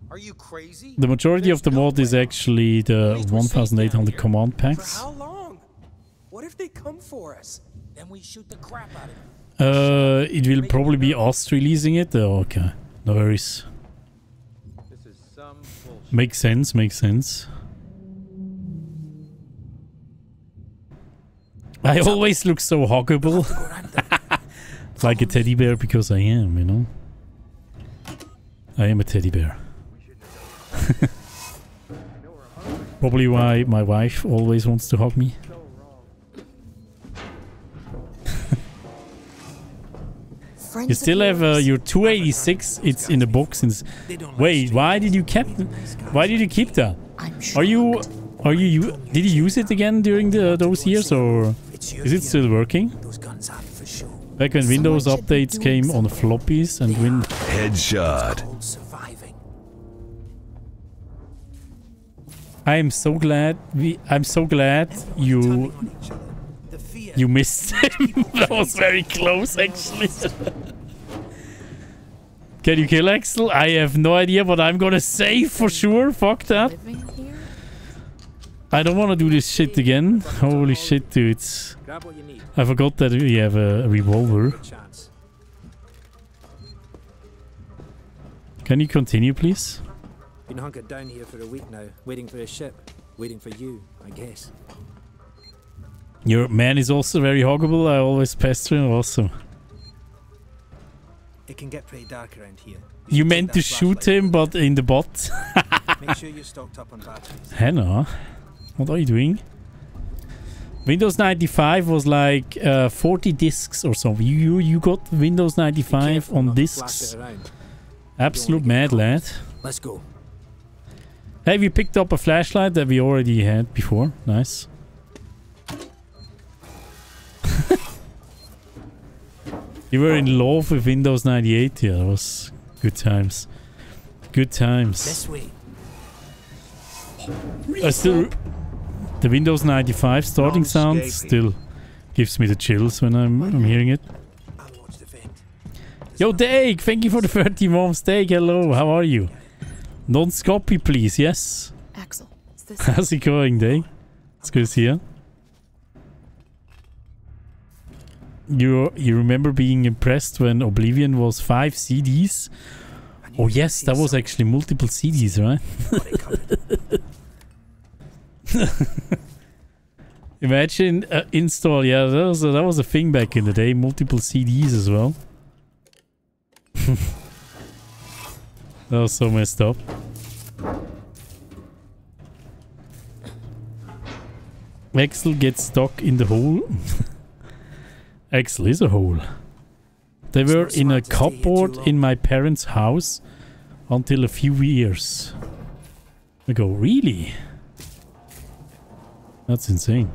Should be looking for a way off. Are you crazy? The majority of the mod is actually the 1800 command packs. For packs. how long? What if they come for us? Then we shoot the crap out of them. Uh, it will probably be us releasing it. Oh, okay, no worries. This is some. Makes sense, makes sense. I always look so huggable. (laughs) like a teddy bear because I am, you know. I am a teddy bear. (laughs) Probably why my wife always wants to hug me. You still have uh, your 286. It's in the box since. Wait, why did you keep? Why did you keep that? Are you? Are you? u- Did you use it again during the those years, or is it still working? Back when Windows updates came on floppies and Win. Headshot. I am so glad we. I'm so glad you. You missed (laughs) him. that was very close, actually. (laughs) Can you kill Axel? I have no idea what I'm gonna say for sure. Fuck that. I don't want to do this shit again. Holy shit, need. I forgot that we have a revolver. Can you continue, please? Been hunkered down here for a week now, waiting for a ship. Waiting for you, I guess. Your man is also very huggable. I always pester him also. It can get pretty dark around here. You meant to shoot him, but in the bot. (laughs) Make sure you're stocked up on batteries. Hannah, what are you doing? Windows 95 was like uh, 40 discs or something. You you, you got Windows 95 on discs. Absolute mad lad. Let's go. Hey, we picked up a flashlight that we already had before. Nice. (laughs) you were in love with Windows 98. Yeah, that was good times. Good times. This way. I still the Windows 95 starting sound still gives me the chills when I'm, I'm hearing it. Yo, Dake, thank you for the 30 months. Dake, hello, how are you? Non-scopy, please, yes? Axel, is this (laughs) How's it going, Dake? It's good to see you. You, you remember being impressed when Oblivion was 5 CDs? Oh yes, that was actually multiple CDs, right? (laughs) Imagine uh, install, yeah, that was, a, that was a thing back in the day. Multiple CDs as well. (laughs) that was so messed up. Axel gets stuck in the hole. (laughs) Axel is a hole. They were in a cupboard in my parents' house until a few years ago. Really? That's insane.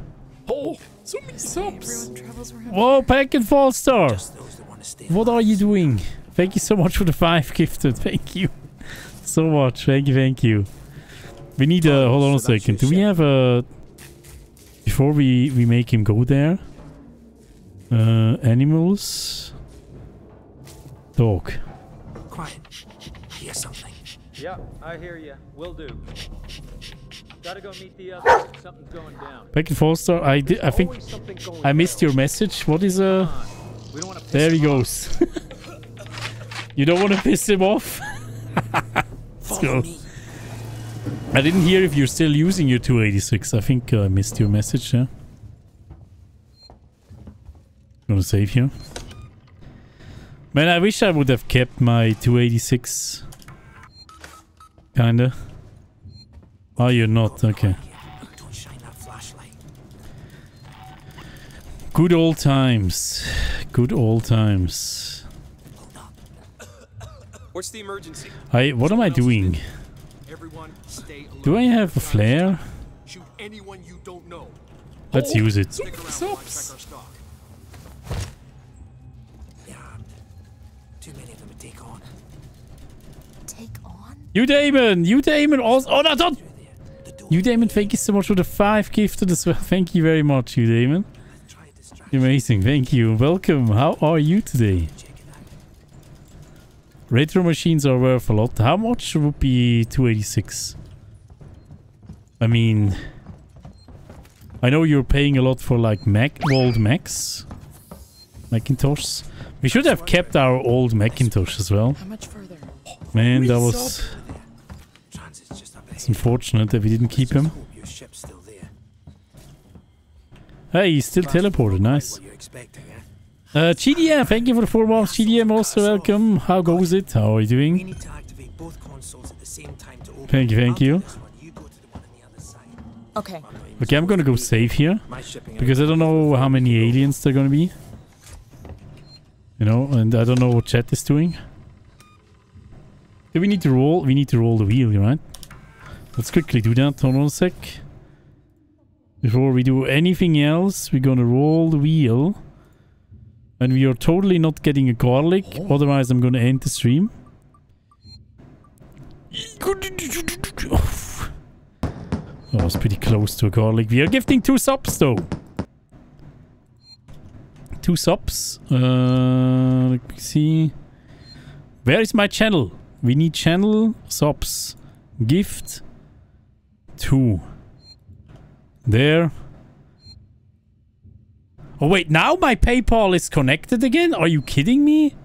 Oh, so many subs. Whoa, Pack and Fall Star. What are you doing? Thank you so much for the five gifted. Thank you so much. Thank you, thank you. We need a. Hold on a second. Do we have a. Before we, we make him go there. Uh, animals. Dog. Quiet. Hear something. Yeah, I hear you. Will do. Gotta go meet the others. Something's going down. Back and forth star. I did, I think I missed your message. What is uh There he goes. (laughs) you don't want to piss him off? (laughs) Let's go. I didn't hear if you're still using your 286. I think uh, I missed your message, yeah. Gonna save here. Man, I wish I would have kept my 286. Kinda. Oh, you're not. Okay. Good old times. Good old times. What's the emergency? I what am I doing? Everyone stay alert. Do I have a flare? Shoot anyone you don't know. Let's use it. Stick around while I check our stock. Too many of them to take on. Take on? You Damon! You Damon also Oh no don't You Damon, thank you so much for the five gifted as well. Thank you very much, you Damon. Amazing, thank you. Welcome. How are you today? Retro machines are worth a lot. How much would be 286? I mean, I know you're paying a lot for like Mac old Macs, Macintosh. We should have kept our old Macintosh as well. How much further? Man, that was. It's unfortunate that we didn't keep him. Your ship's still there. Hey, he's still teleported. Nice. What you're expecting, eh? Uh, GDM, thank you for the four months. GDM, also welcome. How goes it? How are you We doing? need to activate both consoles at the same time to open. Thank you, thank you. Okay. Okay, I'm gonna go save here. Because I don't know how many aliens there are gonna be. You know, and I don't know what chat is doing. Do we need to roll? We need to roll the wheel, right? Let's quickly do that. Hold on a sec. Before we do anything else, we're gonna roll the wheel. And we are totally not getting a garlic. Otherwise, I'm gonna end the stream. (laughs) That was pretty close to a garlic. We are gifting two subs though. Two subs. Uh, let me see. Where is my channel? We need channel subs. Gift. Two. There. Oh wait, now my PayPal is connected again? Are you kidding me?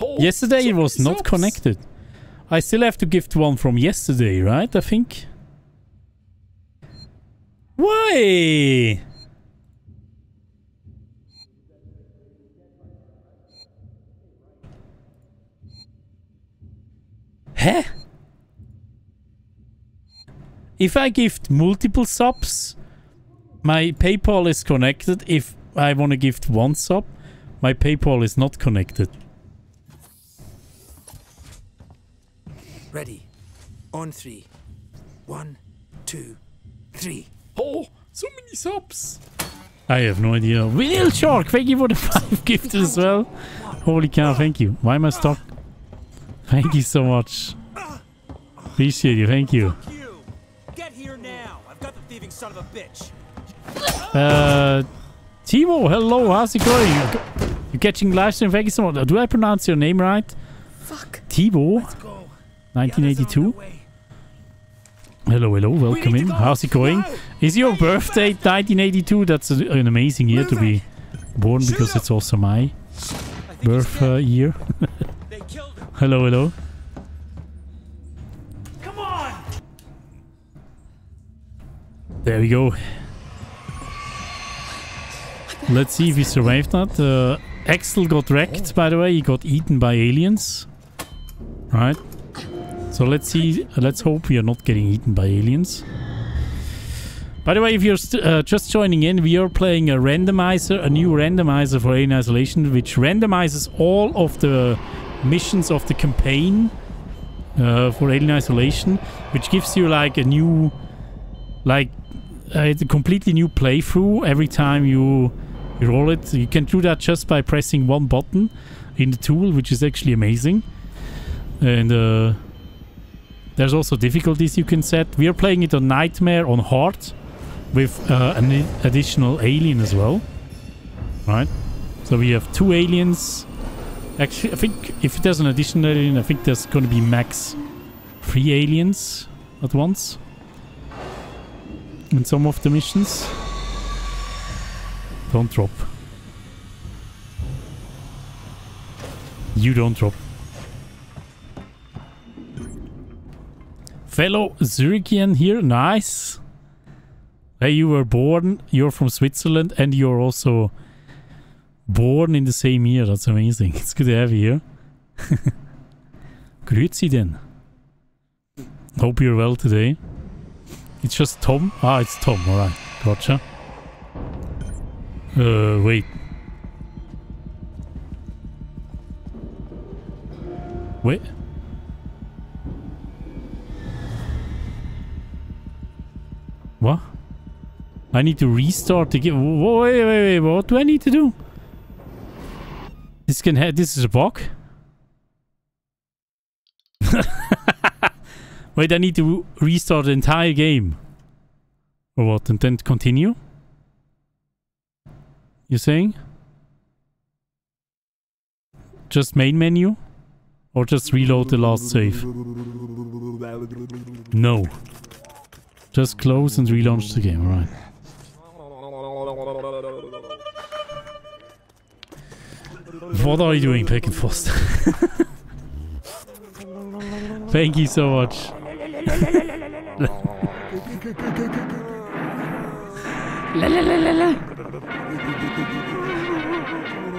Oh, yesterday it was not connected. I still have to gift one from yesterday, right? I think. Why? Huh? If I gift multiple subs, my PayPal is connected. If I want to gift one sub, my PayPal is not connected. Ready. On three. One, two, three. Oh, so many subs. I have no idea. Whale Shark, thank you for the (laughs) five gifts as well. Holy cow, thank you. Why am I stuck? Thank you so much. Appreciate you, thank you. Get here now. I've got the thieving son of a bitch. Uh, Timo, hello, how's it going? You're catching live stream, thank you so much. Do I pronounce your name right? Fuck. Tivo? 1982? Hello, hello, welcome in. How's it going? Is your birthday 1982? That's a, an amazing year to be born because it's also my birth uh, year. (laughs) hello, hello. Come on. There we go. Let's see if we survived that. Uh, Axel got wrecked, by the way. He got eaten by aliens. Right. So let's see. Let's hope we are not getting eaten by aliens. By the way, if you're uh, just joining in, we are playing a randomizer, a new randomizer for Alien Isolation, which randomizes all of the missions of the campaign uh, for Alien Isolation, which gives you like a new, like, uh, it's a completely new playthrough every time you, you roll it. You can do that just by pressing one button in the tool, which is actually amazing. And uh, there's also difficulties you can set. We are playing it on Nightmare on Hard with uh, an additional alien as well. Right? So we have two aliens. Actually, I think if there's an additional alien, I think there's going to be max three aliens at once in some of the missions. Don't drop. You don't drop. Fellow Zurichian here, nice. Hey, you were born, you're from Switzerland, and you're also born in the same year. That's amazing. (laughs) It's good to have you here. (laughs) Grüezi then. Hope you're well today. It's just Tom. Ah, it's Tom. Alright. Gotcha. Uh, wait. Wait. What? I need to restart the game. Wait, wait, wait. What do I need to do? This can have. This is a bug. (laughs) wait, I need to restart the entire game. Or what? And then continue? You're saying? Just main menu? Or just reload the last save? No. Just close and relaunch the game, alright. What are you doing, Peck and Foster? (laughs) Thank you so much. La la la la la.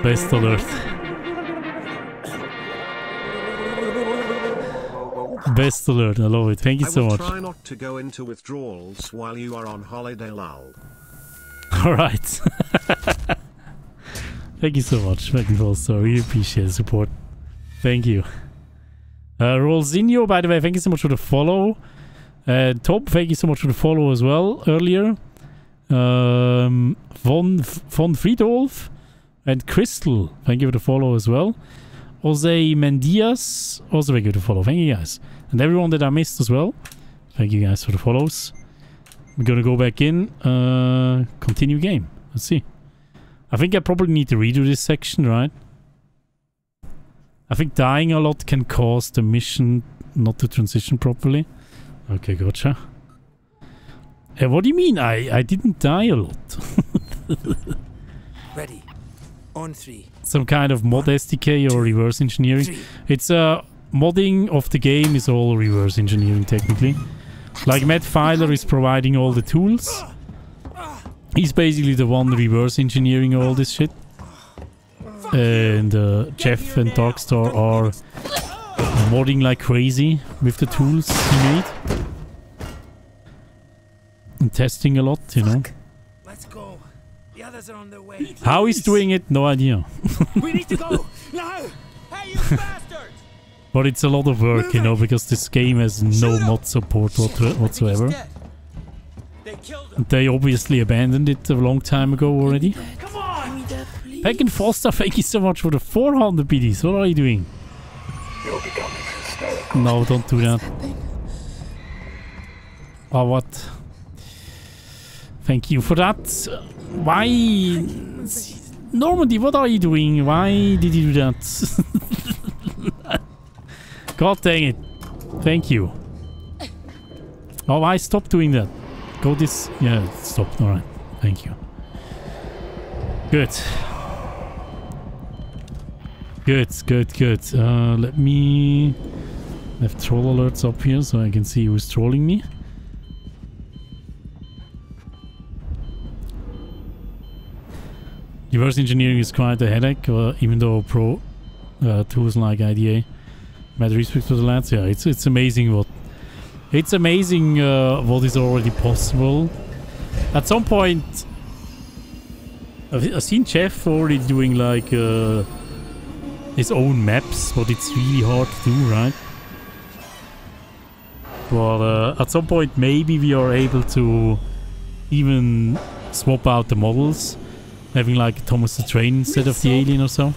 Best alert. Best alert, I love it. Thank you I so will much. try not to go into withdrawals while you are on holiday lull. (laughs) Alright. (laughs) Thank you so much, and Foster. We appreciate the support. Thank you. Uh, Rolzinho, by the way, thank you so much for the follow. Uh, Top, thank you so much for the follow as well earlier. Um, von, von Friedolf and Crystal, thank you for the follow as well. Jose Mendias, also thank you for the follow. Thank you guys. And everyone that I missed as well. Thank you guys for the follows. We're gonna go back in. Uh, continue game. Let's see. I think I probably need to redo this section, right? I think dying a lot can cause the mission not to transition properly. Okay, gotcha. Uh, what do you mean? I, I didn't die a lot. (laughs) Ready. On three. Some kind of mod SDK or reverse engineering. It's uh, modding of the game is all reverse engineering technically. Like Matt Filer is providing all the tools. He's basically the one reverse engineering all this shit. And uh, Jeff and Darkstar are modding like crazy with the tools he made. And testing a lot, you know. Let's go. The others are on their way. How he's doing it, no idea. (laughs) we need to go now. Hey, you (laughs) bastards! But it's a lot of work, you know, because this game has no mod support whatso- whatsoever. And they obviously abandoned it a long time ago already. Come on. Peck and Foster, (laughs) thank you so much for the 400 biddies. What are you doing? No, don't do that. Oh, what? Thank you for that. Why? Normandy, what are you doing? Why did you do that? (laughs) God dang it. Thank you. Oh, I stopped doing that. Go this... Yeah, stop. Alright. Thank you. Good. Good, good, good. Uh, let me I have troll alerts up here so I can see who's trolling me. Reverse engineering is quite a headache, uh, even though pro uh, tools like IDA. Mad respect to the lads. Yeah, it's it's amazing what it's amazing uh, what is already possible. At some point, I've, I've seen Jeff already doing like uh, his own maps, but it's really hard to do, right? But uh, at some point, maybe we are able to even swap out the models, having like Thomas the Train instead of the alien or so.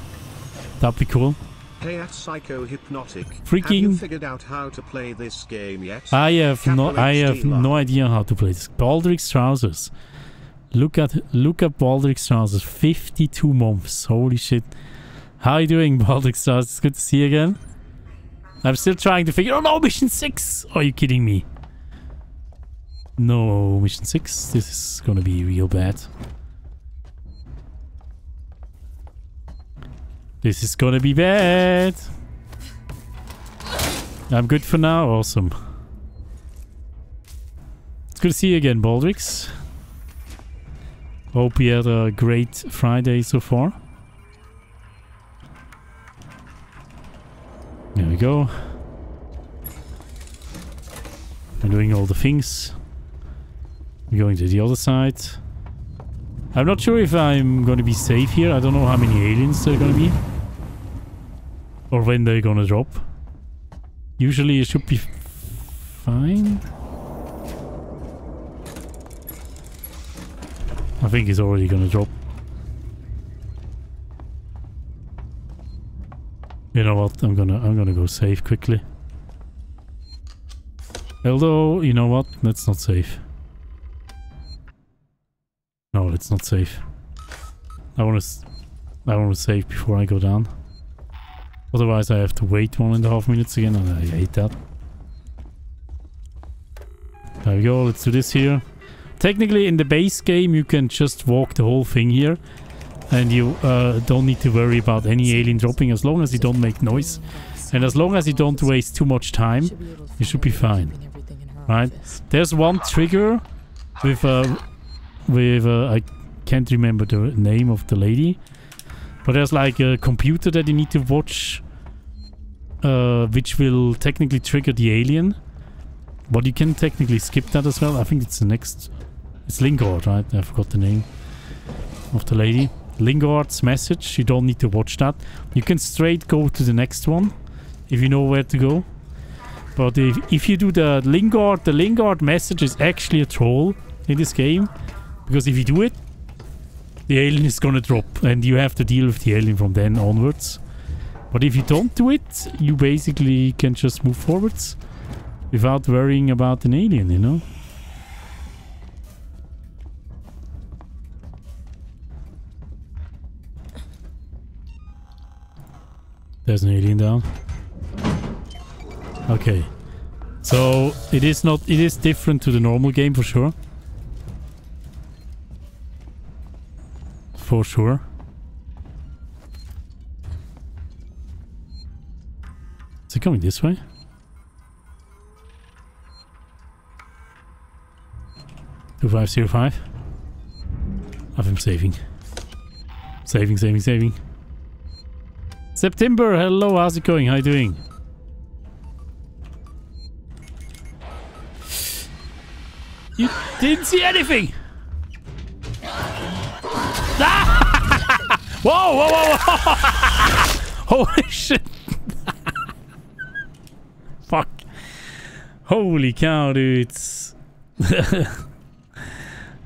That'd be cool. Hey at Psycho Hypnotic. Have Freaking- you figured out how to play this game yet? I have no I have no idea how to play this. Baldric's trousers. Look at look at Baldric's trousers. 52 months. Holy shit. How are you doing, (laughs) Baldric's trousers? It's good to see you again. I'm still trying to figure Oh no, mission six! Are you kidding me? No, mission six. This is gonna be real bad. This is gonna be bad. I'm good for now. Awesome. It's good to see you again, Baldrix. Hope you had a great Friday so far. There we go. I'm doing all the things. I'm going to the other side. I'm not sure if I'm gonna be safe here. I don't know how many aliens there are gonna be. Or when they're gonna drop. Usually it should be fine. I think it's already gonna drop. You know what? I'm gonna I'm gonna go safe quickly. Although, you know what? That's not safe. No, it's not safe. I want to I want to save before I go down. Otherwise I have to wait one and a half minutes again and I hate that. There we go, let's do this here. Technically in the base game you can just walk the whole thing here and you uh, don't need to worry about any alien dropping as long as you don't make noise and as long as you don't waste too much time you should be fine right there's one trigger with uh, with uh, I can't remember the name of the lady but there's like a computer that you need to watch uh, which will technically trigger the alien. But you can technically skip that as well. I think it's the next it's Lingard right? I forgot the name of the lady. Lingard's message. You don't need to watch that. You can straight go to the next one if you know where to go. But if, if you do the Lingard the Lingard message is actually a troll in this game. Because if you do it, the alien is gonna drop and you have to deal with the alien from then onwards. But if you don't do it, you basically can just move forwards without worrying about an alien, you know? There's an alien down. Okay. So it is not it is different to the normal game for sure. For sure. Is it coming this way? Two five zero five. I'm saving. Saving, saving, saving. September, hello, how's it going? How are you doing? You didn't see anything! Ah! (laughs) whoa, whoa, whoa, whoa! (laughs) Holy shit! (laughs) Fuck. Holy cow, dudes.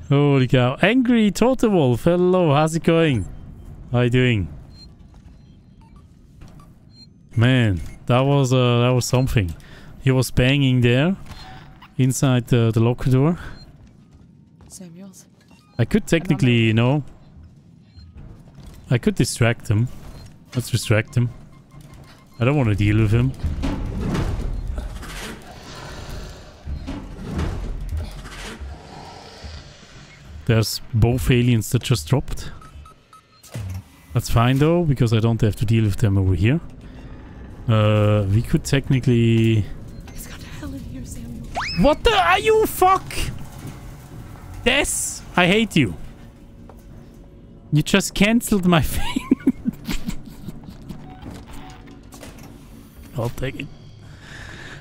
Holy cow. Angry Total Wolf, hello, how's it going? How are you doing? Man, that was uh, that was something. He was banging there inside the, the locker door. Samuels. I could technically, you know, I could distract him. Let's distract him. I don't want to deal with him. There's both aliens that just dropped. That's fine though, because I don't have to deal with them over here. Uh, we could technically... What the... Are you fuck? Des, I hate you. You just cancelled my (laughs) thing. I'll take it.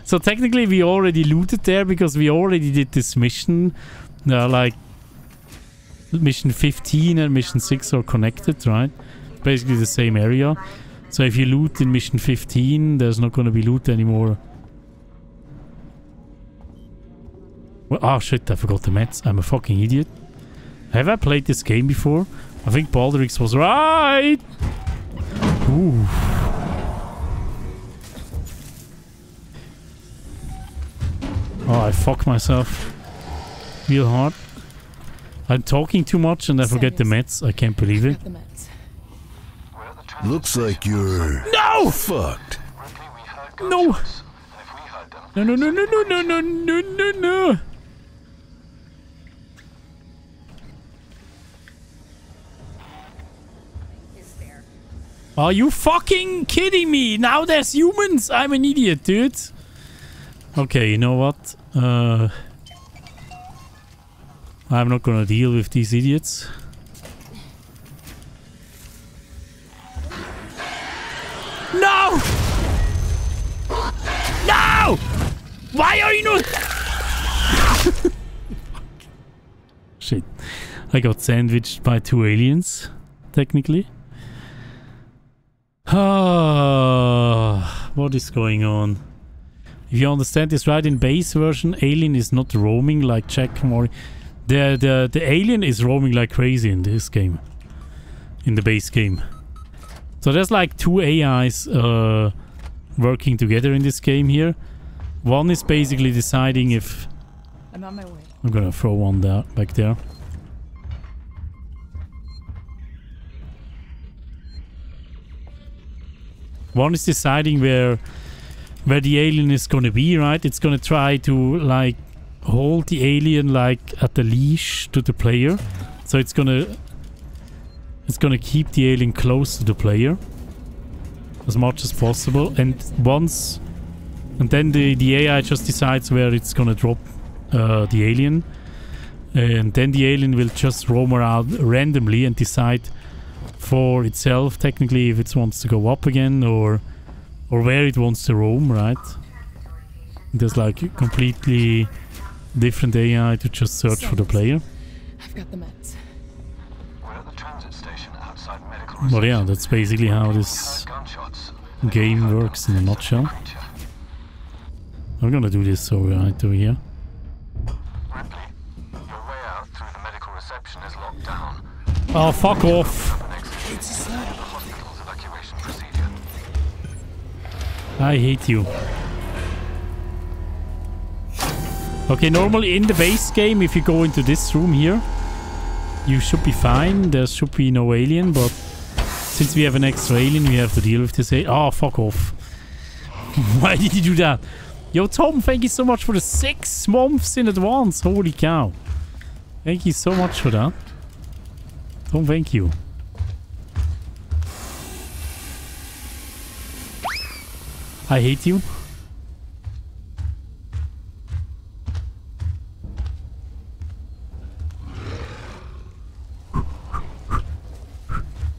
So technically we already looted there because we already did this mission. Uh, like mission 15 and mission 6 are connected, right? Basically the same area. So if you loot in mission 15, there's not going to be loot anymore. Well, oh shit, I forgot the mats. I'm a fucking idiot. Have I played this game before? I think Baldrix was right! Ooh. Oh, I fuck myself real hard. I'm talking too much and I forget the meds. I can't believe it. Looks like you're No! fucked. No! No, no, no, no, no, no, no, no, no, Are you fucking kidding me? Now there's humans! I'm an idiot, dude. Okay, you know what? Uh, I'm not gonna deal with these idiots. No! No! Why are you not... (laughs) Shit. I got sandwiched by two aliens, technically. Ah, (sighs) what is going on? If you understand this right, in base version, alien is not roaming like Jack Mori. The, the, the alien is roaming like crazy in this game. In the base game. So there's like two AIs uh, working together in this game here. One is basically deciding if... I'm on my way. I'm gonna throw one there, back there. One is deciding where where the alien is gonna be, right? It's gonna try to like hold the alien like at the leash to the player. So it's gonna it's gonna keep the alien close to the player as much as possible. And once and then the, the AI just decides where it's gonna drop uh, the alien. And then the alien will just roam around randomly and decide for itself technically if it wants to go up again or or where it wants to roam, right? There's like a completely different AI to just search for the player. I've got the meds. Well, yeah, that's basically how this game works in a nutshell. I'm gonna do this over right over here. Oh, fuck off! I hate you. Okay, normally in the base game, if you go into this room here, you should be fine. There should be no alien, but since we have an extra alien, we have to deal with this. Oh, fuck off. (laughs) Why did you do that? Yo, Tom, thank you so much for the six months in advance. Holy cow. Thank you so much for that. Tom, thank you. I hate you.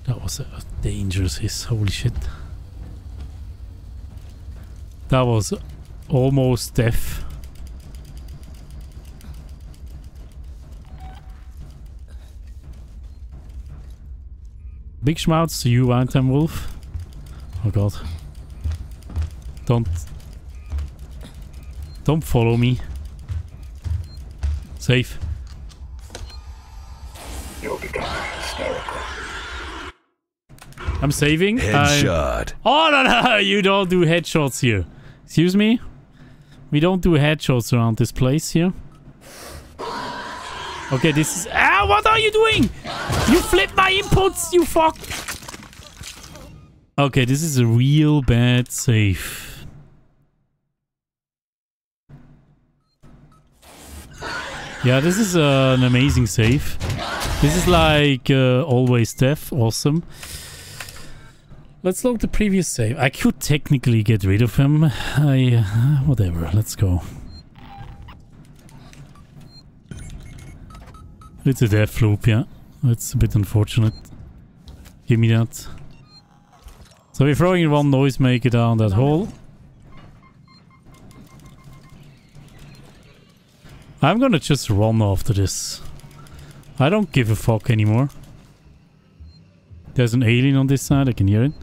That was a dangerous hiss, holy shit. That was almost death. Big shouts to you, Anthem Wolf. Oh god. Don't... Don't follow me. Safe. You'll become hysterical. I'm saving. Headshot. I'm- Oh, no, no, (laughs) you don't do headshots here. Excuse me? We don't do headshots around this place here. Okay, this is... Ah, what are you doing? You flipped my inputs, you fuck! Okay, this is a real bad save. Yeah, this is uh, an amazing save. This is like uh, always death. Awesome. Let's load the previous save. I could technically get rid of him. I... Uh, whatever, let's go. It's a death loop, yeah. That's a bit unfortunate. Give me that. So we're throwing one noisemaker down that hole. I'm gonna just run after this. I don't give a fuck anymore. There's an alien on this side, I can hear it.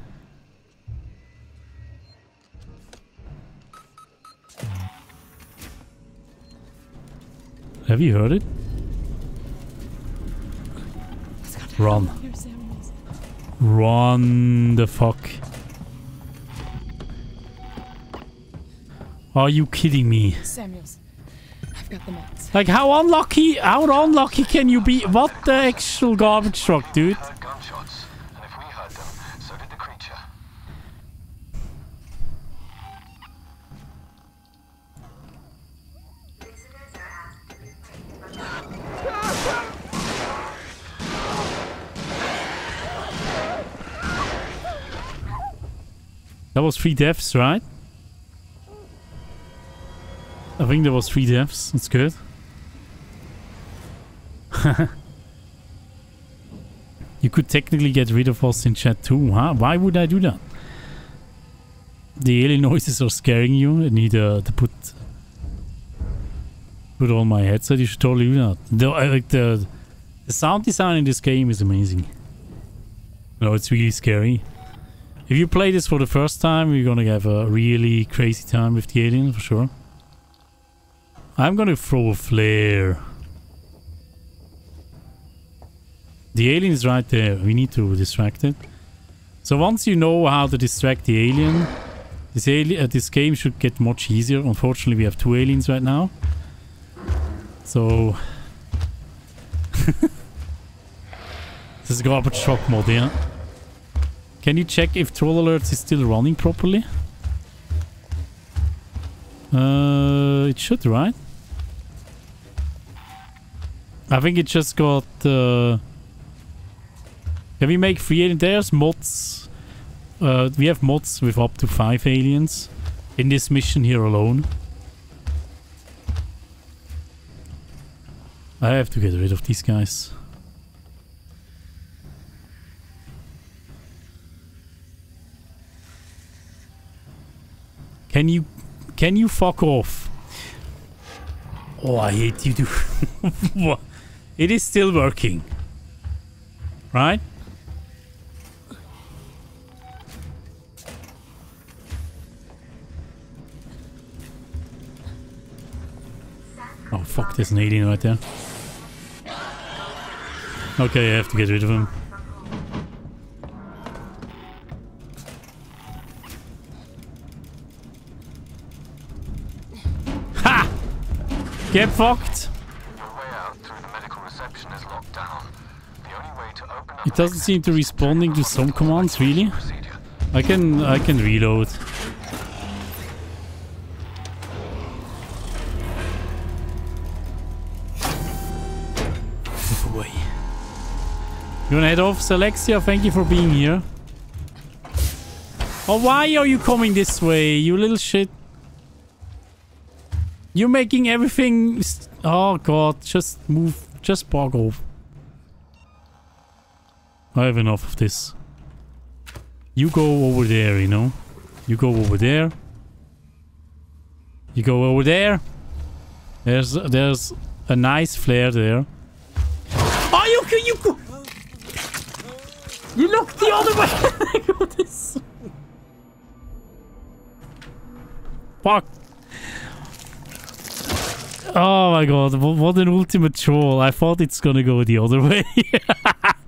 Have you heard it? Run. Run the fuck. Are you kidding me? Samuels, I've got the meds. Like how unlucky, how unlucky can you be? What the actual garbage truck, dude? That was three deaths, right? I think there was three deaths. That's good. (laughs) you could technically get rid of us in chat too, huh? Why would I do that? The alien noises are scaring you. I need uh, to put put on my headset. You should totally do that. The, uh, the The sound design in this game is amazing. No, it's really scary. If you play this for the first time, you're gonna have a really crazy time with the alien for sure. I'm gonna throw a flare. The alien is right there. We need to distract it. So once you know how to distract the alien, this, ali uh, this game should get much easier. Unfortunately, we have two aliens right now. So... (laughs) this is garbage truck mod, yeah. Can you check if Troll Alerts is still running properly? Uh, it should, right? I think it just got... Uh, can we make free alien? There's mods. Uh, we have mods with up to five aliens in this mission here alone. I have to get rid of these guys. Can you can you fuck off? Oh, I hate you too. (laughs) What? It is still working. Right? Oh fuck, there's an alien right there. Okay, I have to get rid of him. Ha! Get fucked! It doesn't seem to responding to some commands, really. I can I can reload. Away. You wanna head off, Alexia? Thank you for being here. Oh, why are you coming this way, you little shit? You're making everything... Oh god, just move. Just bog off. I have enough of this. You go over there, you know? You go over there. You go over there. There's there's a nice flare there. Oh, you can you go. You look the other way. Look at this. Fuck. Oh my god, what an ultimate troll. I thought it's gonna go the other way. (laughs)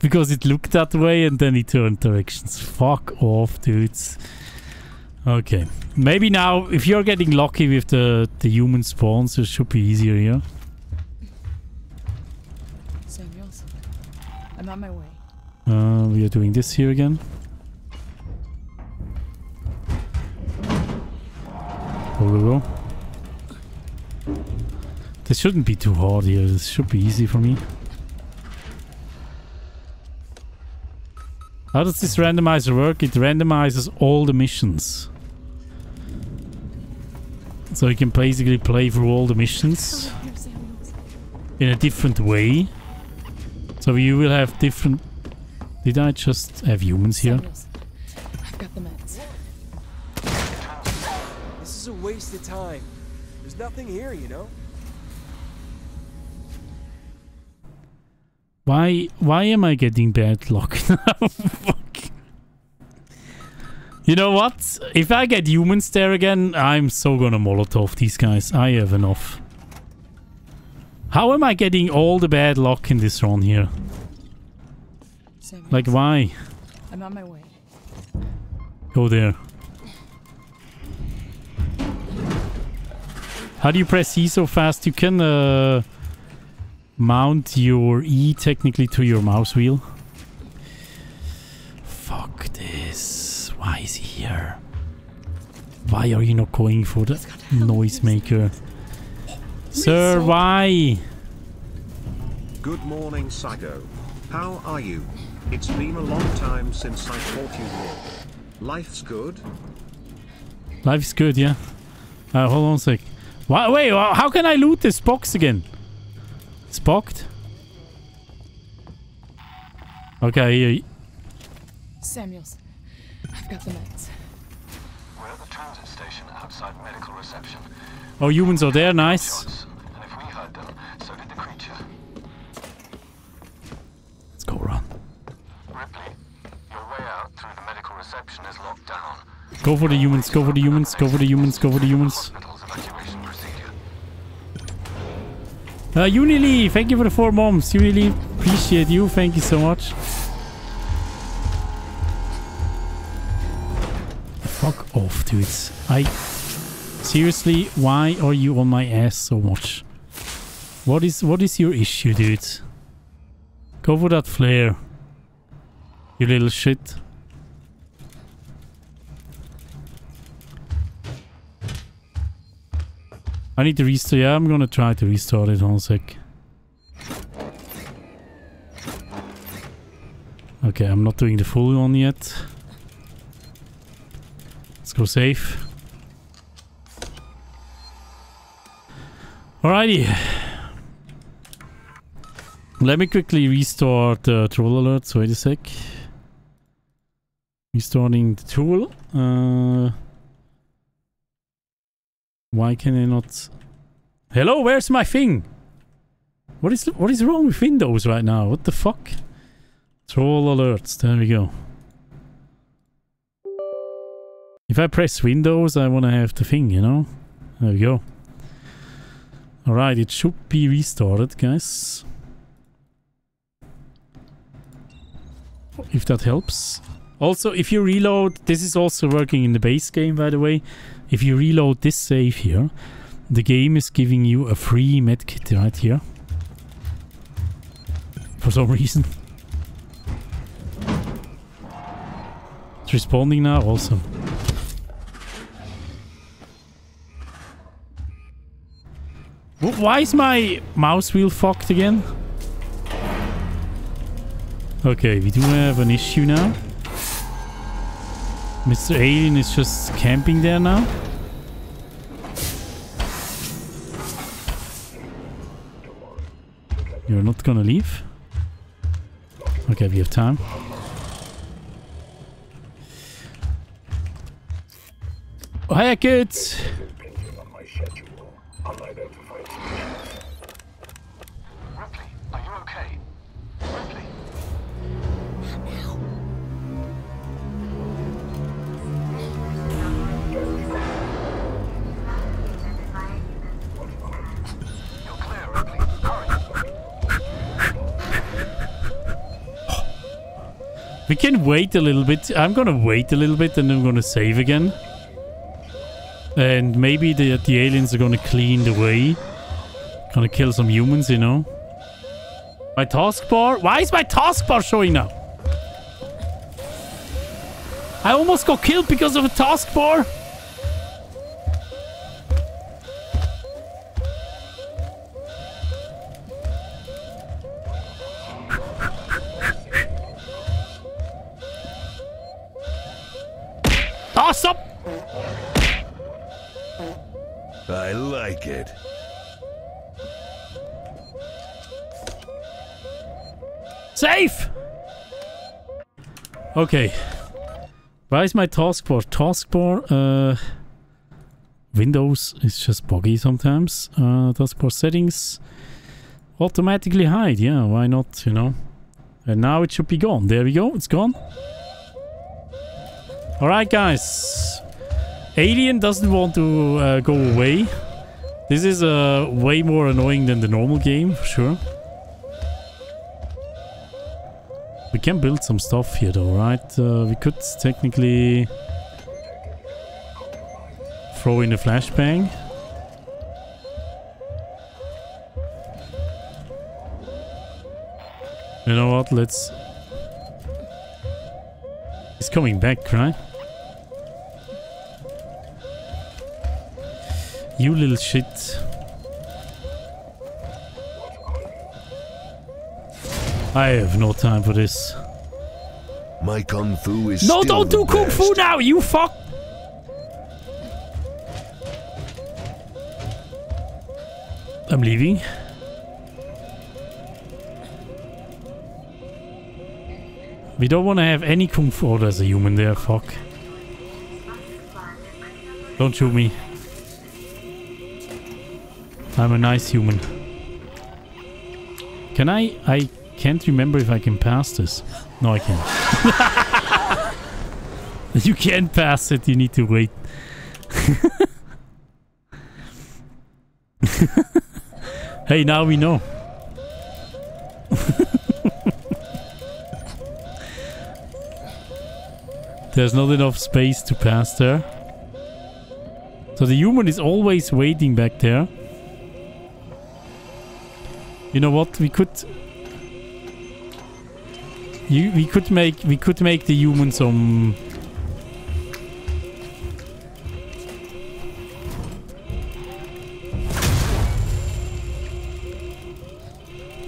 because it looked that way and then it turned directions. Fuck off, dudes. Okay. Maybe now, if you're getting lucky with the, the human spawns, it should be easier here. Samuels, I'm on my way. Uh, we are doing this here again. Go, go, go. This shouldn't be too hard here. This should be easy for me. How does this randomizer work? It randomizes all the missions. So you can basically play through all the missions in a different way. So you will have different... Did I just have humans here? I've got the meds. This is a waste of time. There's nothing here, you know? Why why am I getting bad luck (laughs) now? Fuck. You know what? If I get humans there again, I'm so gonna Molotov these guys. I have enough. How am I getting all the bad luck in this run here? Like why? I'm on my way. Go there. How do you press E so fast? You can uh, mount your E technically to your mouse wheel. Fuck this. Why is he here? Why are you not going for the noisemaker? Sir, why? Good morning, Psycho. How are you? It's been a long time since I fought you all. Life's good? Life's good, yeah. Uh, hold on a sec. Why, wait, how can I loot this box again? It's bugged. Okay, here. Samuels, I've got the meds. We're at the transit station outside medical reception. Oh, humans are there. Nice. Let's go run. Ripley, your way out through the medical reception is locked down. Go for the humans. Go for the humans. Go for the humans. Go for the humans. Uh, thank you for the four moms. Unilee, appreciate you. Thank you so much. Fuck off, dudes. I... Seriously, why are you on my ass so much? What is what is your issue, dude? Go for that flare. You little shit. I need to restart. Yeah, I'm gonna try to restart it. One sec. Okay, I'm not doing the full one yet. Let's go safe. Alrighty. Let me quickly restart the troll alerts. Wait a sec. Restarting the tool. Uh, why can I not... Hello, where's my thing? What is what is wrong with Windows right now? What the fuck? Troll alerts. There we go. If I press Windows, I want to have the thing, you know? There we go. Alright, it should be restarted, guys. If that helps. Also, if you reload, this is also working in the base game, by the way. If you reload this save here, the game is giving you a free medkit right here. For some (laughs) reason. It's responding now, awesome. Why is my mouse wheel fucked again? Okay, we do have an issue now. Mr. Alien is just camping there now. You're not gonna leave? Okay, we have time. Oh, hiya, kids! We can wait a little bit. I'm gonna wait a little bit and I'm gonna save again. And maybe the, the aliens are gonna clean the way. Gonna kill some humans, you know. My taskbar? Why is my taskbar showing now? I almost got killed because of a taskbar. Awesome! I like it. Safe! Okay. Why is my taskbar? Taskbar, uh... Windows is just buggy sometimes. Uh, taskbar settings. Automatically hide, yeah, why not, you know? And now it should be gone. There we go, it's gone. Alright, guys. Alien doesn't want to uh, go away. This is uh, way more annoying than the normal game, for sure. We can build some stuff here though, right? Uh, we could technically throw in a flashbang. You know what? Let's... He's coming back, right? You little shit. I have no time for this. My kung fu is No, don't do kung fu now, you fuck! I'm leaving. We don't want to have any kung fu. Oh, there's a human there, fuck. Don't shoot me. I'm a nice human. Can I... I can't remember if I can pass this. No, I can't. (laughs) You can't pass it, you need to wait. (laughs) hey, now we know. (laughs) There's not enough space to pass there. So the human is always waiting back there. You know what? We could you we could make we could make the human some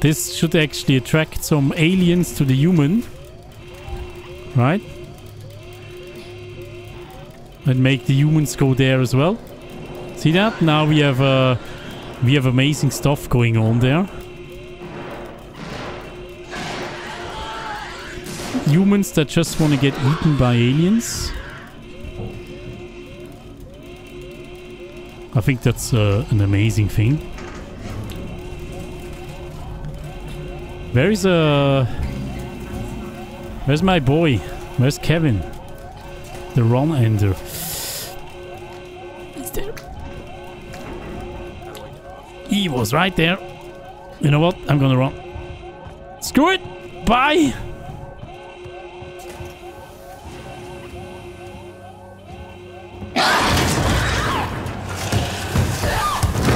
This should actually attract some aliens to the human. Right? And make the humans go there as well. See that? Now we have uh, we have amazing stuff going on there. Humans that just want to get eaten by aliens. I think that's uh, an amazing thing. Where is uh Where's my boy? Where's Kevin? The run ender. He's there. He was right there. You know what? I'm gonna run. Screw it! Bye!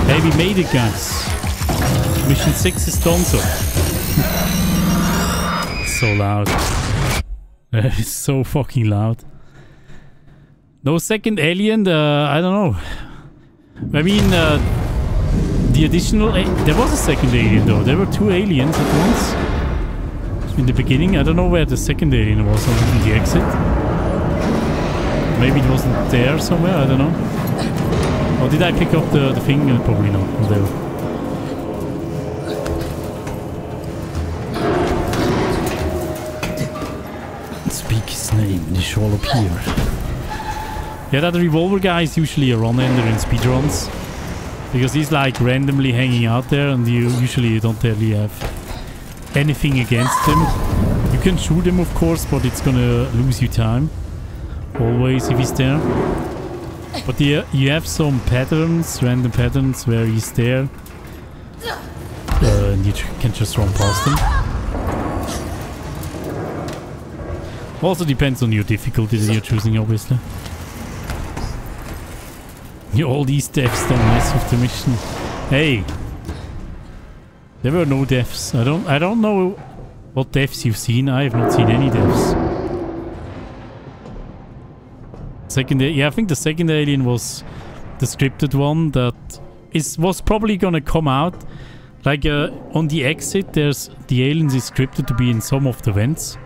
Hey, we made it, guys. Mission 6 is done, so. (laughs) so loud. (laughs) it's so fucking loud. No second alien, uh, I don't know. I mean, uh, the additional... there was a second alien, though. There were two aliens at once. In the beginning, I don't know where the second alien was on the exit. Maybe it wasn't there somewhere, I don't know. Or did I pick up the, the thing? Probably not. Whatever. Speak his name, they shall appear. Yeah, that revolver guy is usually a run ender in speedruns. Because he's like randomly hanging out there and you usually you don't really have anything against him. You can shoot him of course, but it's gonna lose you time. Always if he's there. But yeah, you have some patterns, random patterns where he's there. Uh, and you can just run past him. Also depends on your difficulty that you're choosing, obviously. All these deaths don't mess with the mission. Hey! There were no deaths. I don't I don't know what deaths you've seen. I have not seen any deaths. Second yeah, I think the second alien was the scripted one that is was probably gonna come out. Like uh, on the exit there's the aliens is scripted to be in some of the vents.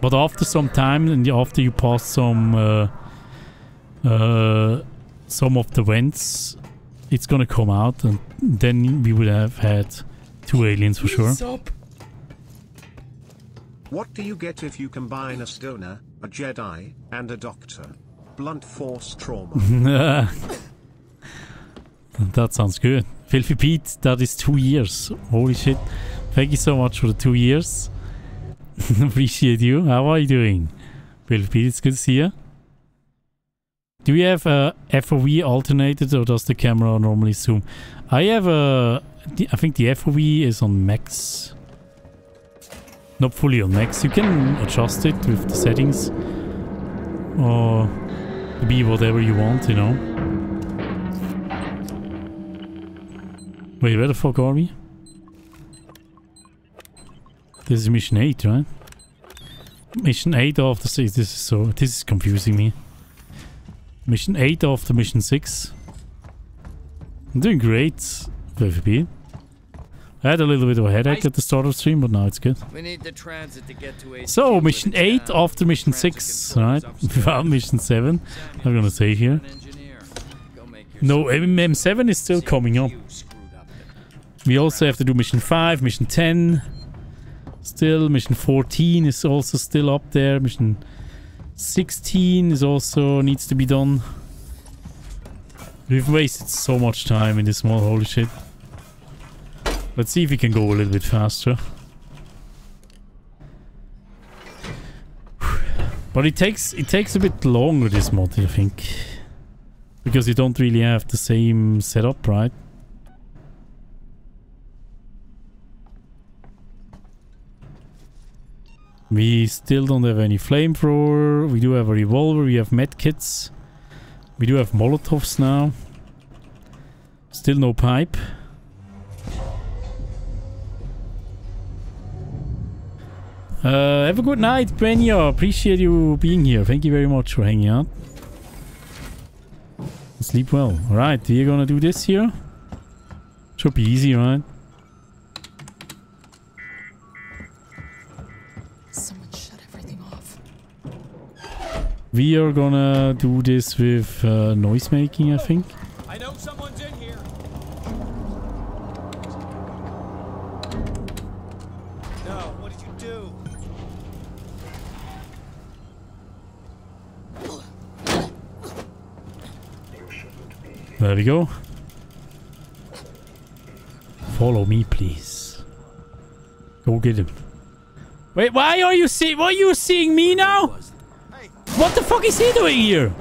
But after some time and after you pass some uh, uh, some of the vents, it's gonna come out, and then we would have had two aliens for sure. What do you get if you combine a stoner, a Jedi, and a doctor? Blunt force trauma. (laughs) that sounds good. Filthy Pete, that is two years. Holy shit. Thank you so much for the two years. (laughs) Appreciate you. How are you doing? Filthy Pete, it's good to see you. Do you have a FOV alternated or does the camera normally zoom? I have a... I think the FOV is on max. Not fully on max. You can adjust it with the settings. Or be whatever you want, you know. Wait, where the fuck are we? This is mission 8, right? Mission 8 after 6. This is so... This is confusing me. Mission 8 after mission 6. I'm doing great, VFB. I had a little bit of a headache at the start of the stream, but now it's good. We need the transit to get to So, mission 8 after mission 6, right? (laughs) Without mission 7. I'm gonna say here. No, M7 is still coming up. We also have to do mission 5, mission 10. Still, mission 14 is also still up there. Mission 16 is also needs to be done. We've wasted so much time in this small holy shit. Let's see if we can go a little bit faster. But it takes it takes a bit longer this mod, I think. Because you don't really have the same setup, right? We still don't have any flamethrower. We do have a revolver. We have medkits. We do have molotovs now. Still no pipe. Uh, have a good night, Benya. Appreciate you being here. Thank you very much for hanging out. Sleep well. Alright, we're gonna do this here. Should be easy, right? Someone shut everything off. We are gonna do this with uh, noise making, I think. I know someone's in There we go. Follow me, please. Go get him. Wait, why are you see? Why are you seeing me now? What the fuck is he doing here?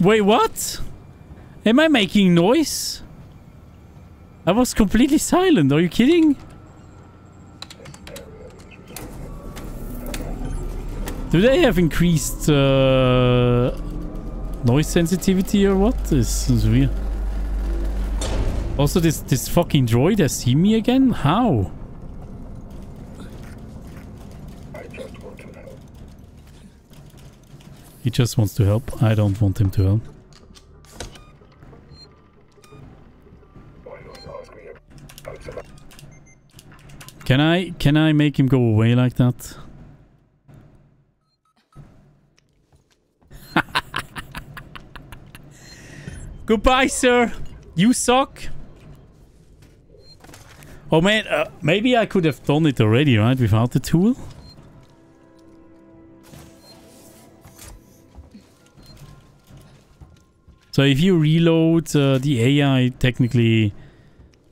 Wait, what? Am I making noise? I was completely silent. Are you kidding? Do they have increased uh, noise sensitivity or what? This is weird. Also, this this fucking droid has seen me again? How? He just wants to help. I don't want him to help. Can I can I make him go away like that? Goodbye, sir. You suck. Oh man, uh, maybe I could have done it already, right? Without the tool? So if you reload, uh, the AI technically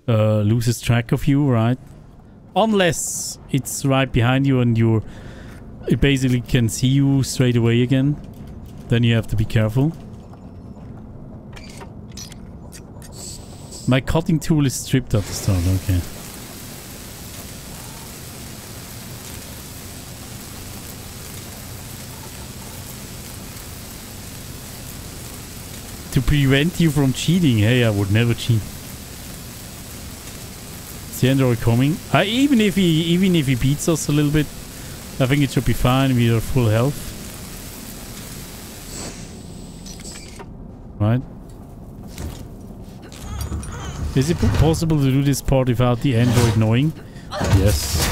uh, loses track of you, right? Unless it's right behind you and you're... It basically can see you straight away again. Then you have to be careful. My cutting tool is stripped at the start, okay. To prevent you from cheating, hey, I would never cheat. Is the android coming? Even if he even if he beats us a little bit, I think it should be fine. We are full health. Right? Is it possible to do this part without the android knowing? Yes.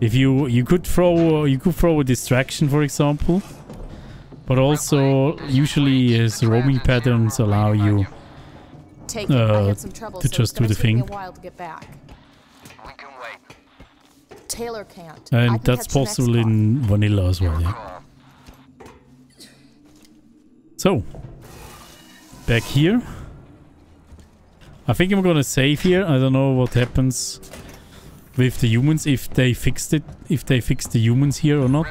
If you you could throw you could throw a distraction, for example, but also usually his roaming patterns allow you Take it. I uh, had some trouble, to just do the thing, a while to get back. We can wait. Taylor can't. And that's catch the next possible in vanilla as well. Yeah. So back here. I think I'm gonna save here. I don't know what happens with the humans if they fixed it, if they fixed the humans here or not.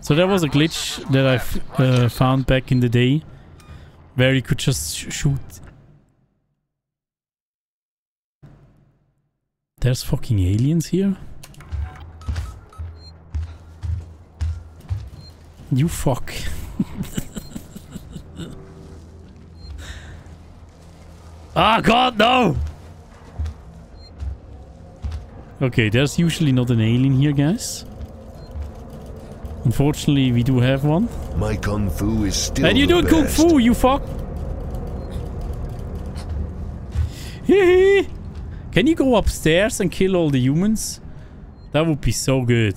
So there was a glitch that I uh, found back in the day where you could just sh- shoot. There's fucking aliens here. You fuck. (laughs) Ah, God, no! Okay, there's usually not an alien here, guys. Unfortunately, we do have one. My kung fu is still and you do kung fu, you fuck! Hee (laughs) Can you go upstairs and kill all the humans? That would be so good.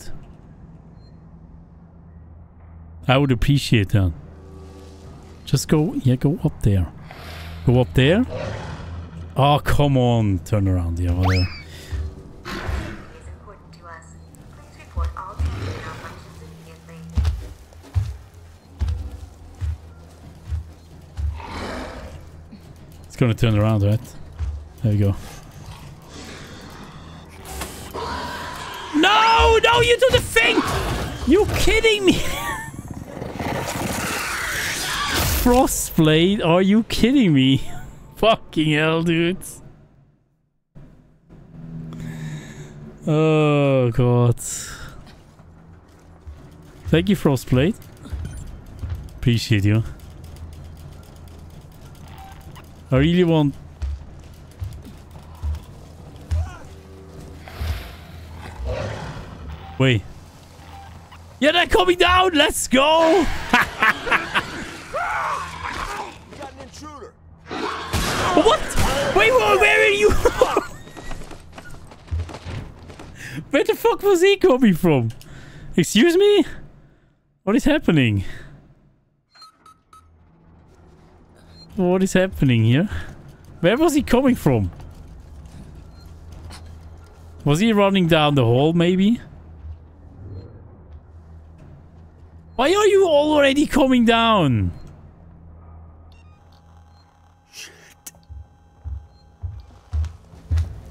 I would appreciate that. Just go, yeah, go up there. Go up there. Oh, come on. Turn around, yeah, whatever. It's gonna turn around, right? There we go. No! No, you do the thing! You kidding me? (laughs) Frostblade, are you kidding me? Fucking hell, dudes. Oh, God. Thank you, Frostblade. Appreciate you. I really want... Wait. Yeah, they're coming down! Let's go! (laughs) what? Wait, where are you? (laughs) where the fuck was he coming from? Excuse me? What is happening? What is happening here? Where was he coming from? Was he running down the hall, maybe? Why are you already coming down?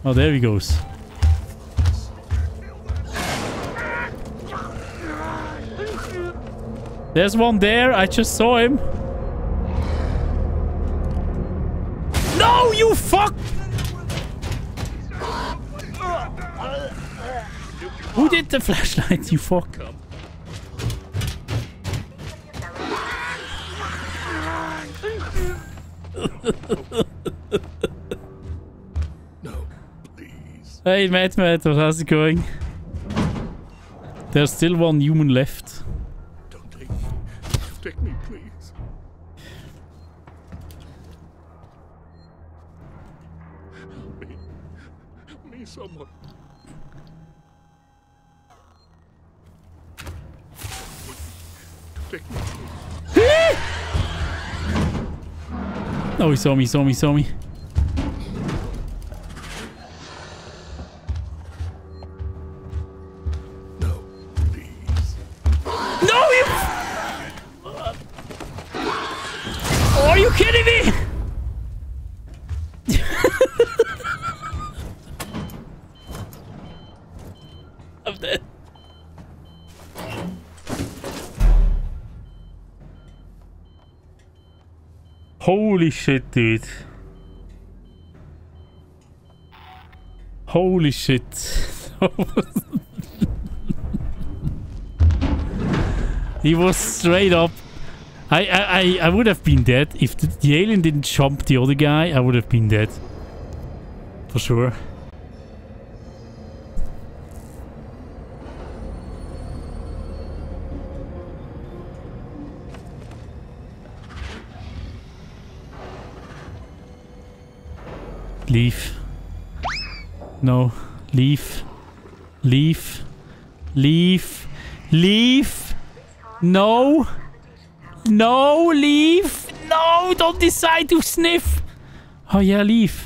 Oh, there he goes. There's one there. I just saw him. No, you fuck! Who did the flashlight, you fuck? (laughs) Hey, Matt, Matt, how's it going? There's still one human left. Don't take me. Take me, please. Help me. Help me, someone. Take me, please. (gasps) Oh, he saw me, saw me, saw me. Holy shit, dude. Holy shit. (laughs) he was straight up. I, I, I, I would have been dead. If the, the alien didn't jump the other guy, I would have been dead. For sure. Leave. No. Leave. Leave. Leave. Leave. No. No, leave. No, don't decide to sniff. Oh yeah, leave.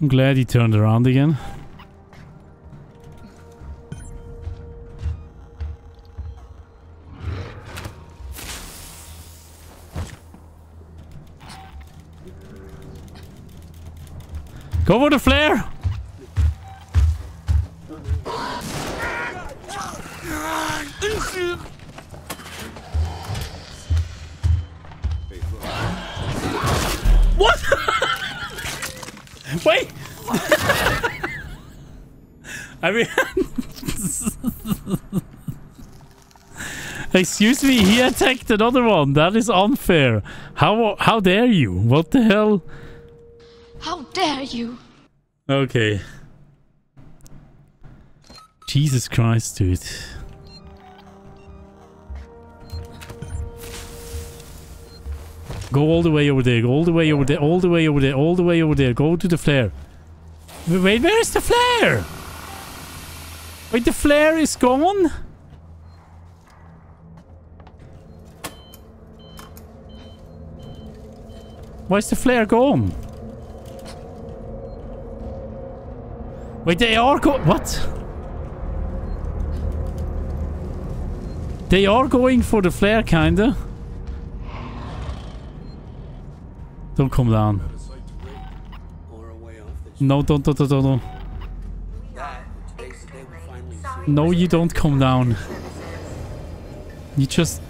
I'm glad he turned around again. Me, he attacked another one. That is unfair. How how dare you? What the hell? How dare you? Okay. Jesus Christ, dude. Go all the way over there. Go all the way over there. All the way over there. All the way over there. Go to the flare. Wait, wait where is the flare? Wait, the flare is gone? Where's the flare gone? Wait, they are go- What? They are going for the flare, kinda. Don't come down. No, don't, don't, don't. don't. No, you don't come down. You just...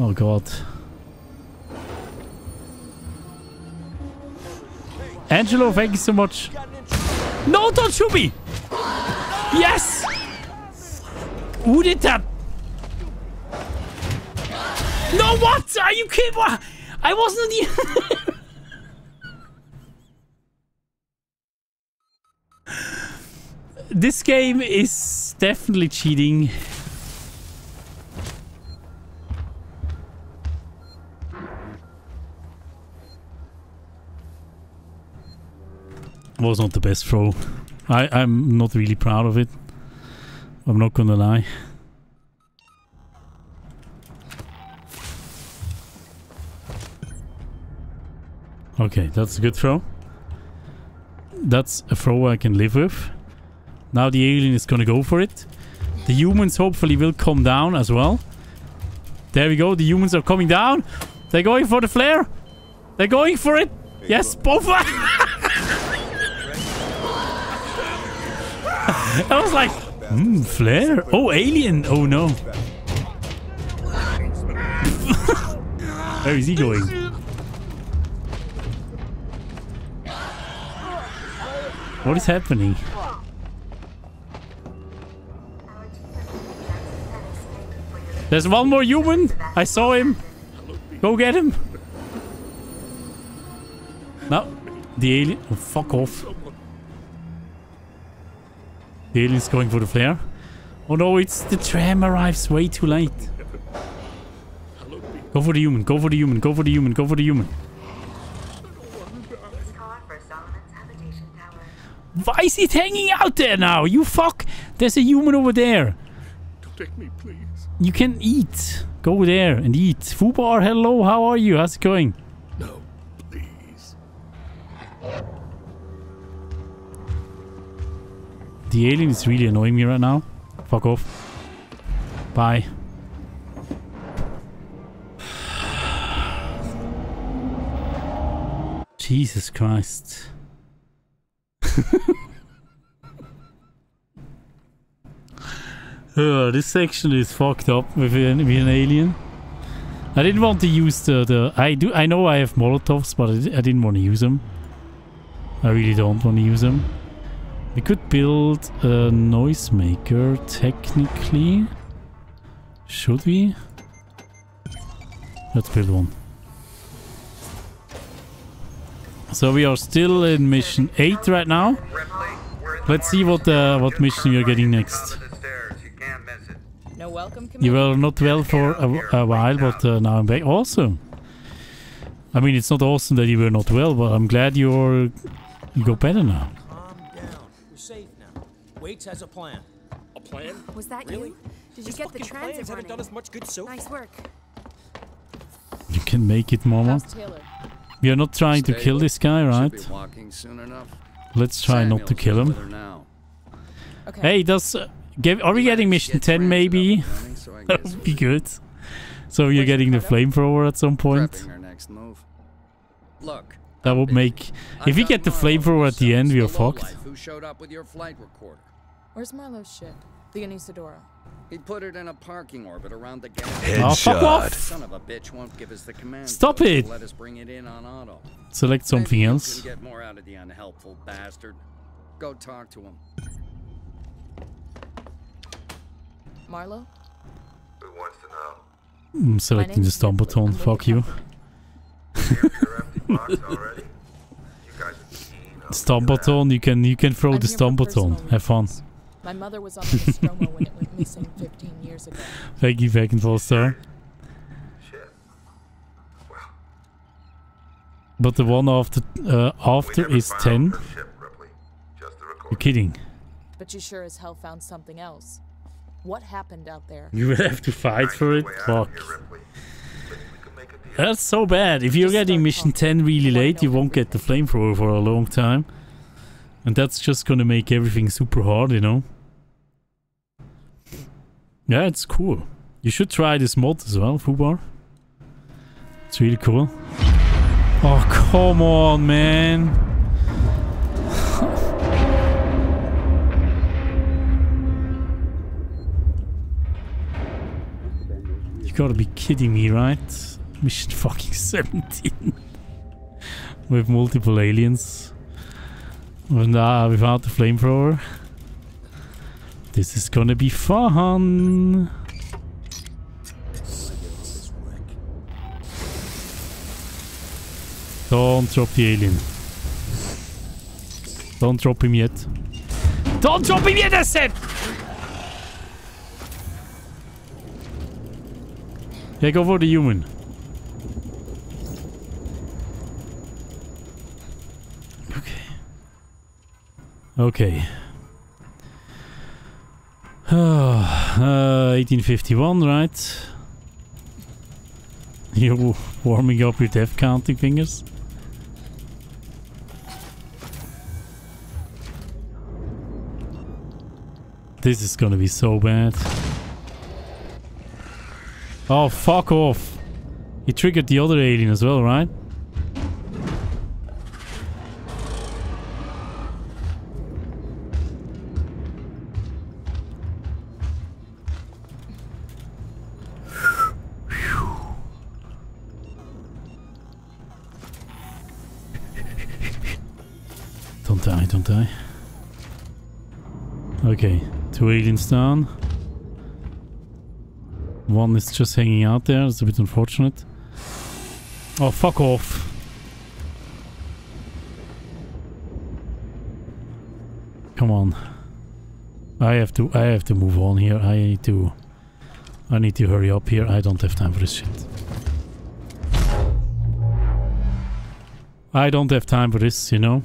Oh god. Angelo, thank you so much. No, don't shoot me! Yes! Who did that? No, what? Are you kidding? What? I wasn't even... (laughs) this game is definitely cheating. Was not the best throw. I, I'm not really proud of it. I'm not gonna lie. Okay, that's a good throw. That's a throw I can live with. Now the alien is gonna go for it. The humans hopefully will come down as well. There we go, the humans are coming down. They're going for the flare. They're going for it. Yes, both. I was like, hmm, flare? Oh, alien. Oh no. Where is he going? What is happening? There's one more human. I saw him. Go get him. No. The alien. Oh, fuck off. The alien's going for the flare. Oh no, it's the tram arrives way too late. Go for the human. Go for the human. Go for the human. Go for the human. Why is it hanging out there now? You fuck. There's a human over there. Don't take me, please. You can eat. Go there and eat. Fubar, hello. How are you? How's it going? The alien is really annoying me right now. Fuck off. Bye. Jesus Christ. (laughs) Uh, this section is fucked up with an, with an alien. I didn't want to use the, the I do I know I have molotovs but I, I didn't want to use them. I really don't want to use them. We could build a noisemaker technically. Should we? Let's build one. So we are still in mission 8 right now. Let's see what uh, what mission we are getting next. You were not well for a, a while, but uh, now I'm back. Awesome. I mean, it's not awesome that you were not well, but I'm glad you're you got better now. Waits has a plan. A plan? Was that really? you? Did you get the transit plans haven't done us much good so Nice work. You can make it, Mama. We are not trying to kill this guy, right? Should be walking soon. Let's try not to kill him. Okay. Hey, does uh, get, are we getting mission 10 maybe? so (laughs) that would be good. So you're getting the flamethrower at some point? Prepping her next move. Look, That would make... If we get the flamethrower at the end, we are fucked. who showed up with your flight recorder. Where's Marlow's ship? The Anesidora. He put it in a parking orbit around the galaxy. Oh, fuck off. Son of a bitch won't give us the command. Stop it. Let us bring it in on auto. Select something Maybe else. get more out of the unhelpful bastard. Go talk to him. Marlowe? Who wants to know? I'm selecting the stomp button. Fuck you. Stomp button. You can you can throw I'm the here stomp button. personal Have fun. My mother was on the Nostromo when it went missing 15 years ago. Thank you, Back and Foster. But the one after uh, after is 10. You're kidding. But you sure as hell found something else. What happened out there? You will have to fight for it. Fuck. That's so bad. If you're getting mission 10 really late, you won't get the flamethrower for a long time. And that's just gonna make everything super hard, you know? Yeah, it's cool. You should try this mod as well, Fubar. It's really cool. Oh, come on, man. (laughs) you gotta be kidding me, right? Mission fucking (laughs) 17. With multiple aliens. Uh, without the flamethrower. This is gonna be fun. Don't drop the alien. Don't drop him yet. Don't drop him yet, I said! Yeah, go for the human. Okay. (sighs) uh, 1851, right? (laughs) You're warming up your death counting fingers? This is gonna be so bad. Oh, fuck off. He triggered the other alien as well, right? Okay, two aliens down. One is just hanging out there. It's a bit unfortunate. Oh, fuck off. Come on. I have to I have to move on here. I need to I need to hurry up here. I don't have time for this shit. I don't have time for this, you know.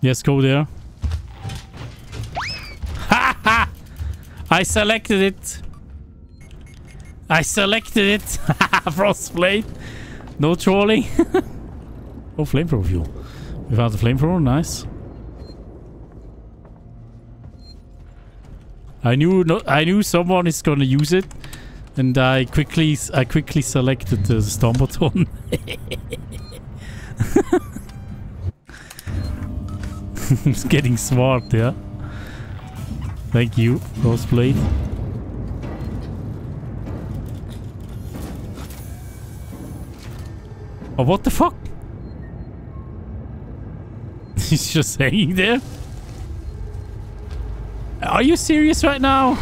Yes, go there. Ha (laughs) ha! I selected it. I selected it. Frost (laughs) Frostblade. No trolling. (laughs) oh, flamethrower fuel. Without the flamethrower, nice. I knew no, I knew someone is gonna use it, and I quickly I quickly selected the button. (laughs) it's getting smart, yeah. Thank you, Frostblade. Oh, what the fuck? (laughs) He's just hanging there? Are you serious right now?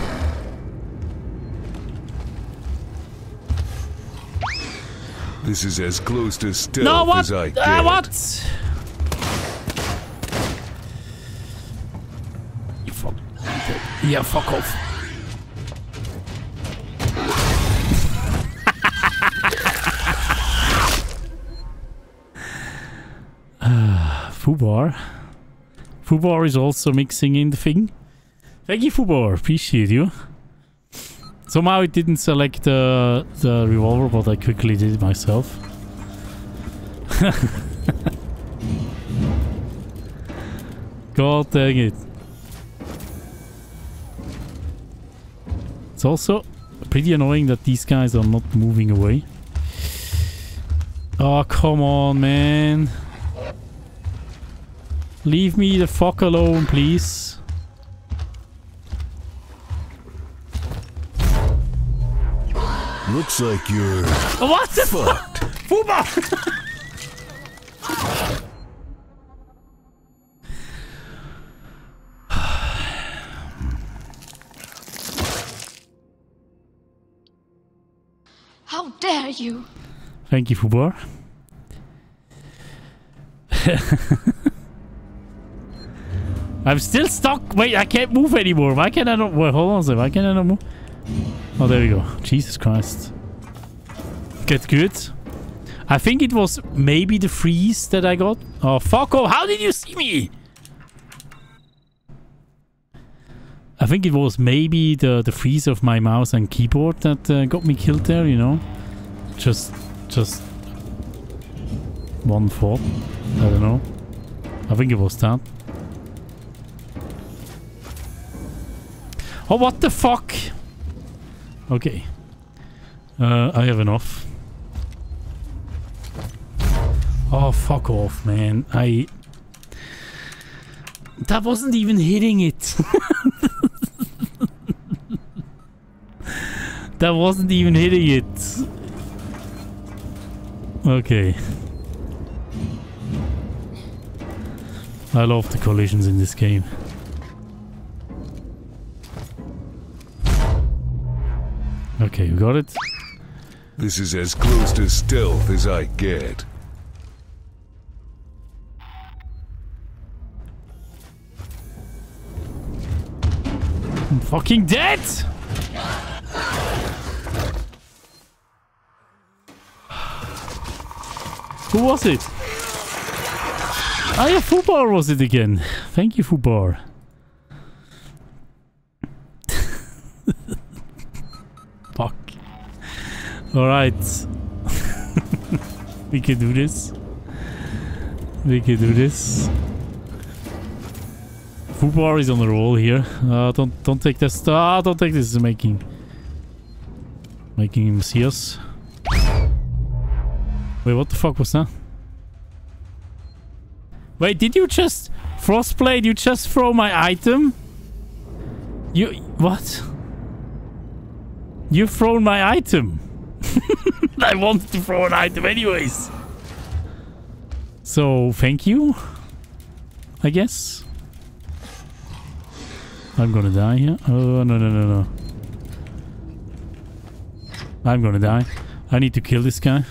This is as close to stealth No, what? as I get. Uh, what? You fuck. Yeah, fuck off. Ah, (sighs) Fubar. Fubar is also mixing in the thing. Thank you, Fubar. Appreciate you. Somehow it didn't select the, the revolver, but I quickly did it myself. (laughs) God dang it. It's also pretty annoying that these guys are not moving away. Oh, come on, man. Leave me the fuck alone, please. Looks like you're What the fuck? Fuba! (laughs) Dare you? Thank you, Fubar. (laughs) I'm still stuck. Wait, I can't move anymore. Why can I not? Wait, hold on a second. Why can I not move? Oh, there we go. Jesus Christ. Get good. I think it was maybe the freeze that I got. Oh, fuck off. How did you see me? I think it was maybe the, the freeze of my mouse and keyboard that uh, got me killed there, you know? Just, just one thought. I don't know. I think it was that. Oh, what the fuck? Okay. Uh, I have enough. Oh, fuck off, man. I... That wasn't even hitting it. (laughs) that wasn't even hitting it. Okay. I love the collisions in this game. Okay, you got it? This is as close to stealth as I get. I'm fucking dead! Who was it? Ah yeah, Fubar was it again. Thank you, Fubar. (laughs) Fuck. Alright. (laughs) we can do this. We can do this. Fubar is on the roll here. Uh, don't don't take this. Ah, don't take this. Is making making him see us. Wait, what the fuck was that? Wait, did you just Frostblade? You just throw my item? You what? You've thrown my item. (laughs) I wanted to throw an item anyways. So thank you. I guess. I'm gonna die here. Oh, no, no, no, no. I'm gonna die. I need to kill this guy.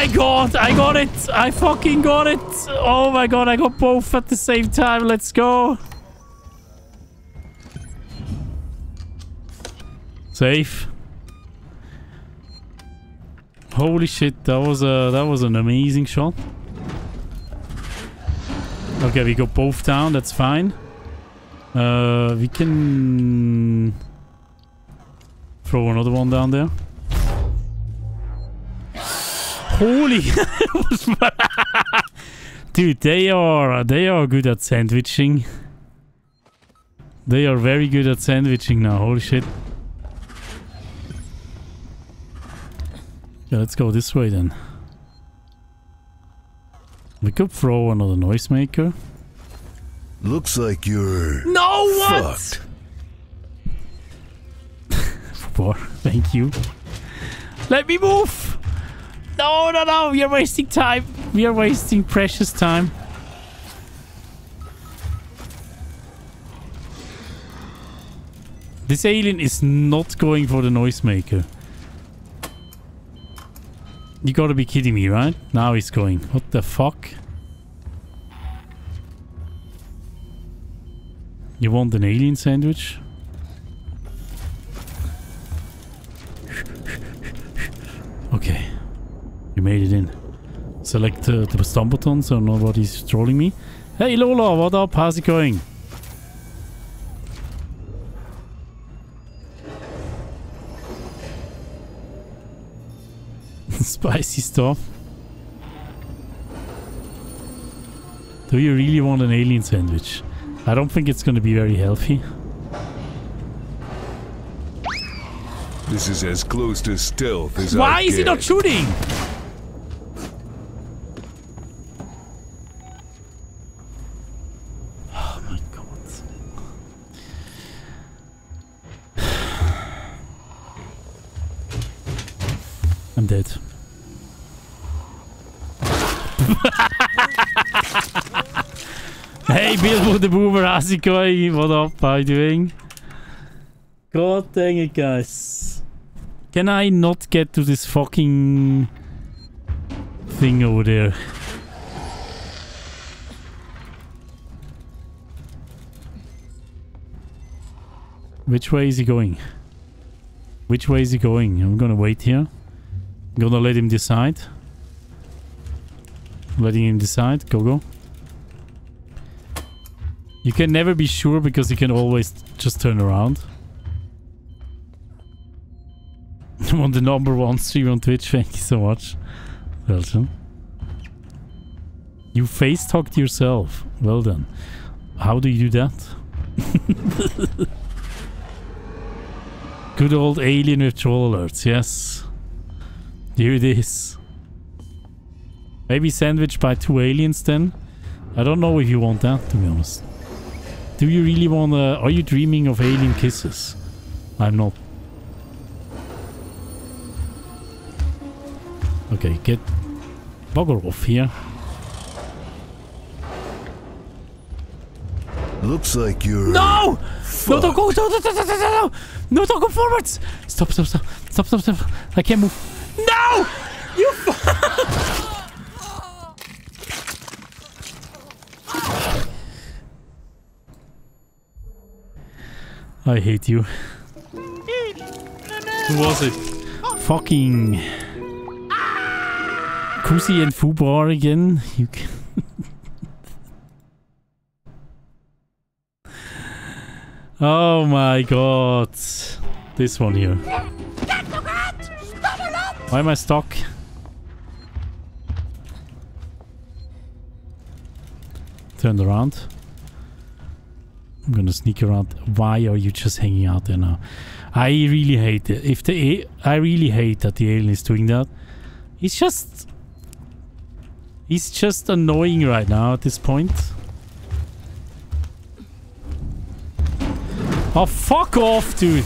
My god, I got it! I fucking got it! Oh my god, I got both at the same time. Let's go. Safe. Holy shit, that was a that was an amazing shot. Okay, we got both down, that's fine. Uh we can throw another one down there. Holy (laughs) Dude, they are they are good at sandwiching. They are very good at sandwiching now, holy shit. Yeah, let's go this way then. We could throw another noisemaker. Looks like you're No, what? fucked. (laughs) Four, thank you. Let me move! No, no, no, we are wasting time. We are wasting precious time. This alien is not going for the noisemaker. You gotta be kidding me, right? Now he's going. What the fuck? You want an alien sandwich? Okay. You made it in. Select uh, the stun button so nobody's trolling me. Hey Lola, what up? How's it going? (laughs) Spicy stuff. Do you really want an alien sandwich? I don't think it's going to be very healthy. This is as close to stealth as I Why is he not shooting? I'm dead. (laughs) hey, Bilbo the Boomer, how's it going? What up? How you doing? God dang it, guys. Can I not get to this fucking thing over there? Which way is he going? Which way is he going? I'm gonna wait here. Gonna let him decide. Letting him decide. Go, go. You can never be sure because you can always just turn around. (laughs) I'm on the number one stream on Twitch. Thank you so much, Belgian. You face talked yourself. Well done. How do you do that? (laughs) Good old alien with alerts. Yes. Here it is. Maybe sandwiched by two aliens then? I don't know if you want that, to be honest. Do you really want to... Are you dreaming of alien kisses? I'm not. Okay, get... Bugger off here. Looks like you're. No! No, don't go! No, no, no, no, no, no! No, don't go forwards! Stop, stop, stop. Stop, stop, stop. I can't move. No! You I hate you. Who was it? Fucking... Kusi and Fubar again? You can... (laughs) oh my god. This one here. Why am I stuck? Turned around. I'm gonna sneak around. Why are you just hanging out there now? I really hate it. If the I really hate that the alien is doing that. He's just He's just annoying right now at this point. Oh fuck off, dude.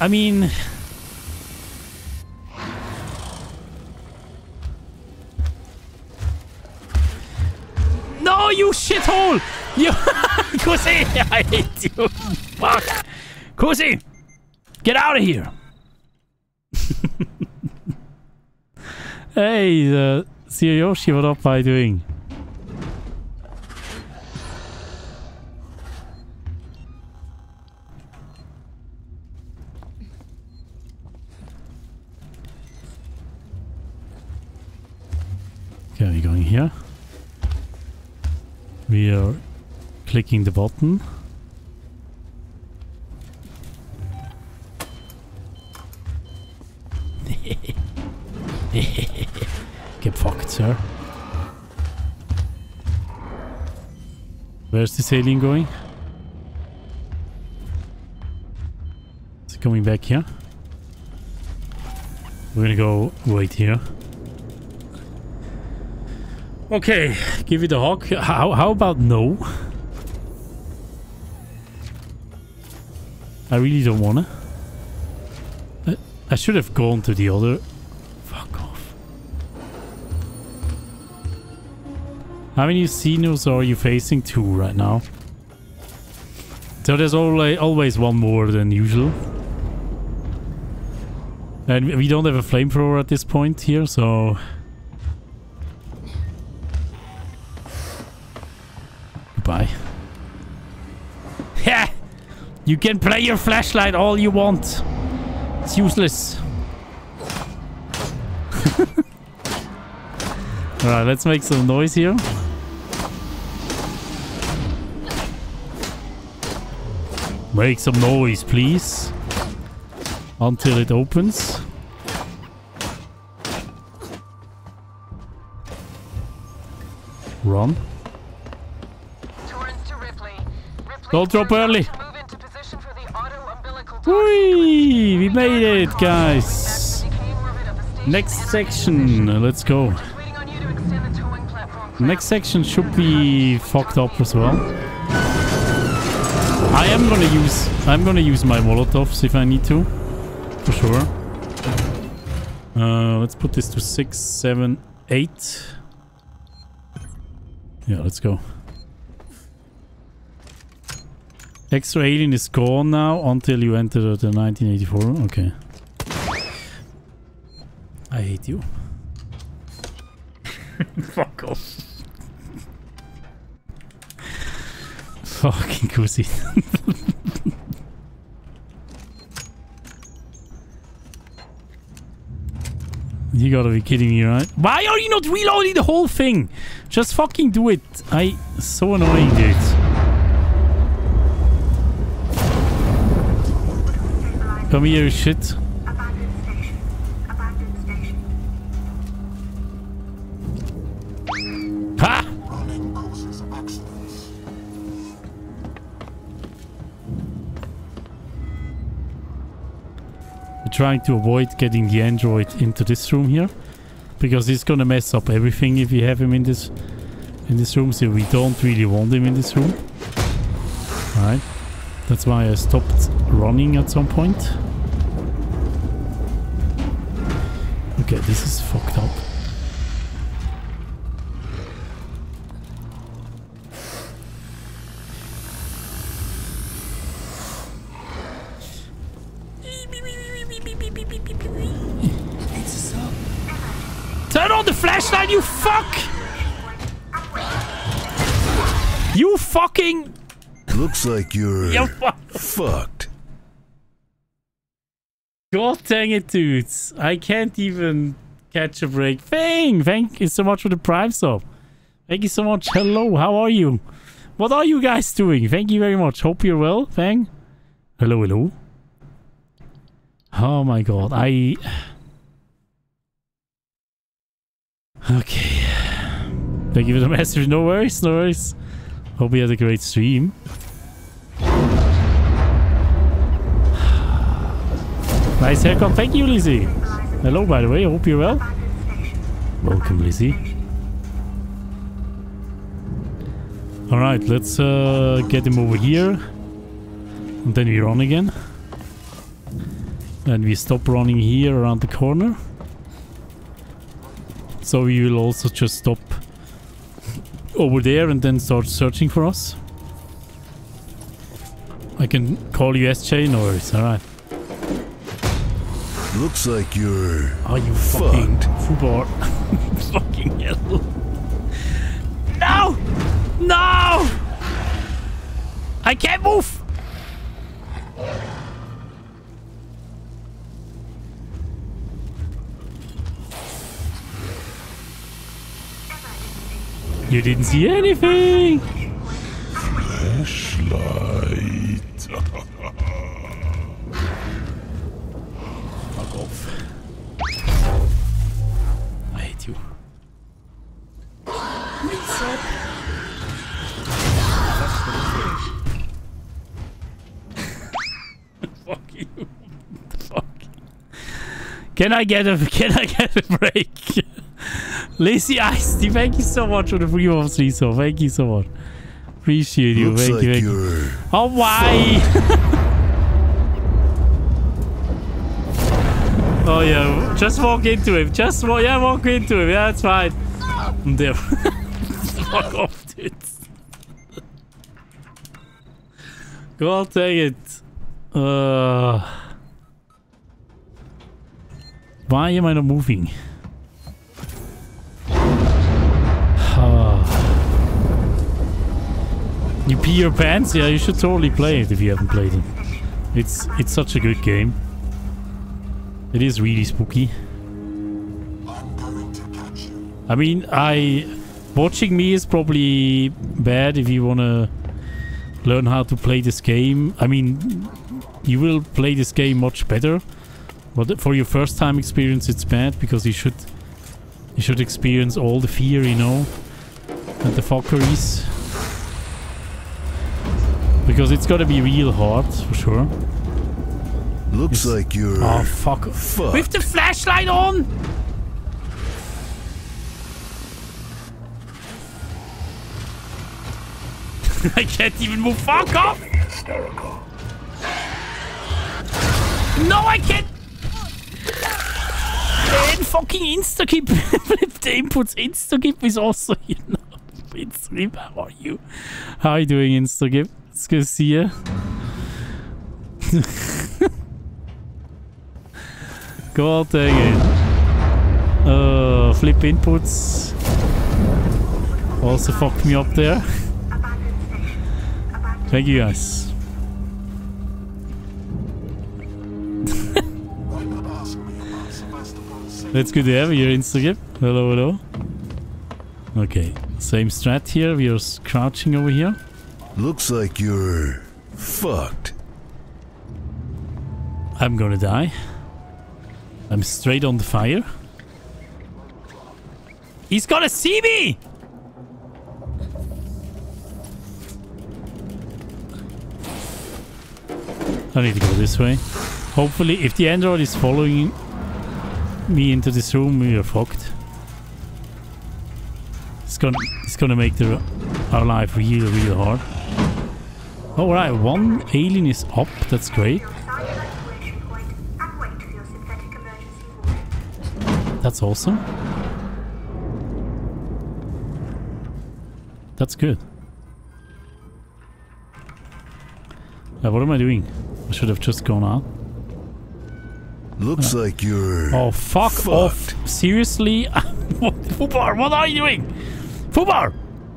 I mean No, you shithole! You (laughs) Kusi! I hate you! Fuck! Kusi! Get out of here! (laughs) hey, uh, Yoshi, what up you doing? Okay, are we going here? We are clicking the button. (laughs) Get fucked, sir. Where's this alien going? Is it coming back here? We're gonna go wait here. Okay, give it a hug. How, how about no? I really don't wanna. I, I should have gone to the other... Fuck off. How many Xenos are you facing? Two right now. So there's always one more than usual. And we don't have a flamethrower at this point here, so... Yeah! You can play your flashlight all you want. It's useless. (laughs) Alright, let's make some noise here. Make some noise, please. Until it opens. Run. Don't drop early. We made it, guys. Next section. Let's go. Next section should be fucked up as well. I am gonna use I'm gonna use my molotovs if I need to. For sure. Uh, let's put this to six, seven, eight. Yeah, let's go. Extra alien is gone now until you enter the 1984. Okay. I hate you. (laughs) Fuck off. Fucking pussy. (laughs) you gotta be kidding me, right? Why are you not reloading the whole thing? Just fucking do it. I... So annoying, dude. Come here, shit. Ha! We're trying to avoid getting the android into this room here. Because he's gonna mess up everything if we have him in this in this room. So we don't really want him in this room. Alright. That's why I stopped running at some point. Okay, this is fucked up. Looks like you're (laughs) You fuck. fucked. God dang it, dudes. I can't even catch a break. Fang! Thank you so much for the prime sub. Thank you so much. Hello, how are you? What are you guys doing? Thank you very much. Hope you're well, Fang. Hello, hello. Oh my god, I... (sighs) Okay. Thank you for the (laughs) message. No worries, no worries. Hope you had a great stream. Nice haircut. Thank you, Lizzie. Hello, by the way. I hope you're well. Welcome, Lizzie. Alright, let's uh, get him over here. And then we run again. And we stop running here around the corner. So we will also just stop over there and then start searching for us. I can call you SJ, no worries, alright. Looks like you're Are you fucking football? (laughs) fucking hell. No! No! I can't move! You didn't see anything! Flashlight. (laughs) Hate (laughs) you. Fuck you. Fuck. Can I get a (laughs) can I get a break? (laughs) Lazy Ice, thank you so much for the free of three so thank you so much. Appreciate you. Looks thank like you, thank you. Oh why? Oh yeah, just walk into him. Just walk yeah, walk into him. Yeah, that's fine. I'm there. Fuck off, dude. (laughs) God take it. Uh, why am I not moving? You pee your pants? Yeah, you should totally play it if you haven't played it. It's it's such a good game. It is really spooky. I mean, I watching me is probably bad if you wanna learn how to play this game. I mean, you will play this game much better. But for your first time experience, it's bad because you should you should experience all the fear, you know, and the fuckeries. Because it's gotta be real hard, for sure. Looks like you're Oh, fuck. fucked. With the flashlight on! (laughs) I can't even move. Fuck off! No, I can't! And fucking Instagip. the (laughs) inputs Instagip is also here now. Instagip, how are you? How are you doing, Instagip? It's good to see you. (laughs) God dang it. Uh, flip inputs. Also fucked me up there. Thank you guys. (laughs) That's good to have you, Instagram. Hello, hello. Okay, same strat here. We are crouching over here. Looks like you're fucked. I'm gonna die. I'm straight on the fire. He's gonna see me! I need to go this way. Hopefully, if the android is following me into this room, we are fucked. It's gonna, it's gonna make the, our life real, real hard. Alright, one alien is up. That's great. That's awesome. That's good. Uh, what am I doing? I should have just gone out. Looks like you're. Oh, fuck off. Seriously? (laughs) Fubar, what are you doing? Fubar!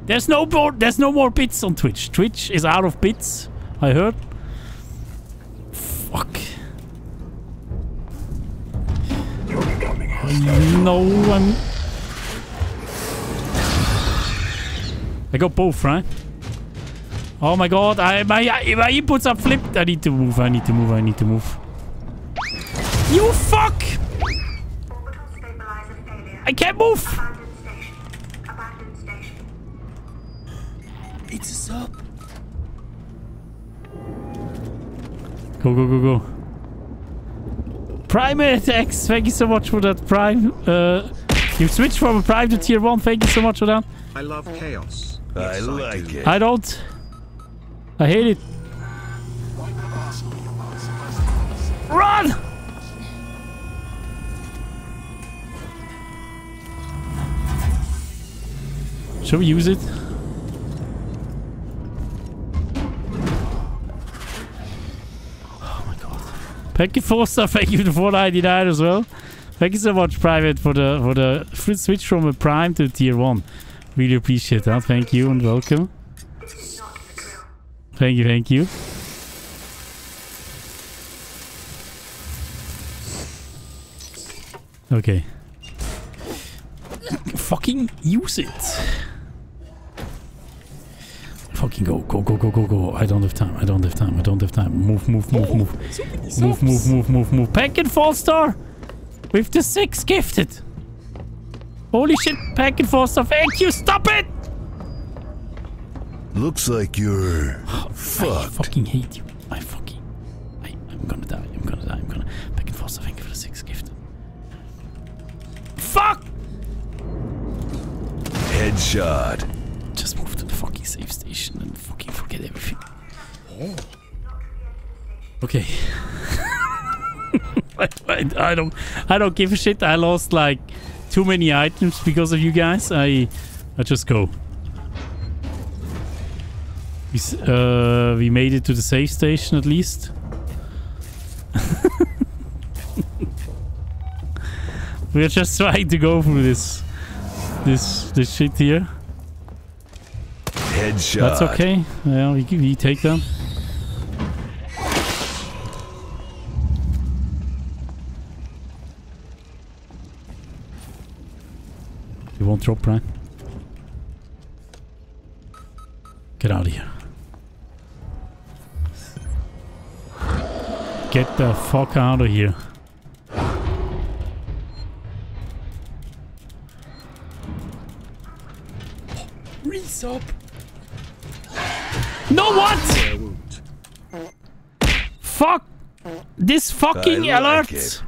There's no more there's no more bits on Twitch. Twitch is out of bits, I heard. Fuck. No, I'm I got both, right? Oh my god, I my my inputs are flipped. I need to move, I need to move, I need to move. You fuck! I can't move! It's us up. Go, go, go, go. Primate X, thank you so much for that Prime. Uh, you switched from a Prime to Tier 1, thank you so much for that. I love chaos. I Yes, like do. it. I don't. I hate it. Run! Shall we use it? Peggy Foster, (laughs) thank you for the 499 as well. Thank you so much, Private, for the for the free switch from a Prime to Tier 1. Really appreciate that. Thank you and welcome. Thank you, thank you. Okay. (coughs) Fucking use it. Fucking go, go, go, go, go, go. I don't have time. I don't have time. I don't have time. Move, move, move, oh, move. Move, move, move, move, move. Pack and fall star with the six gifted. Holy shit, Pack and fall star. Thank you. Stop it. Looks like you're I fucked. fucking hate you. I fucking. I, I'm gonna die. I'm gonna die. I'm gonna. Back and forth. Thank you for the six gift. Fuck! Headshot. Just move to the fucking safe station and fucking forget everything. Okay. (laughs) I, I, I don't. I don't give a shit. I lost like too many items because of you guys. I. I just go. We, uh, we made it to the safe station at least. (laughs) We're just (laughs) trying to go through this, this, this shit here. Headshot. That's okay. Yeah, you, we take them. You won't drop, right? Get out of here. Get the fuck out of here. Reese up. No what? Fuck this fucking I like alert.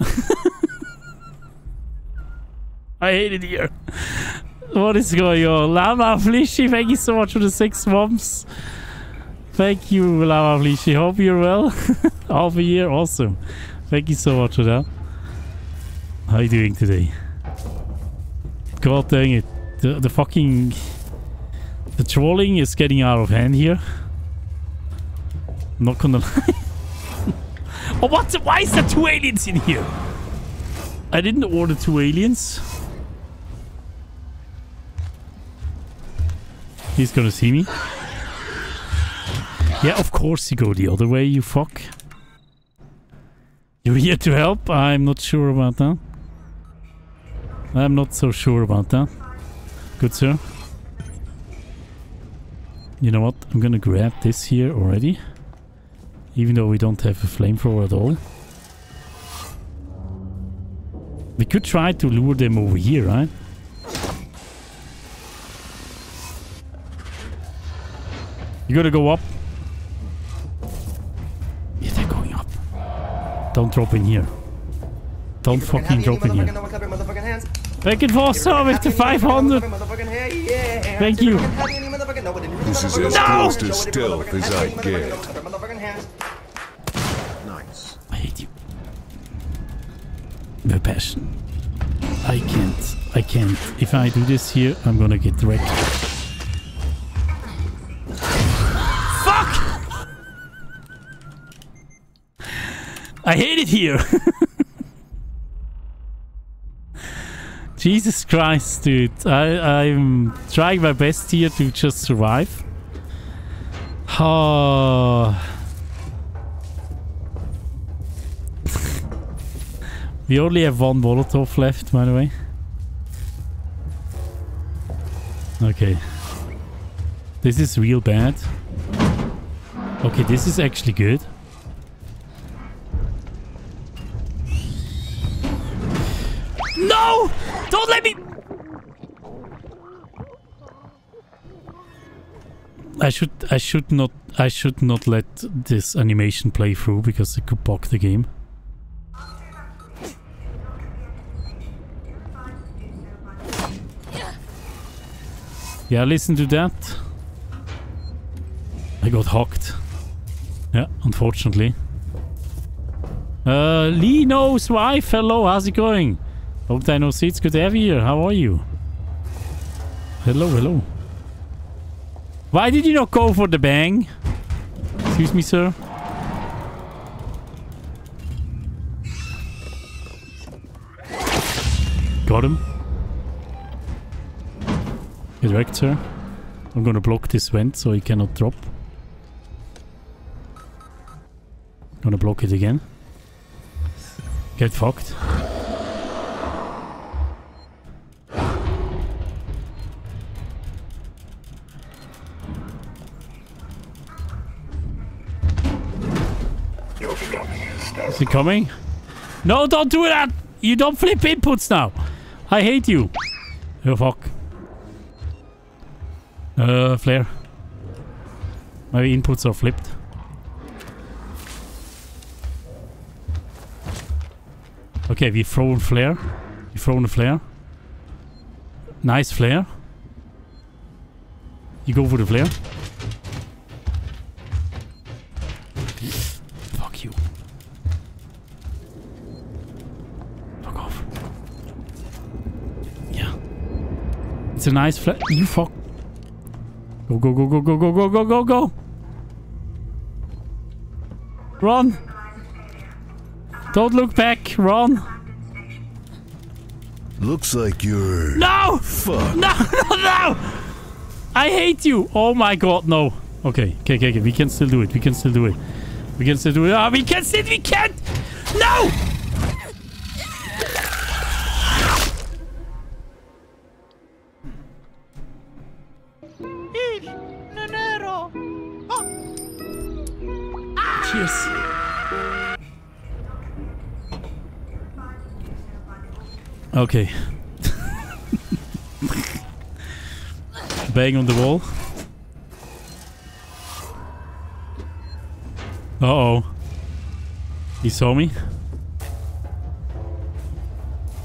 (laughs) I hate it here. What is going on? Lava Flishy, thank you so much for the six months. Thank you, Lava Flishy. Hope you're well. (laughs) Half a year, awesome. Thank you so much for that. How are you doing today? God dang it. The, the fucking... The trolling is getting out of hand here. Not gonna lie. (laughs) oh, what? Why is there two aliens in here? I didn't order two aliens. He's gonna see me. Yeah, of course you go the other way, you fuck. You're here to help? I'm not sure about that. I'm not so sure about that. Good, sir. You know what? I'm gonna grab this here already. Even though we don't have a flamethrower at all. We could try to lure them over here, right? You gotta go up. Yeah, they're going up. Don't drop in here. Don't fucking drop in here. Back and forth, sir, with the 500. Thank you. This is as No! close to stealth as I get. Nice. I hate you. The passion. I can't. I can't. If I do this here, I'm gonna get wrecked. Fuck! I hate it here. (laughs) Jesus Christ, dude. I, I'm trying my best here to just survive. Oh. we only have one Molotov left, by the way. Okay. This is real bad. Okay, this is actually good. No! Don't let me... I should I should not I should not let this animation play through because it could bug the game. Yeah, listen to that. I got hocked. Yeah, unfortunately. Uh, Lino's wife, hello, how's it going? Hope Dino see it's good to have you here. How are you? Hello, hello. Why did you not go for the bang? Excuse me, sir. Got him. Get wrecked, sir. I'm gonna block this vent so he cannot drop. Gonna block it again. Get fucked. Is he coming? No, don't do that! You don't flip inputs now! I hate you! Oh, fuck. Uh, flare. My inputs are flipped. Okay, we've thrown flare. We've thrown a flare. Nice flare. You go for the flare. A nice flare. You fuck. Go, go, go, go, go, go, go, go, go, go. Run. Don't look back. Run. Looks like you're. No! Fuck. No, (laughs) no, no! I hate you! Oh my god, no. Okay, okay, okay, okay. We can still do it. We can still do it. We can still do it. Ah, we can still. We can't! No! Okay. (laughs) Bang on the wall. Uh-oh. He saw me.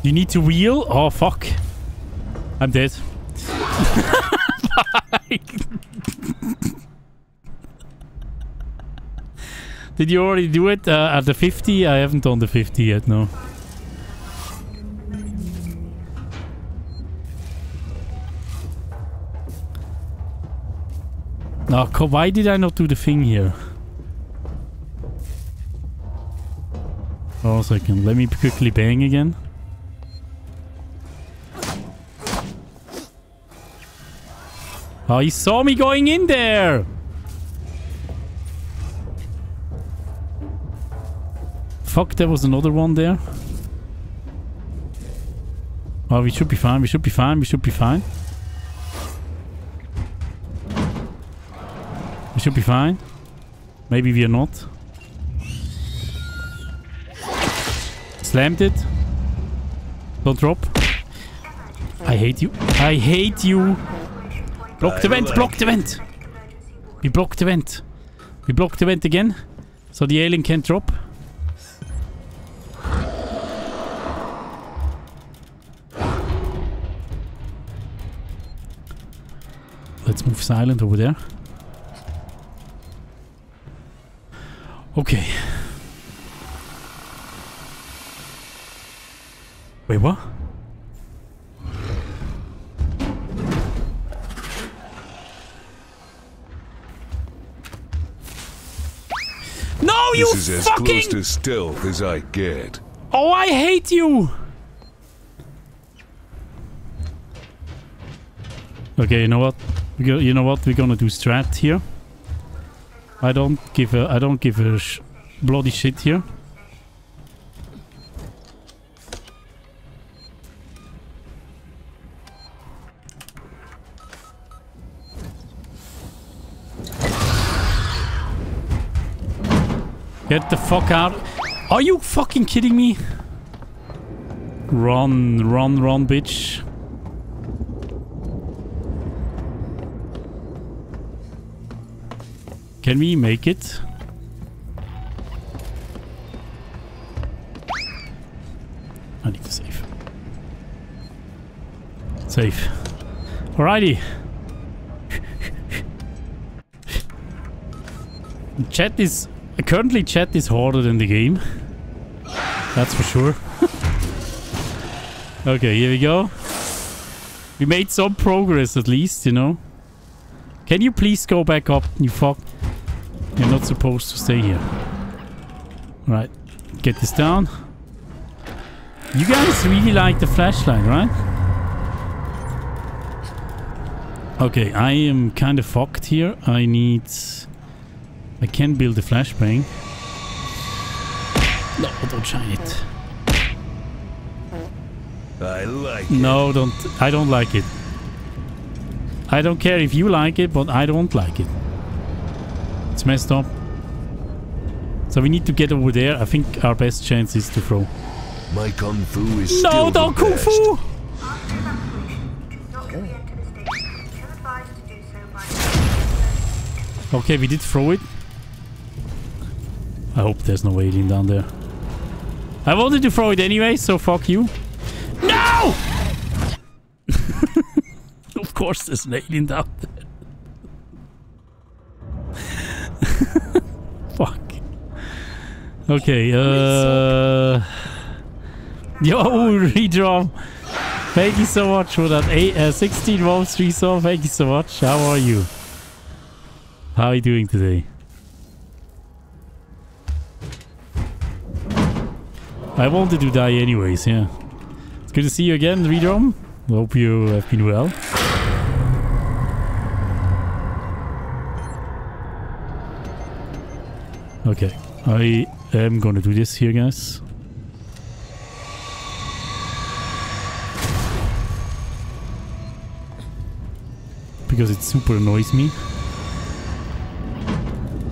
You need to wheel? Oh, fuck. I'm dead. (laughs) Did you already do it uh, at the 50? I haven't done the 50 yet, no. No, co- why did I not do the thing here? A second. Let me quickly bang again. Oh, he saw me going in there! Fuck, there was another one there. Oh, we should be fine. We should be fine. We should be fine. We should be fine. Maybe we are not. Slammed it. Don't drop. I hate you. I hate you. Block the vent. Block the vent. We blocked the vent. We blocked the vent again. So the alien can't drop. Let's move silent over there. Okay. Wait, what? No, you This is as close to stealth as I get. Oh, I hate you! Okay, you know what? We go, you know what? We're gonna do strat here. I don't give a I don't give a sh bloody shit here. Get the fuck out. Are you fucking kidding me? Run, run, run, bitch. Can we make it? I need to save. Save. Alrighty. chat is... Currently chat is harder than the game. That's for sure. (laughs) okay, here we go. We made some progress at least, you know. Can you please go back up, you fuck? You're not supposed to stay here. Right. Get this down. You guys really like the flashlight, right? Okay, I am kind of fucked here. I need... I can build a flashbang. No, don't shine it. I like No, don't. I don't like it. I don't care if you like it, but I don't like it. It's messed up. So we need to get over there. I think our best chance is to throw. My kung fu is No, still don't kung fu! Okay, we did throw it. I hope there's no alien down there. I wanted to throw it anyway, so fuck you. No! (laughs) of course there's an alien down there. fuck. Okay, uh... Yo, redrum. Thank you so much for that. Eight, uh, 16 Wall Street. Thank you so much. How are you? How are you doing today? I wanted to die anyways, yeah. It's good to see you again, Redrum. Hope you have been well. Okay, I am gonna do this here, guys. Because it super annoys me.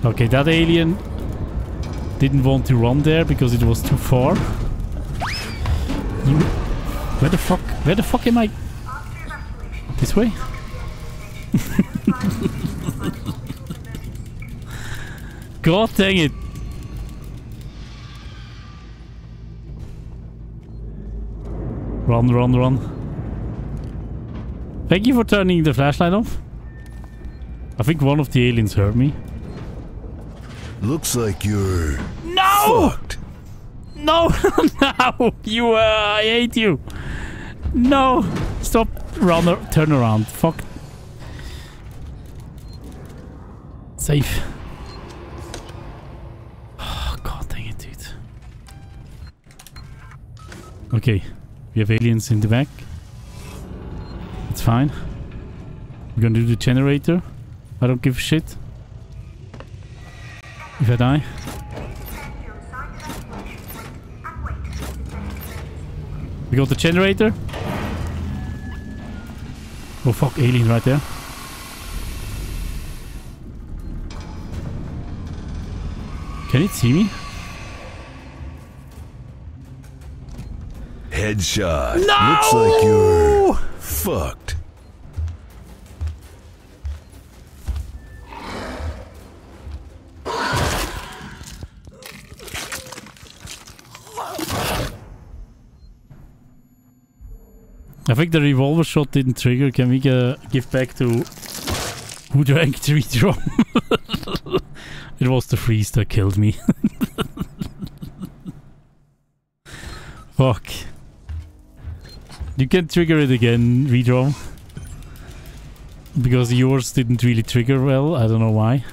Okay, that alien didn't want to run there because it was too far. You... Where the fuck? Where the fuck am I? This way? (laughs) God dang it. Run, run, run. Thank you for turning the flashlight off. I think one of the aliens heard me. Looks like you're No! No, (laughs) no, you, uh, I hate you. No, stop, run, turn around. Fuck. Safe. Oh, (sighs) God dang it, dude. Okay, we have aliens in the back. It's fine. We're gonna do the generator. I don't give a shit. If I die. We got the generator. Oh fuck, alien right there. Can it see me? Headshot. No! Looks like you're fucked. I think the revolver shot didn't trigger. Can we uh, give back to who drank three drum? it was the freeze that killed me. (laughs) Fuck. You can trigger it again, redrum. Because yours didn't really trigger well. I don't know why.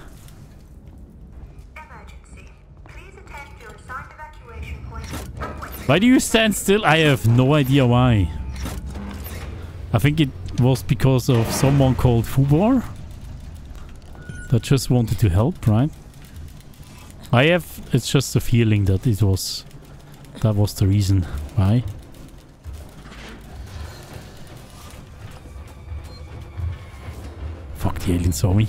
Why do you stand still? I have no idea why. I think it was because of someone called Fubar that just wanted to help, right? I have, it's just a feeling that it was, that was the reason why. Fuck, the alien saw me.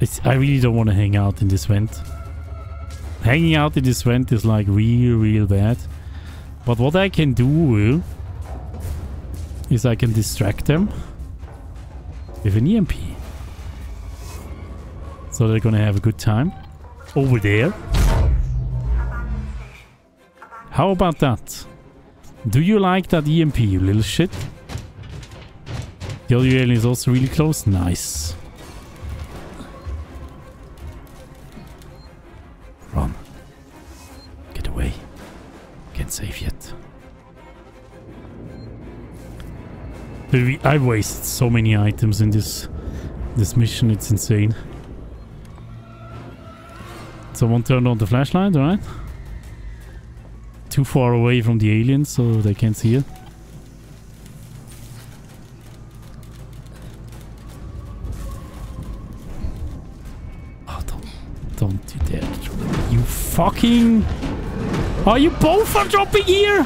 It's, I really don't want to hang out in this vent. Hanging out in this vent is like real, real bad. But what I can do is I can distract them with an EMP. So they're gonna have a good time. Over there. How about that? Do you like that EMP, you little shit? The other alien is also really close. Nice. Run. Get away. Can't save yet. I wasted so many items in this this mission. It's insane. Someone turned on the flashlight, right? Too far away from the aliens, so they can't see it. Oh, don't, don't do that. You fucking... Are you both are dropping here?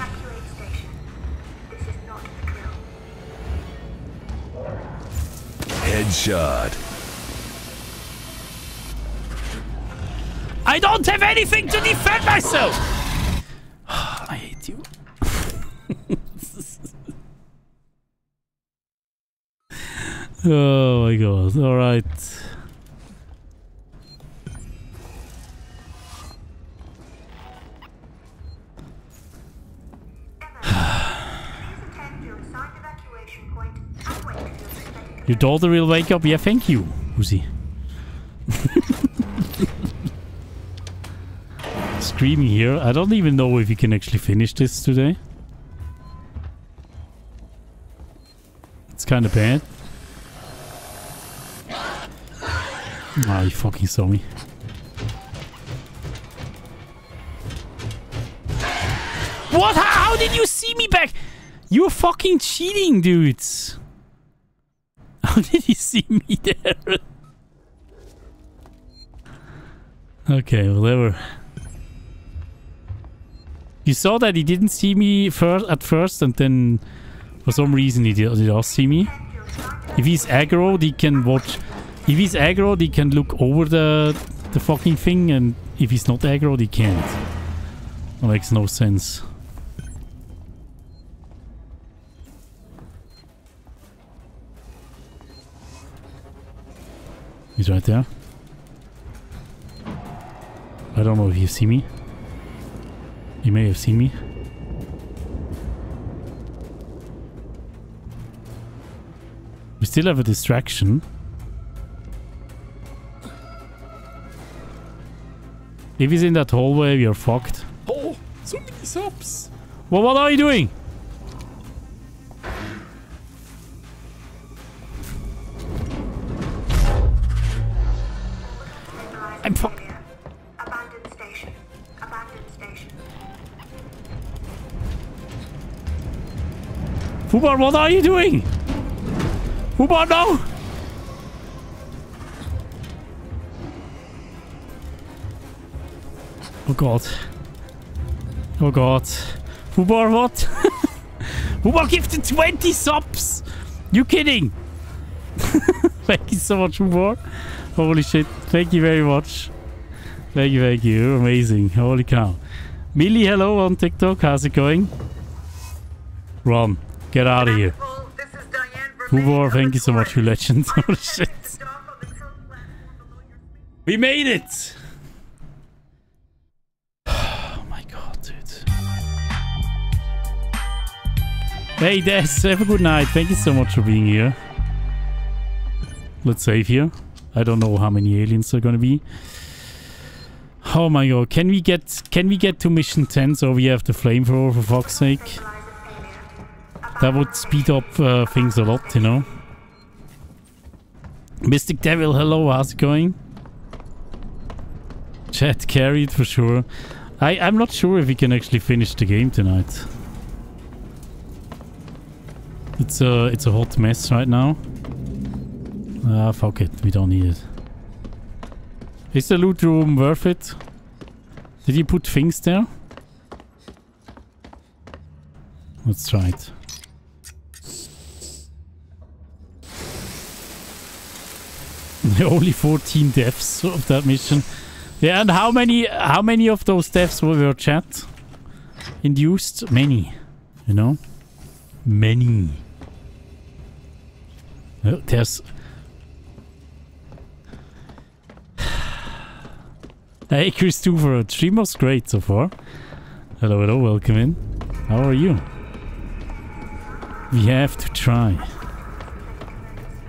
Headshot. I don't have anything to defend myself! (sighs) I hate you. (laughs) oh my god, alright. (sighs) Your daughter will wake up. Yeah, thank you, Uzi. (laughs) Screaming here. I don't even know if you can actually finish this today. It's kind of bad. Ah, you fucking saw me. What? How, did you see me back? You're fucking cheating, dudes. (laughs) How did he see me there? (laughs) okay, whatever. You saw that he didn't see me first at first, and then for some reason he did, he see me. If he's aggro, he can watch. If he's aggro, he can look over the the fucking thing, and if he's not aggro, he can't. That makes no sense. He's right there. I don't know if you see me. He may have seen me. We still have a distraction. If he's in that hallway, we are fucked. Oh, so many subs. Well, what are you doing? I'm fucked. Fubar, what are you doing? Fubar, no! Oh god. Oh god. Fubar, what? (laughs) Fubar gifted 20 subs! You kidding? (laughs) thank you so much, Fubar. Holy shit. Thank you very much. Thank you, thank you. Amazing. Holy cow. Millie, hello on TikTok. How's it going? Run. Get out of here. Fubar, thank you so much, you legend. Holy (laughs) oh, shit. We made it! (sighs) Oh my god, dude. Hey, Des, have a good night. Thank you so much for being here. Let's save here. I don't know how many aliens there are gonna be. Oh my god, can we get can we get to mission 10 so we have the flamethrower for fuck's sake? That would speed up uh, things a lot, you know? Mystic Devil, hello, how's it going? Chat carried for sure. I, I'm not sure if we can actually finish the game tonight. It's a, it's a hot mess right now. Ah, fuck it. We don't need it. Is the loot room worth it? Did you put things there? Let's try it. (laughs) Only 14 deaths of that mission. Yeah, and how many how many of those deaths were chat induced? Many, you know, many. Uh, there's. (sighs) hey, Christopher, stream was great so far. Hello, hello, welcome in. How are you? We have to try.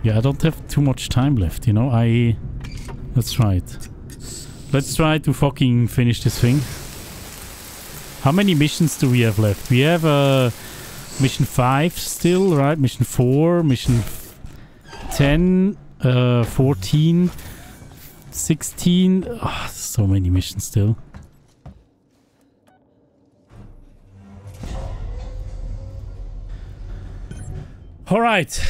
Yeah, I don't have too much time left, you know. I. Let's try it. Let's try to fucking finish this thing. How many missions do we have left? We have uh, mission 5 still, right? Mission 4, mission 10, uh, 14, 16. Oh, so many missions still. Alright.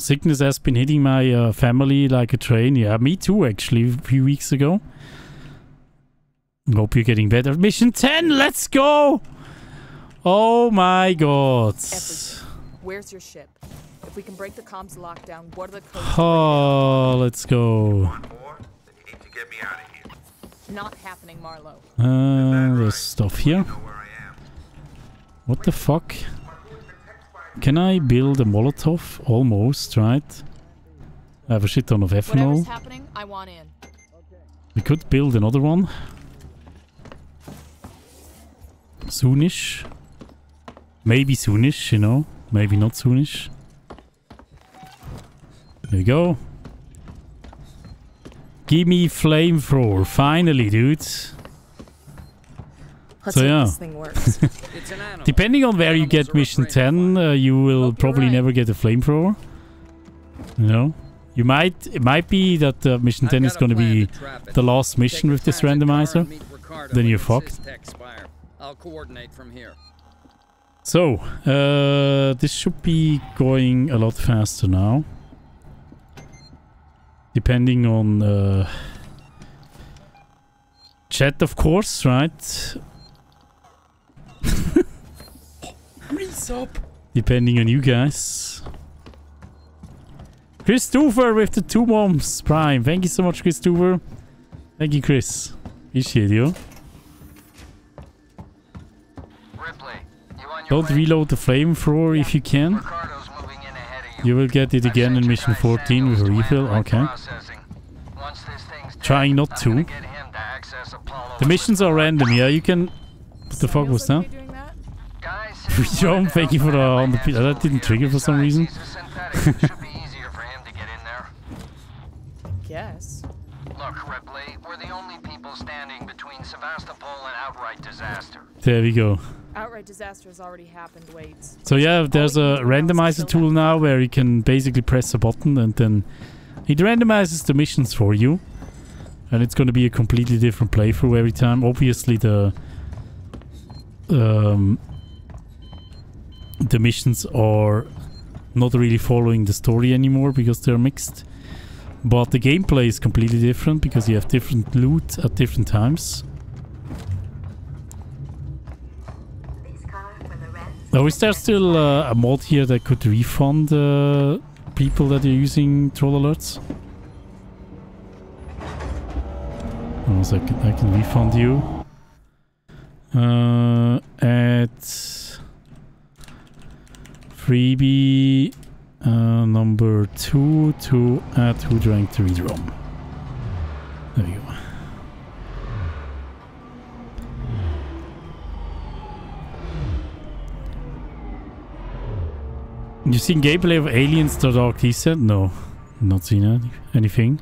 Sickness has been hitting my uh, family like a train. Yeah, me too, actually, a few weeks ago. Hope you're getting better. Mission 10, let's go! Oh my god. Where's your ship? If we can break the comms lockdown, what are the codes? Oh, let's go. Not happening, Marlow. Uh, there's stuff here. What the fuck? Can I build a Molotov? Almost, right? I have a shit ton of ethanol. I want in. We could build another one. Soonish. Maybe soonish, you know. Maybe not soonish. There we go. Give me flamethrower. Finally, dude. Let's so yeah. this thing works. (laughs) Depending on where you get mission 10, uh, you will probably never get a flamethrower. You know? You might, it might be that uh, mission 10 is going to be the last mission with this randomizer. Then you're fucked. I'll coordinate from here. So, uh, this should be going a lot faster now. Depending on uh, chat, of course, right? (laughs) Resub. Depending on you guys. Chris Christopher with the two moms prime. Thank you so much, Chris Christopher. Thank you, Chris. Appreciate you. Don't reload the flamethrower if you can. You will get it again in mission 14 with a refill. Okay. Trying not to. The missions are random, yeah. You can. What the fuck was that? (laughs) John, thank you for the on the. That didn't trigger for some reason. Guess. Look, Ripley, we're the only people standing between Sevastopol and outright disaster. There we go. Outright disaster has already happened, Waits. So yeah, there's a randomizer tool now where you can basically press a button and then it randomizes the missions for you. And it's going to be a completely different playthrough every time. Obviously the um, the missions are not really following the story anymore because they're mixed. But the gameplay is completely different because you have different loot at different times. Now, is there still uh, a mod here that could refund uh, people that are using troll alerts? One second, I can refund you. Uh, at freebie uh, number two to add who drank the redrum. There you go. You seen gameplay of Aliens The Dark Descent? No, not seen any, anything.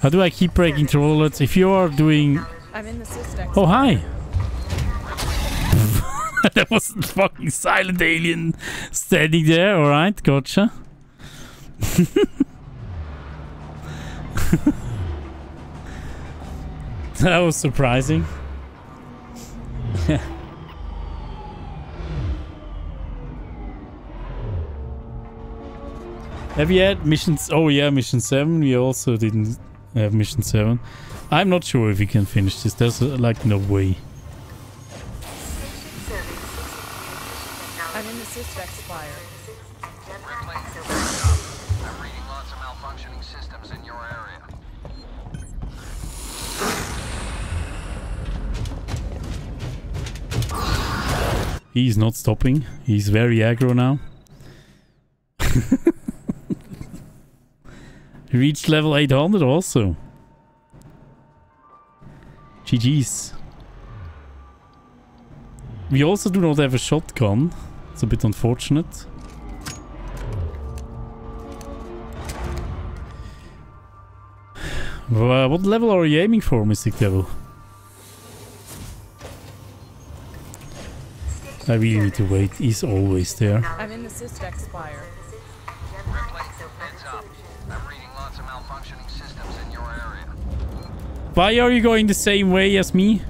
How do I keep breaking troll alerts? If you are doing... I'm in the SysTech. Oh, hi! (laughs) that was a fucking silent alien standing there. Alright, gotcha. (laughs) that was surprising. (laughs) Have you had missions? Oh yeah, mission 7. We also didn't have mission 7. I'm not sure if we can finish this. There's uh, like no way. I'm in the SysTech Spire. I'm reading lots of malfunctioning systems in your area. He's not stopping. He's very aggro now. (laughs) he reached level 800 also. GG's. We also do not have a shotgun. It's a bit unfortunate. Wha- What level are you aiming for, Mystic Devil? I really need to wait. He's always there. I'm in the SysTech Spire. Heads up. I'm reading lots of malfunctioning systems in your area. Why are you going the same way as me?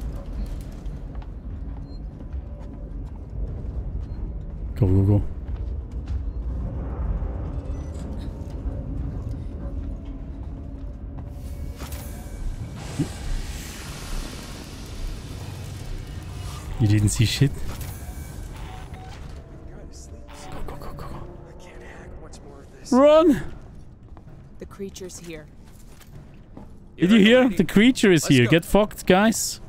Go, go, go. You didn't see shit? Go, go, go, go. Run! The creature's here. Did you hear? The creature is here. Get fucked, guys.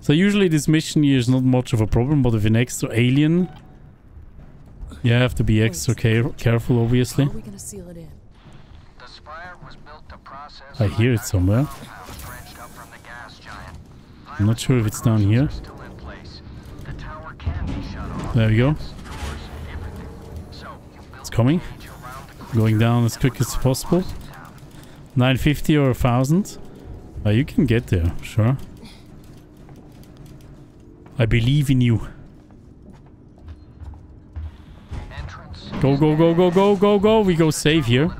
So usually this mission here is not much of a problem, but with an extra alien, you have to be extra care careful, obviously. Are we gonna seal it in? I hear it somewhere. I'm not sure if it's down here. There we go. It's coming. Going down as quick as possible. 950 or 1000. Uh, you can get there, sure. I believe in you. Go, go, go, go, go, go, go. We go save here.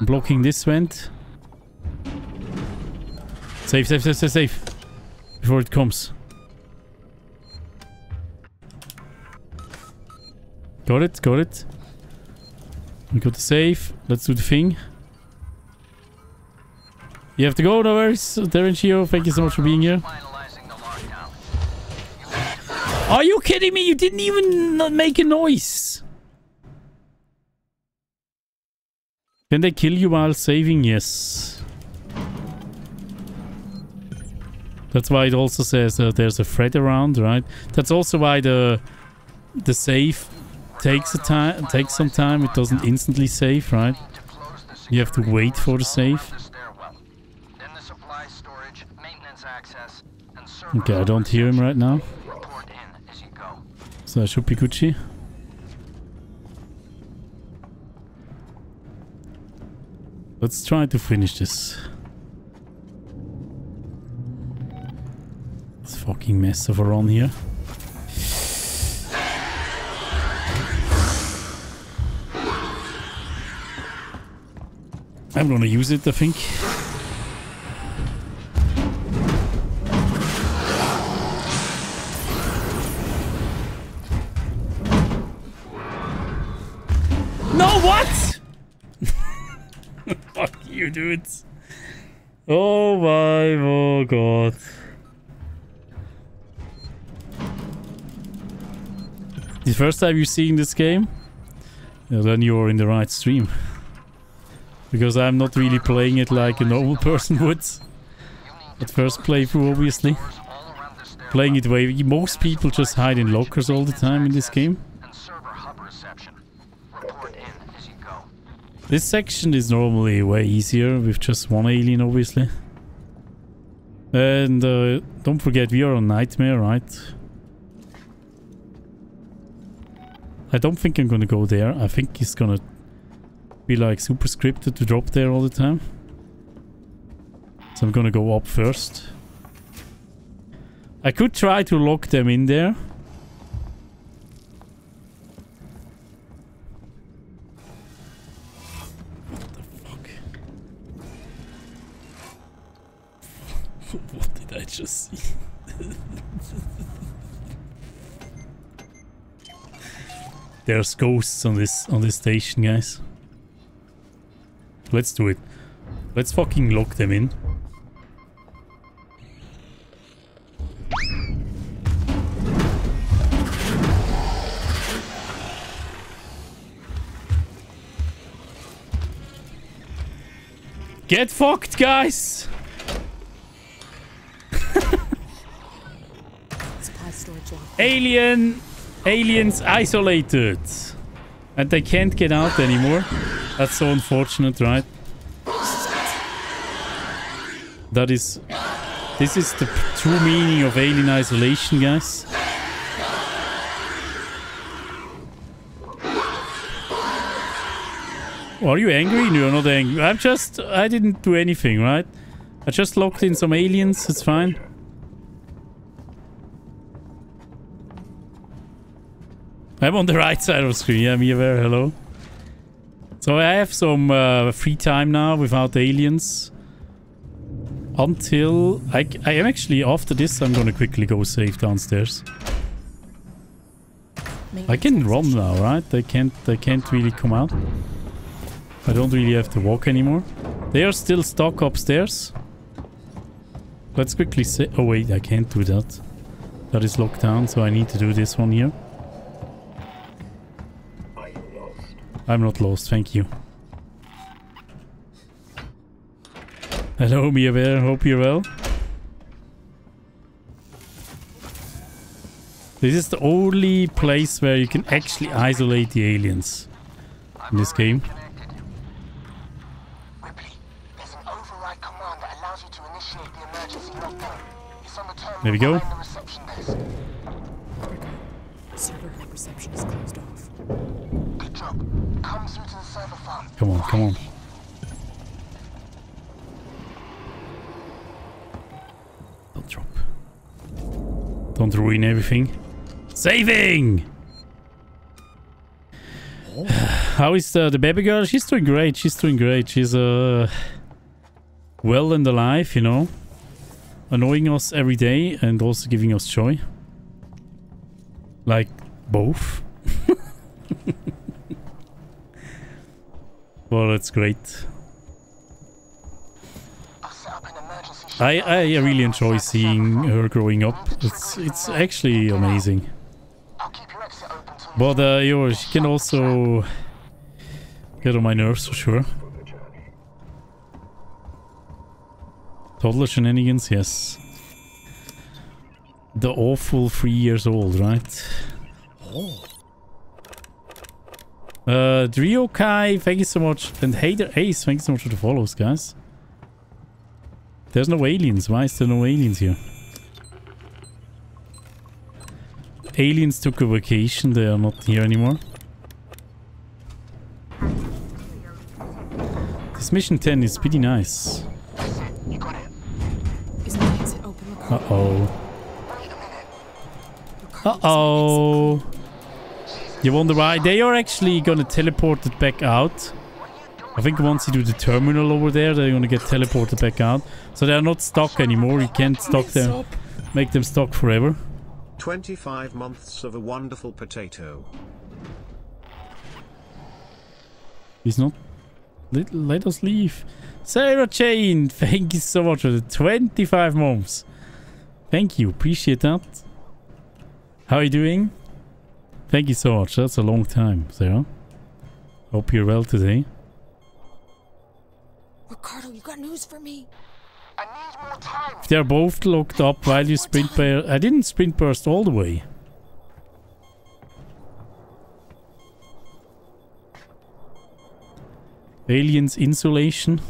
Blocking this vent. Safe, safe, safe, safe, safe. Before it comes. Got it, got it. We got the safe. Let's do the thing. You have to go, no worries. Terencio, thank you so much for being here. Are you kidding me? You didn't even make a noise. Can they kill you while saving? Yes. That's why it also says uh, there's a threat around, right? That's also why the the save takes a time takes some time. It doesn't instantly save, right? You have to wait for the save. Okay, I don't hear him right now. So I should be Gucci. Let's try to finish this. This fucking mess of a run here. I'm gonna use it, I think. No, what? (laughs) Fuck you, dudes. Oh my oh god. The first time you're seeing this game? Then you're in the right stream. Because I'm not really playing it like a normal (laughs) person would. At first playthrough, obviously. Playing it way... Most people just hide in lockers all the time in this game. This section is normally way easier with just one alien, obviously. And uh, don't forget, we are on Nightmare, right? I don't think I'm gonna go there. I think he's gonna be like super scripted to drop there all the time. So I'm gonna go up first. I could try to lock them in there. What the fuck? (laughs) what did I just see? (laughs) There's ghosts on this on this station, guys. Let's do it. Let's fucking lock them in. Get fucked, guys! Supply storage lock. Alien! Aliens isolated! And they can't get out anymore. That's so unfortunate, right? That is... This is the true meaning of alien isolation, guys. Are you angry? No, you're not angry. I'm just... I didn't do anything, right? I just locked in some aliens. It's fine. I'm on the right side of the screen. Yeah, me aware. Hello. So I have some uh, free time now without aliens. Until... I, I am actually... After this, I'm gonna quickly go save downstairs. I can run now, right? They can't, they can't really come out. I don't really have to walk anymore. They are still stuck upstairs. Let's quickly say... Oh wait, I can't do that. That is locked down, so I need to do this one here. I'm not lost, thank you. Hello, Mia Bear, hope you're well. This is the only place where you can actually isolate the aliens in this game. There we go. Come on, come on. Don't drop. Don't ruin everything. Saving! How is the, the baby girl? She's doing great. She's doing great. She's uh, well in the life, you know. Annoying us every day and also giving us joy. Like, both. (laughs) well, that's great. I, I really enjoy seeing her growing up. It's it's actually amazing. But uh, yo, she can also get on my nerves for sure. Toddler shenanigans, yes. The awful three years old, right? Oh. Uh, Driokai, thank you so much. And Hater Ace, thank you so much for the follows, guys. There's no aliens. Why is there no aliens here? Aliens took a vacation. They are not here anymore. This mission 10 is pretty nice. Uh-oh. Uh-oh. You wonder why? They are actually gonna teleport it back out. I think once you do the terminal over there, they're gonna get teleported back out. So they're not stuck anymore. You can't stock them, make them stuck forever. 25 months of a wonderful potato. He's not Let, let us leave. Sarah Jane, (laughs) thank you so much for the 25 months. Thank you. Appreciate that. How are you doing? Thank you so much. That's a long time, Sarah. Hope you're well today. Ricardo, you got news for me? I need more time. If they're both locked up while you sprint burst... I didn't sprint burst all the way. Aliens insulation.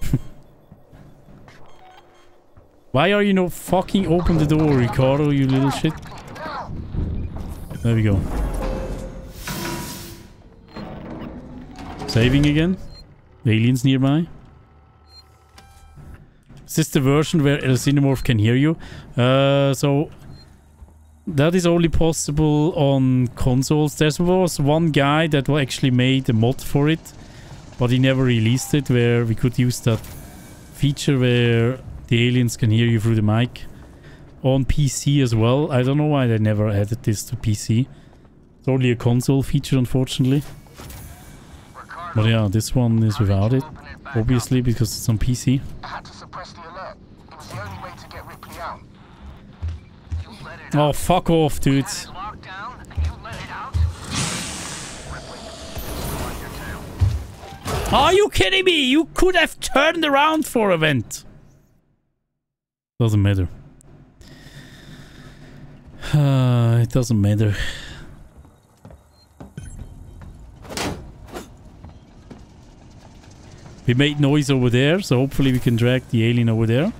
(laughs) Why are you not fucking open the door, Ricardo, you little shit? There we go. Saving again. Aliens nearby. Is this the version where a Xenomorph can hear you? Uh, so that is only possible on consoles. There was one guy that actually made a mod for it, but he never released it, where we could use that feature where the aliens can hear you through the mic. On PC as well. I don't know why they never added this to PC. It's only a console feature, unfortunately. But yeah, this one is without it. Obviously, because it's on PC. Oh, fuck off, dudes. Are you kidding me? You could have turned around for a vent. Doesn't matter. Uh, (sighs) it doesn't matter. We made noise over there, so hopefully we can drag the alien over there.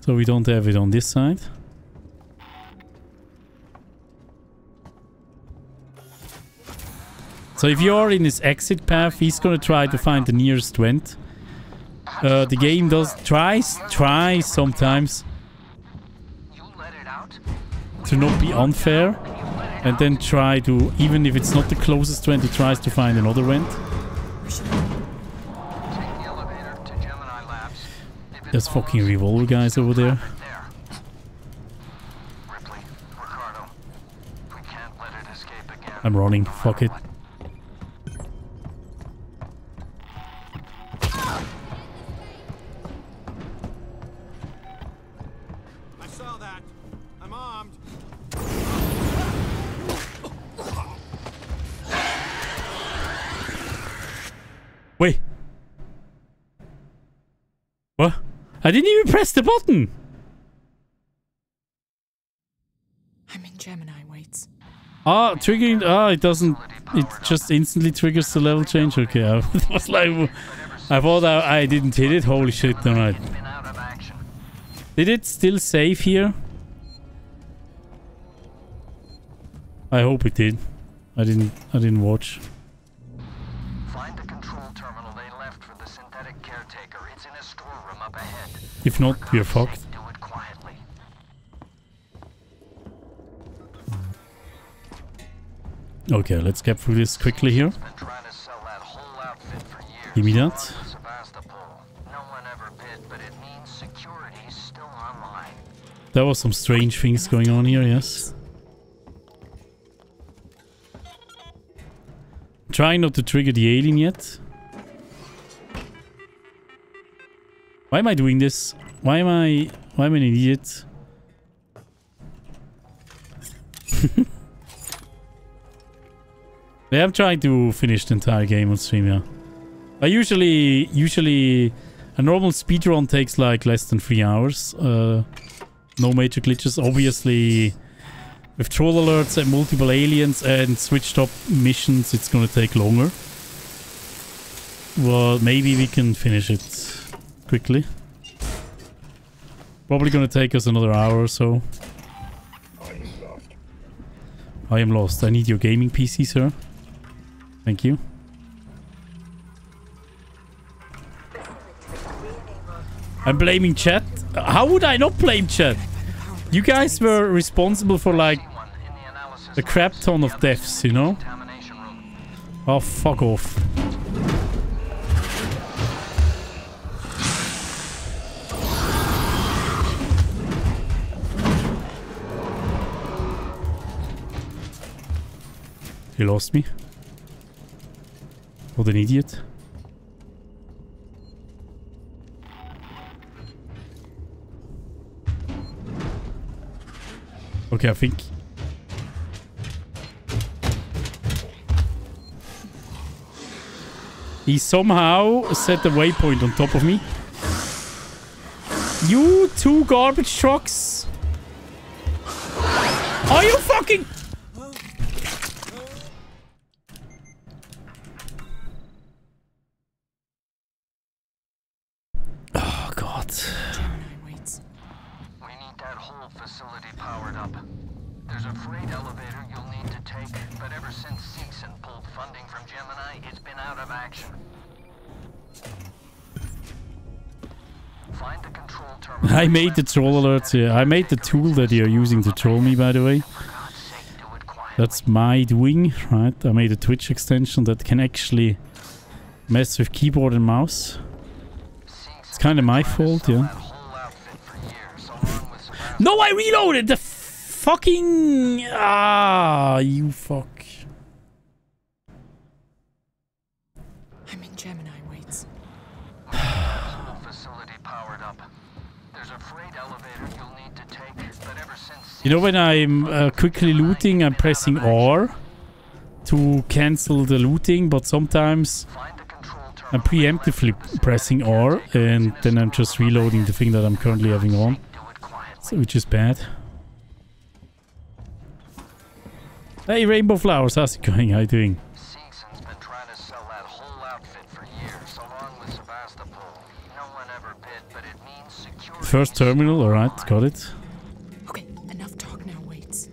So we don't have it on this side. So if you're in his exit path, he's gonna try to find the nearest vent. Uh, the game does tries tries sometimes to not be unfair, and then try to even if it's not the closest vent, he tries to find another vent. There's fucking revolver guys over there. I'm running. Fuck it. Wait. What? I didn't even press the button. I'm in Gemini Waits. Ah, triggering. Ah, it doesn't. It just instantly triggers the level change. Okay, I (laughs) was like, I thought I, I didn't hit it. Holy shit! Alright. Did it still save here? I hope it did. I didn't. I didn't watch. If not, we're fucked. Okay, let's get through this quickly here. Give me that. There was some strange things going on here, yes. Trying not to trigger the alien yet. Why am I doing this? Why am I... Why am I an idiot? yeah, I'm trying to finish the entire game on stream, yeah. I usually... Usually... A normal speedrun takes like less than three hours. Uh, no major glitches. Obviously, with troll alerts and multiple aliens and switched up missions, it's gonna take longer. Well, maybe we can finish it quickly. Probably gonna take us another hour or so. I am lost. I need your gaming PC, sir. Thank you. I'm blaming chat. How would I not blame chat? You guys were responsible for like a crap ton of deaths, you know? Oh, fuck off. You lost me. What an idiot. Okay, I think... He somehow set the waypoint on top of me. You two garbage trucks! Are you fucking... out of action. Find the control. I made the troll alerts here. I made the tool that you're using to troll me, by the way. That's my doing, right? I made a Twitch extension that can actually mess with keyboard and mouse. It's kind of my fault, yeah. No, I reloaded the fucking... Ah, you fuck. I'm in Gemini Waits. whole facility powered up. There's a freight elevator you'll need to take, but ever since You know when I'm uh, quickly looting, I'm pressing R to cancel the looting, but sometimes I'm preemptively pressing R and then I'm just reloading the thing that I'm currently having on, so, which is bad. Hey Rainbow Flowers, how's it going? How are you doing? Seegson's been trying to sell that whole outfit for years, along with Sevastopol. No one ever bid, but it means security. First terminal, alright, got it. Okay, enough talk now, Waits.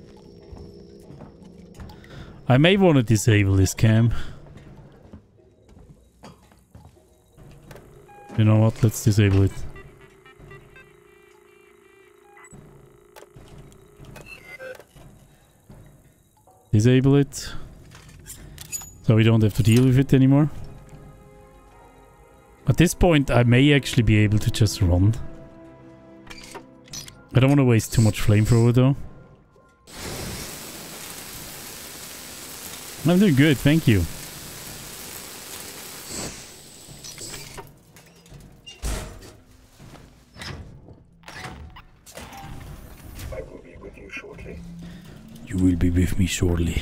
I may want to disable this cam. You know what? Let's disable it. Disable it. So we don't have to deal with it anymore. At this point, I may actually be able to just run. I don't want to waste too much flamethrower though. I'm doing good, thank you. I will be with you shortly. You will be with me shortly.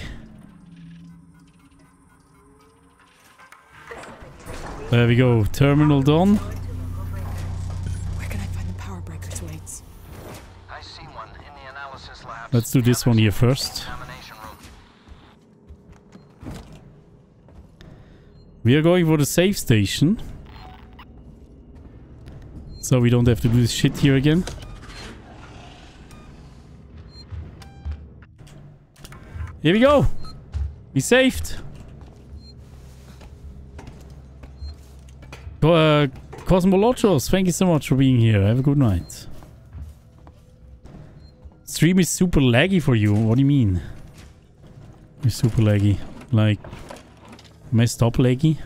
There we go. Terminal done. Let's do this one here first. We are going for the safe station. So we don't have to do this shit here again. Here we go. We saved. Uh, Cosmolochos, thank you so much for being here. Have a good night. Stream is super laggy for you. What do you mean? It's super laggy. Like, messed up laggy?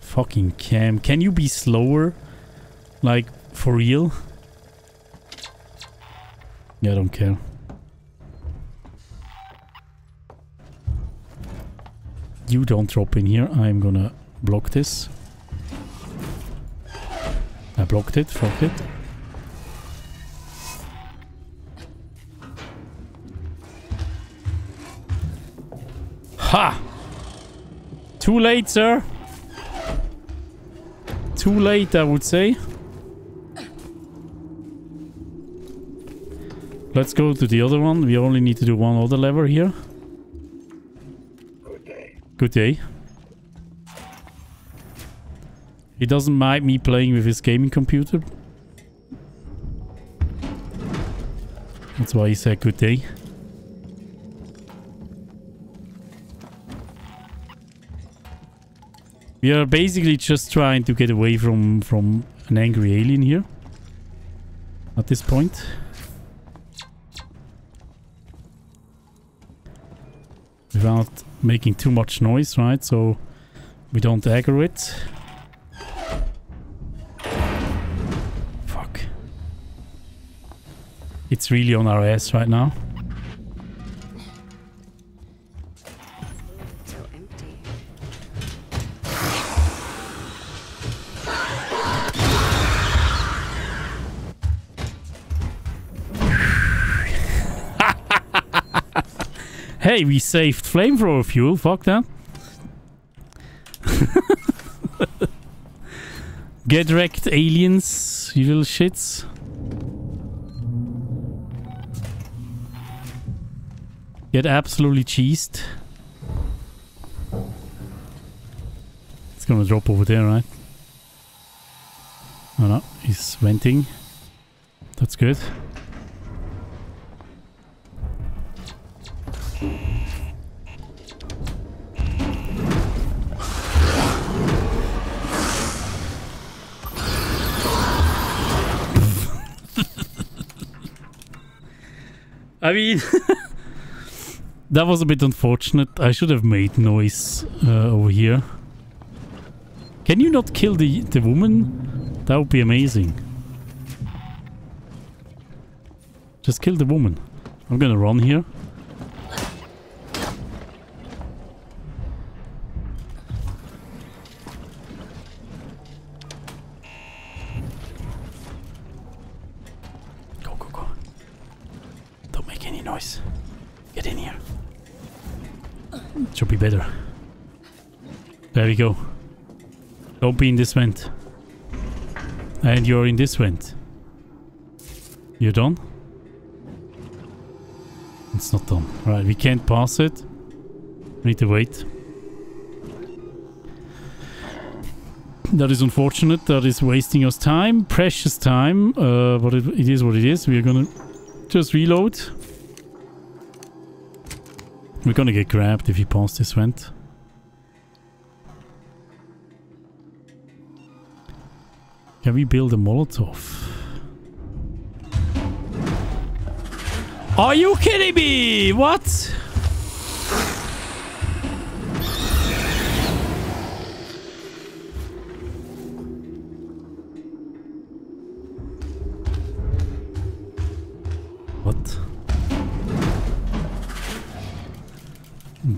Fucking cam. Can you be slower? Like, for real? Yeah, I don't care. You don't drop in here. I'm gonna block this. I blocked it. Fuck it. Ha! Too late, sir. Too late, I would say. Let's go to the other one. We only need to do one other lever here. Good day. Good day. He doesn't mind me playing with his gaming computer. That's why he said good day. We are basically just trying to get away from, from an angry alien here. At this point. Without making too much noise, right? So we don't aggro it. Fuck. It's really on our ass right now. Hey, we saved flamethrower fuel. Fuck that. (laughs) Get wrecked, aliens, you little shits. Get absolutely cheesed. It's gonna drop over there, right? Oh no, he's venting. That's good. I mean, (laughs) that was a bit unfortunate. I should have made noise uh, over here. Can you not kill the, the woman? That would be amazing. Just kill the woman. I'm gonna run here. Go, go, go. Don't make any noise. Get in here. Should be better. There we go. Don't be in this vent. And you're in this vent. You're done? It's not done. Right, we can't pass it. We need to wait. That is unfortunate. That is wasting us time. Precious time. Uh, but it, it is what it is. We are gonna just reload. We're gonna get grabbed if he pass this vent. Can we build a Molotov? Are you kidding me? What?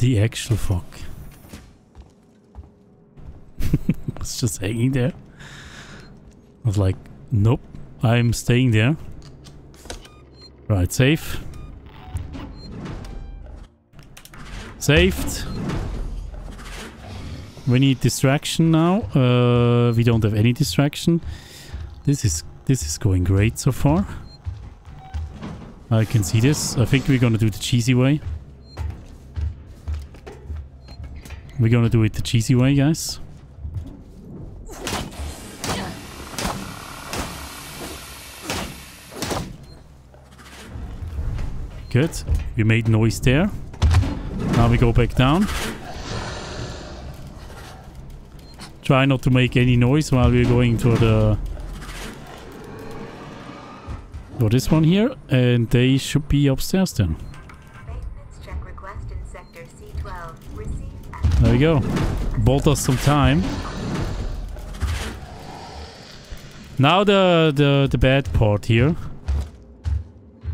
The actual fuck. (laughs) it's just hanging there. I was like, nope, I'm staying there. Right, safe. Saved. We need distraction now. Uh, we don't have any distraction. This is this is going great so far. I can see this. I think we're gonna do the cheesy way. We're gonna do it the cheesy way, guys. Good. We made noise there. Now we go back down. Try not to make any noise while we're going to the... To this one here. And they should be upstairs then. Go. Bought us some time. Now the, the, the bad part here.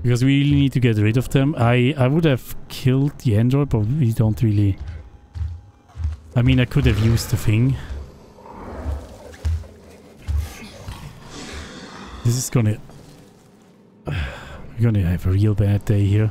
Because we really need to get rid of them. I, I would have killed the android, but we don't really... I mean, I could have used the thing. This is gonna... (sighs) We're gonna have a real bad day here.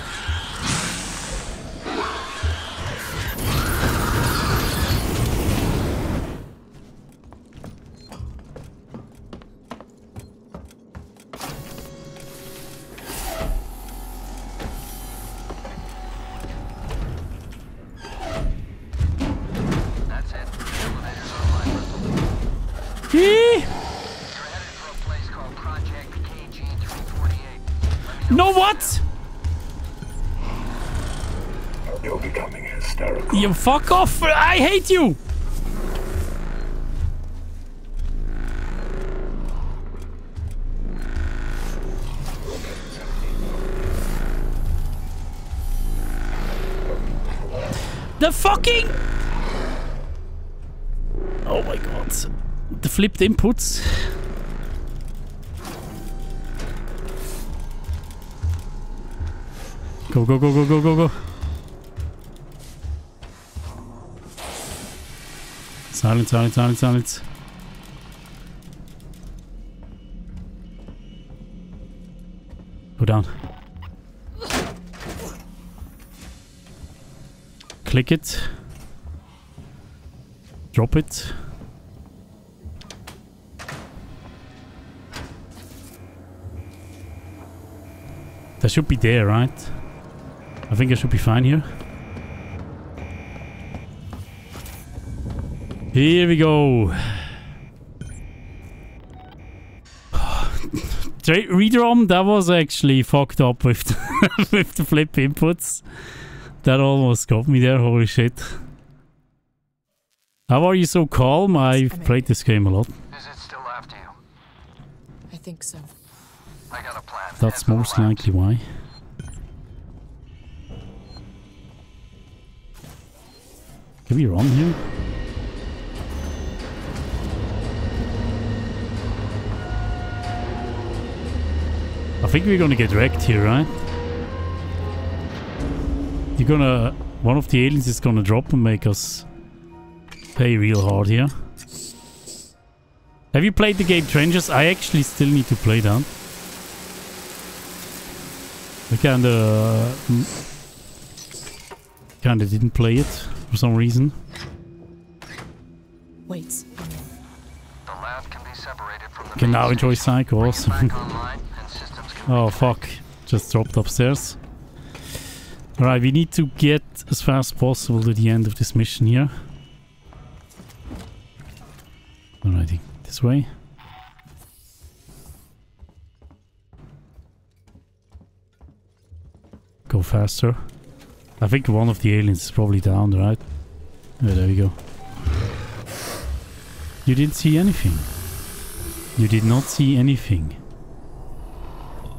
Fuck off! I hate you! The fucking... Oh my god. The flipped inputs. Go, go, go, go, go, go, go. Silence, silence, silence, silence. Go down. Click it. Drop it. That should be there, right? I think I should be fine here. Here we go. (sighs) Tra- Redrum, that was actually fucked up with the, (laughs) with the flip inputs. That almost got me there, holy shit. How are you so calm? I've played this game a lot. Is it still after you? I think so. I got a plan. That's most likely why. Can we run here? Think we're gonna get wrecked here, right? You're gonna... One of the aliens is gonna drop and make us pay real hard here. Have you played the game Trenches? I actually still need to play that. I kinda... mm, Kinda didn't play it for some reason. Wait. The lab can be separated from the Can now enjoy station. Psycho awesome. (laughs) oh fuck. Just dropped upstairs. Alright, we need to get as fast as possible to the end of this mission here. Alrighty, this way. Go faster. I think one of the aliens is probably down, right? Yeah, there we go. You didn't see anything. You did not see anything.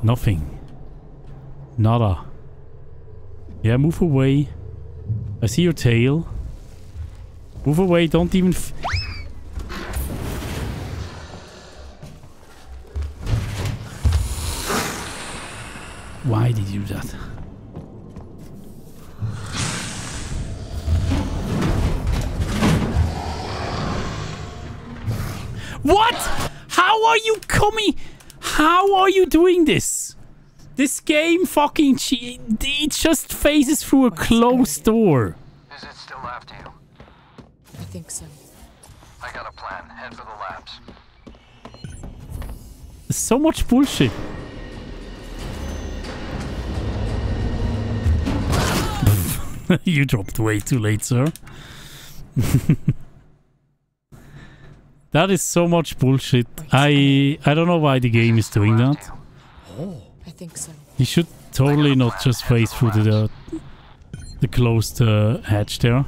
Nothing. Nada. Yeah, move away. I see your tail. Move away, don't even... Why did you do that? What? How are you coming? How are you doing this? This game fucking che- it just phases through a closed door. Is it still after you? I think so. I got a plan. Head for the labs. So much bullshit. (laughs) you dropped way too late, sir. (laughs) that is so much bullshit. I I don't know why the game is doing that. I think so. You should totally not just phase through the the closed uh, hatch there.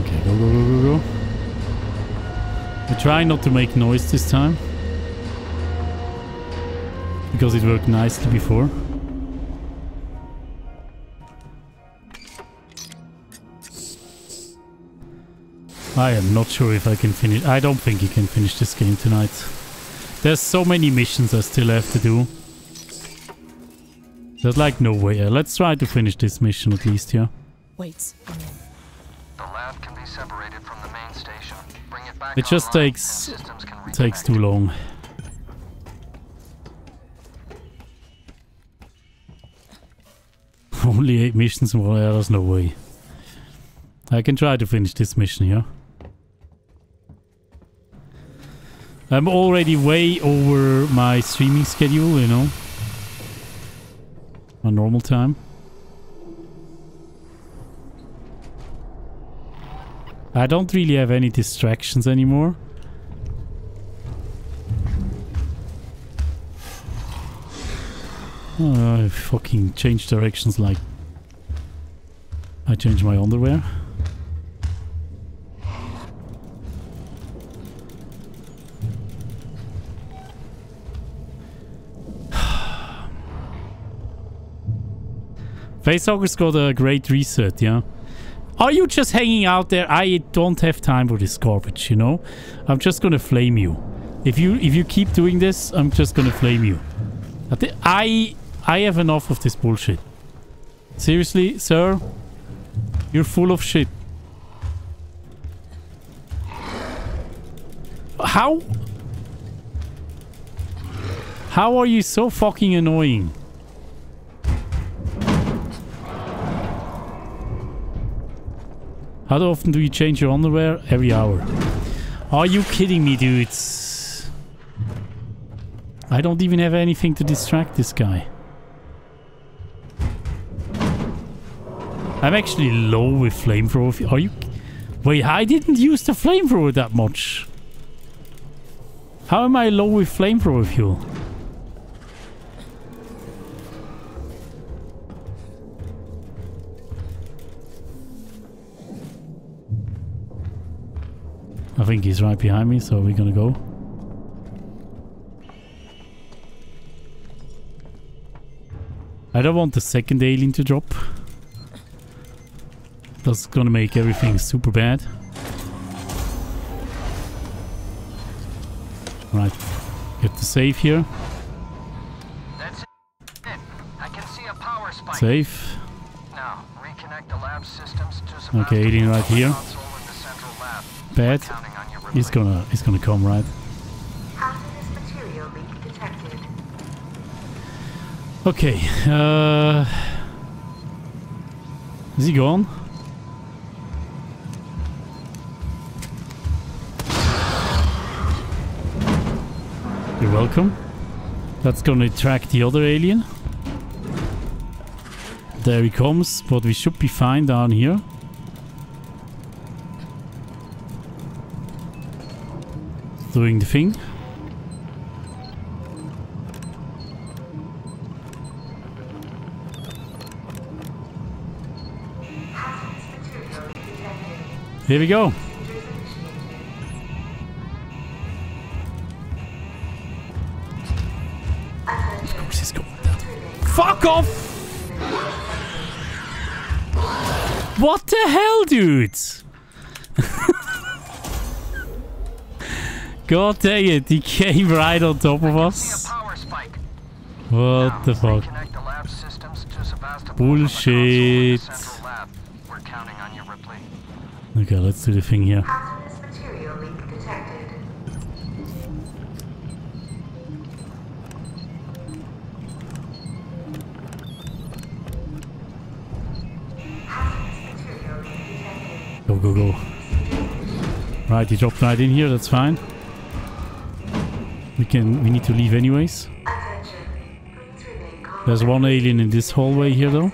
Okay, go go go go go. We try not to make noise this time. Because it worked nicely before. I am not sure if I can finish. I don't think you can finish this game tonight. There's so many missions I still have to do. There's like no way. Uh, let's try to finish this mission at least, yeah. Wait. The lab can be separated from the main station. Bring it back It just takes and systems can takes too long. (laughs) Only eight missions more. Yeah, there's no way. I can try to finish this mission here. I'm already way over my streaming schedule, you know. My normal time. I don't really have any distractions anymore. Oh, I fucking change directions like I change my underwear. Facehugger's got a great reset, yeah. Are you just hanging out there? I don't have time for this garbage, you know? I'm just gonna flame you. If you if you keep doing this, I'm just gonna flame you. I I I have enough of this bullshit. Seriously, sir? You're full of shit. how? How are you so fucking annoying? How often do you change your underwear? Every hour. Are you kidding me, dudes? I don't even have anything to distract this guy. I'm actually low with flamethrower. Are you... Wait, I didn't use the flamethrower that much. How am I low with flamethrower fuel? I think he's right behind me, so we're gonna go. I don't want the second alien to drop. That's gonna make everything super bad. Right. Get the safe here. That's it. I can see a power spike. Safe. Now, reconnect the lab systems to Okay, alien right here. console in the central lab. Bad. He's gonna he's gonna come right. Hazardous material leak detected. Okay. Uh Is he gone? You're welcome. That's gonna attract the other alien. There he comes, but we should be fine down here. Doing the thing. Here we go. Fuck off! What the hell, dude? God dang it, he came right on top of us. What the fuck? Bullshit. You, Ripley. Okay, let's do the thing here. Go, go, go. Right, he dropped right in here, that's fine. We can, we need to leave anyways. There's one alien in this hallway here though.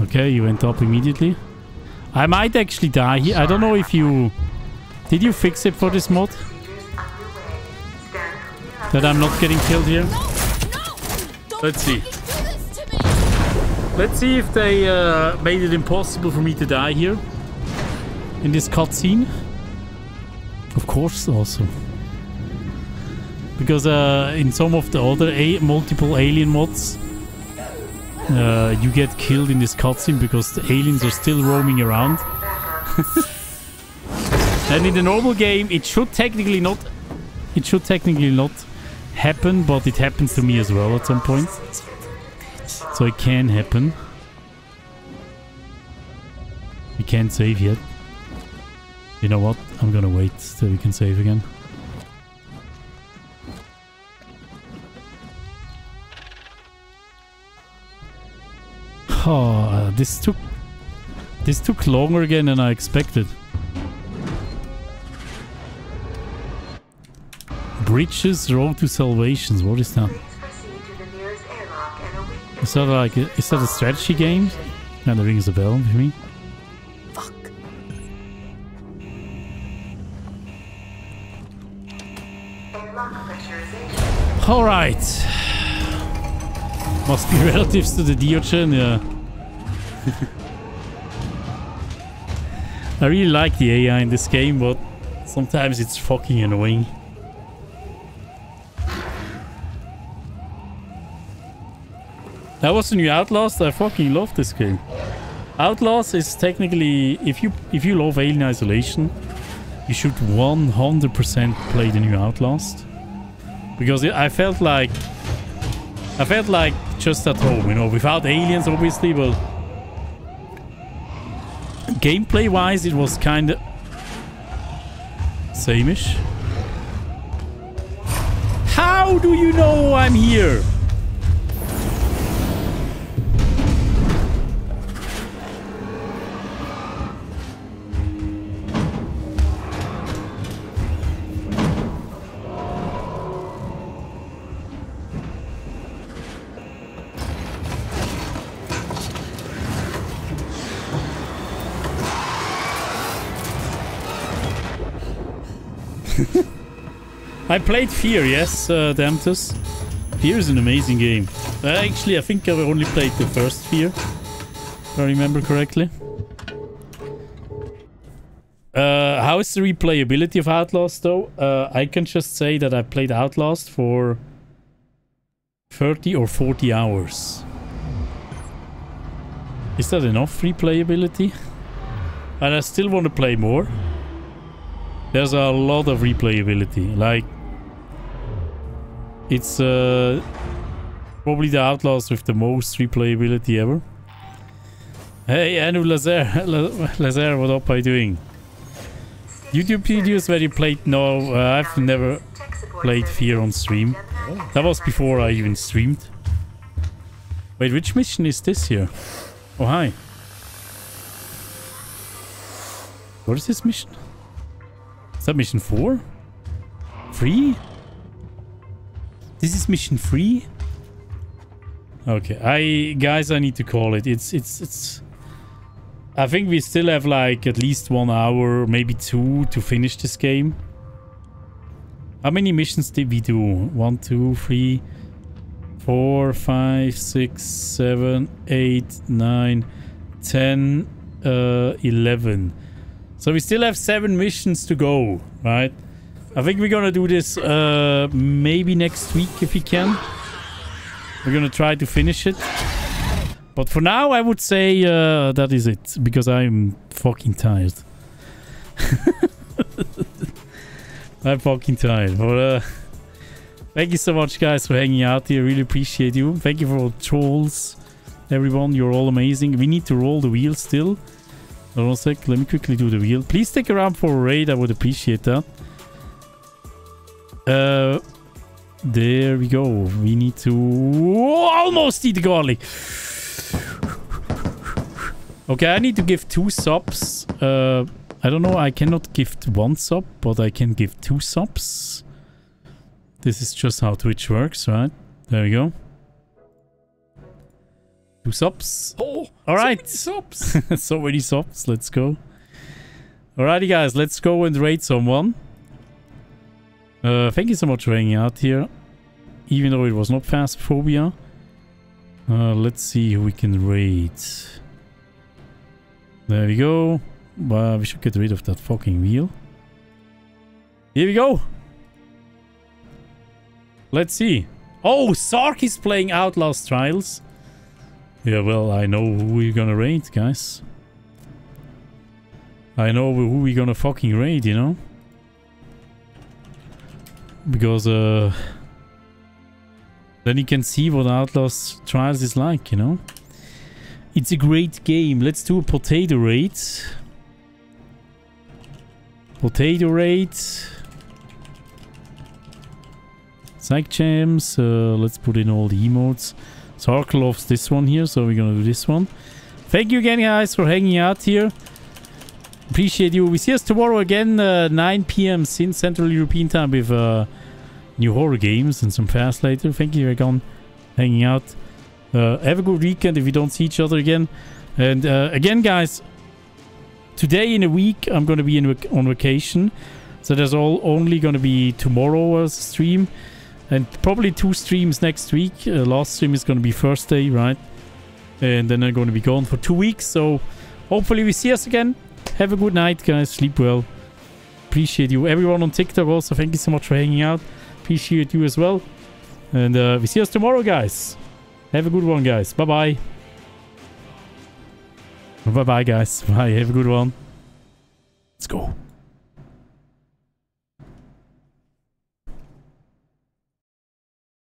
Okay, you went up immediately. I might actually die here. I don't know if you... Did you fix it for this mod? That I'm not getting killed here? Let's see. Let's see if they uh, made it impossible for me to die here. In this cutscene. Of course, also. Because uh, in some of the other multiple alien mods, uh, you get killed in this cutscene because the aliens are still roaming around. (laughs) and in the normal game, it should technically not, it should technically not happen, but it happens to me as well at some point. So it can happen. We can't save yet. You know what? I'm gonna wait till we can save again. Oh, uh, this took this took longer again than I expected. Bridges Road to Salvations. What is that? Is that like a, is that a strategy game? Kind of rings a bell for me. All right. Must be (laughs) relatives to the Diogen, yeah. (laughs) I really like the AI in this game, but sometimes it's fucking annoying. That was the new Outlast. I fucking love this game. Outlast is technically, if you if you love Alien Isolation, you should 100% play the new Outlast. Because I felt like I felt like just at home, you know, without aliens, obviously, but gameplay wise, it was kind of same-ish. How do you know I'm here? Played Fear, yes, uh. Fear is an amazing game. Uh, actually, I think I only played the first Fear, if I remember correctly. Uh, how is the replayability of Outlast, though? Uh, I can just say that I played Outlast for 30 or 40 hours. Is that enough replayability? And I still want to play more. There's a lot of replayability. Like, it's uh, probably the Outlast with the most replayability ever. Hey, Anu Lazer, (laughs) Lazer, what up are you doing? YouTube videos where you played... No, uh, I've never played Fear on stream. That was before I even streamed. Wait, which mission is this here? Oh, hi. What is this mission? Is that mission 4? 3? This is mission 3? Okay, I guys I need to call it. It's it's it's I think we still have like at least one hour, maybe two to finish this game. How many missions did we do? One, two, three, four, five, six, seven, eight, nine, ten, uh, eleven. So we still have seven missions to go, right? I think we're gonna do this uh, maybe next week if we can. We're gonna try to finish it. But for now, I would say uh, that is it. Because I'm fucking tired. (laughs) I'm fucking tired. But uh, thank you so much, guys, for hanging out here. Really appreciate you. Thank you for all trolls, everyone. You're all amazing. We need to roll the wheel still. Hold on a sec. Let me quickly do the wheel. Please stick around for a raid. I would appreciate that. Uh, there we go. We need to almost eat the garlic. Okay, I need to give two subs. Uh, I don't know. I cannot give one sub, but I can give two subs. This is just how Twitch works, right? There we go. Two subs. Oh, all right. (laughs) So many subs. so many subs. Let's go. Alrighty, guys. Let's go and raid someone. Uh, thank you so much for hanging out here. Even though it was not Phasmophobia. Uh, let's see who we can raid. There we go. Uh, we should get rid of that fucking wheel. Here we go. Let's see. Oh, Sark is playing Outlast Trials. Yeah, well, I know who we're gonna raid, guys. I know who we're gonna fucking raid, you know? Because, uh... Then you can see what Outlast Trials is like, you know? It's a great game. Let's do a potato raid. Potato raid. Psych jams. Uh, let's put in all the emotes. Sark loves this one here, so we're gonna do this one. Thank you again, guys, for hanging out here. Appreciate you. We see us tomorrow again, uh, 9 p.m. since Central European time with uh, new horror games and some fast later. Thank you again, hanging out. Uh, have a good weekend if we don't see each other again. And uh, again, guys, today in a week I'm going to be in on vacation. So there's all only going to be tomorrow as stream. And probably two streams next week. Uh, last stream is going to be first day, right? And then I'm going to be gone for two weeks. So hopefully we see us again. Have a good night, guys. Sleep well. Appreciate you. Everyone on TikTok also, thank you so much for hanging out. Appreciate you as well. And uh, we see us tomorrow, guys. Have a good one, guys. Bye-bye. Bye-bye, guys. (laughs) Bye. Have a good one. Let's go.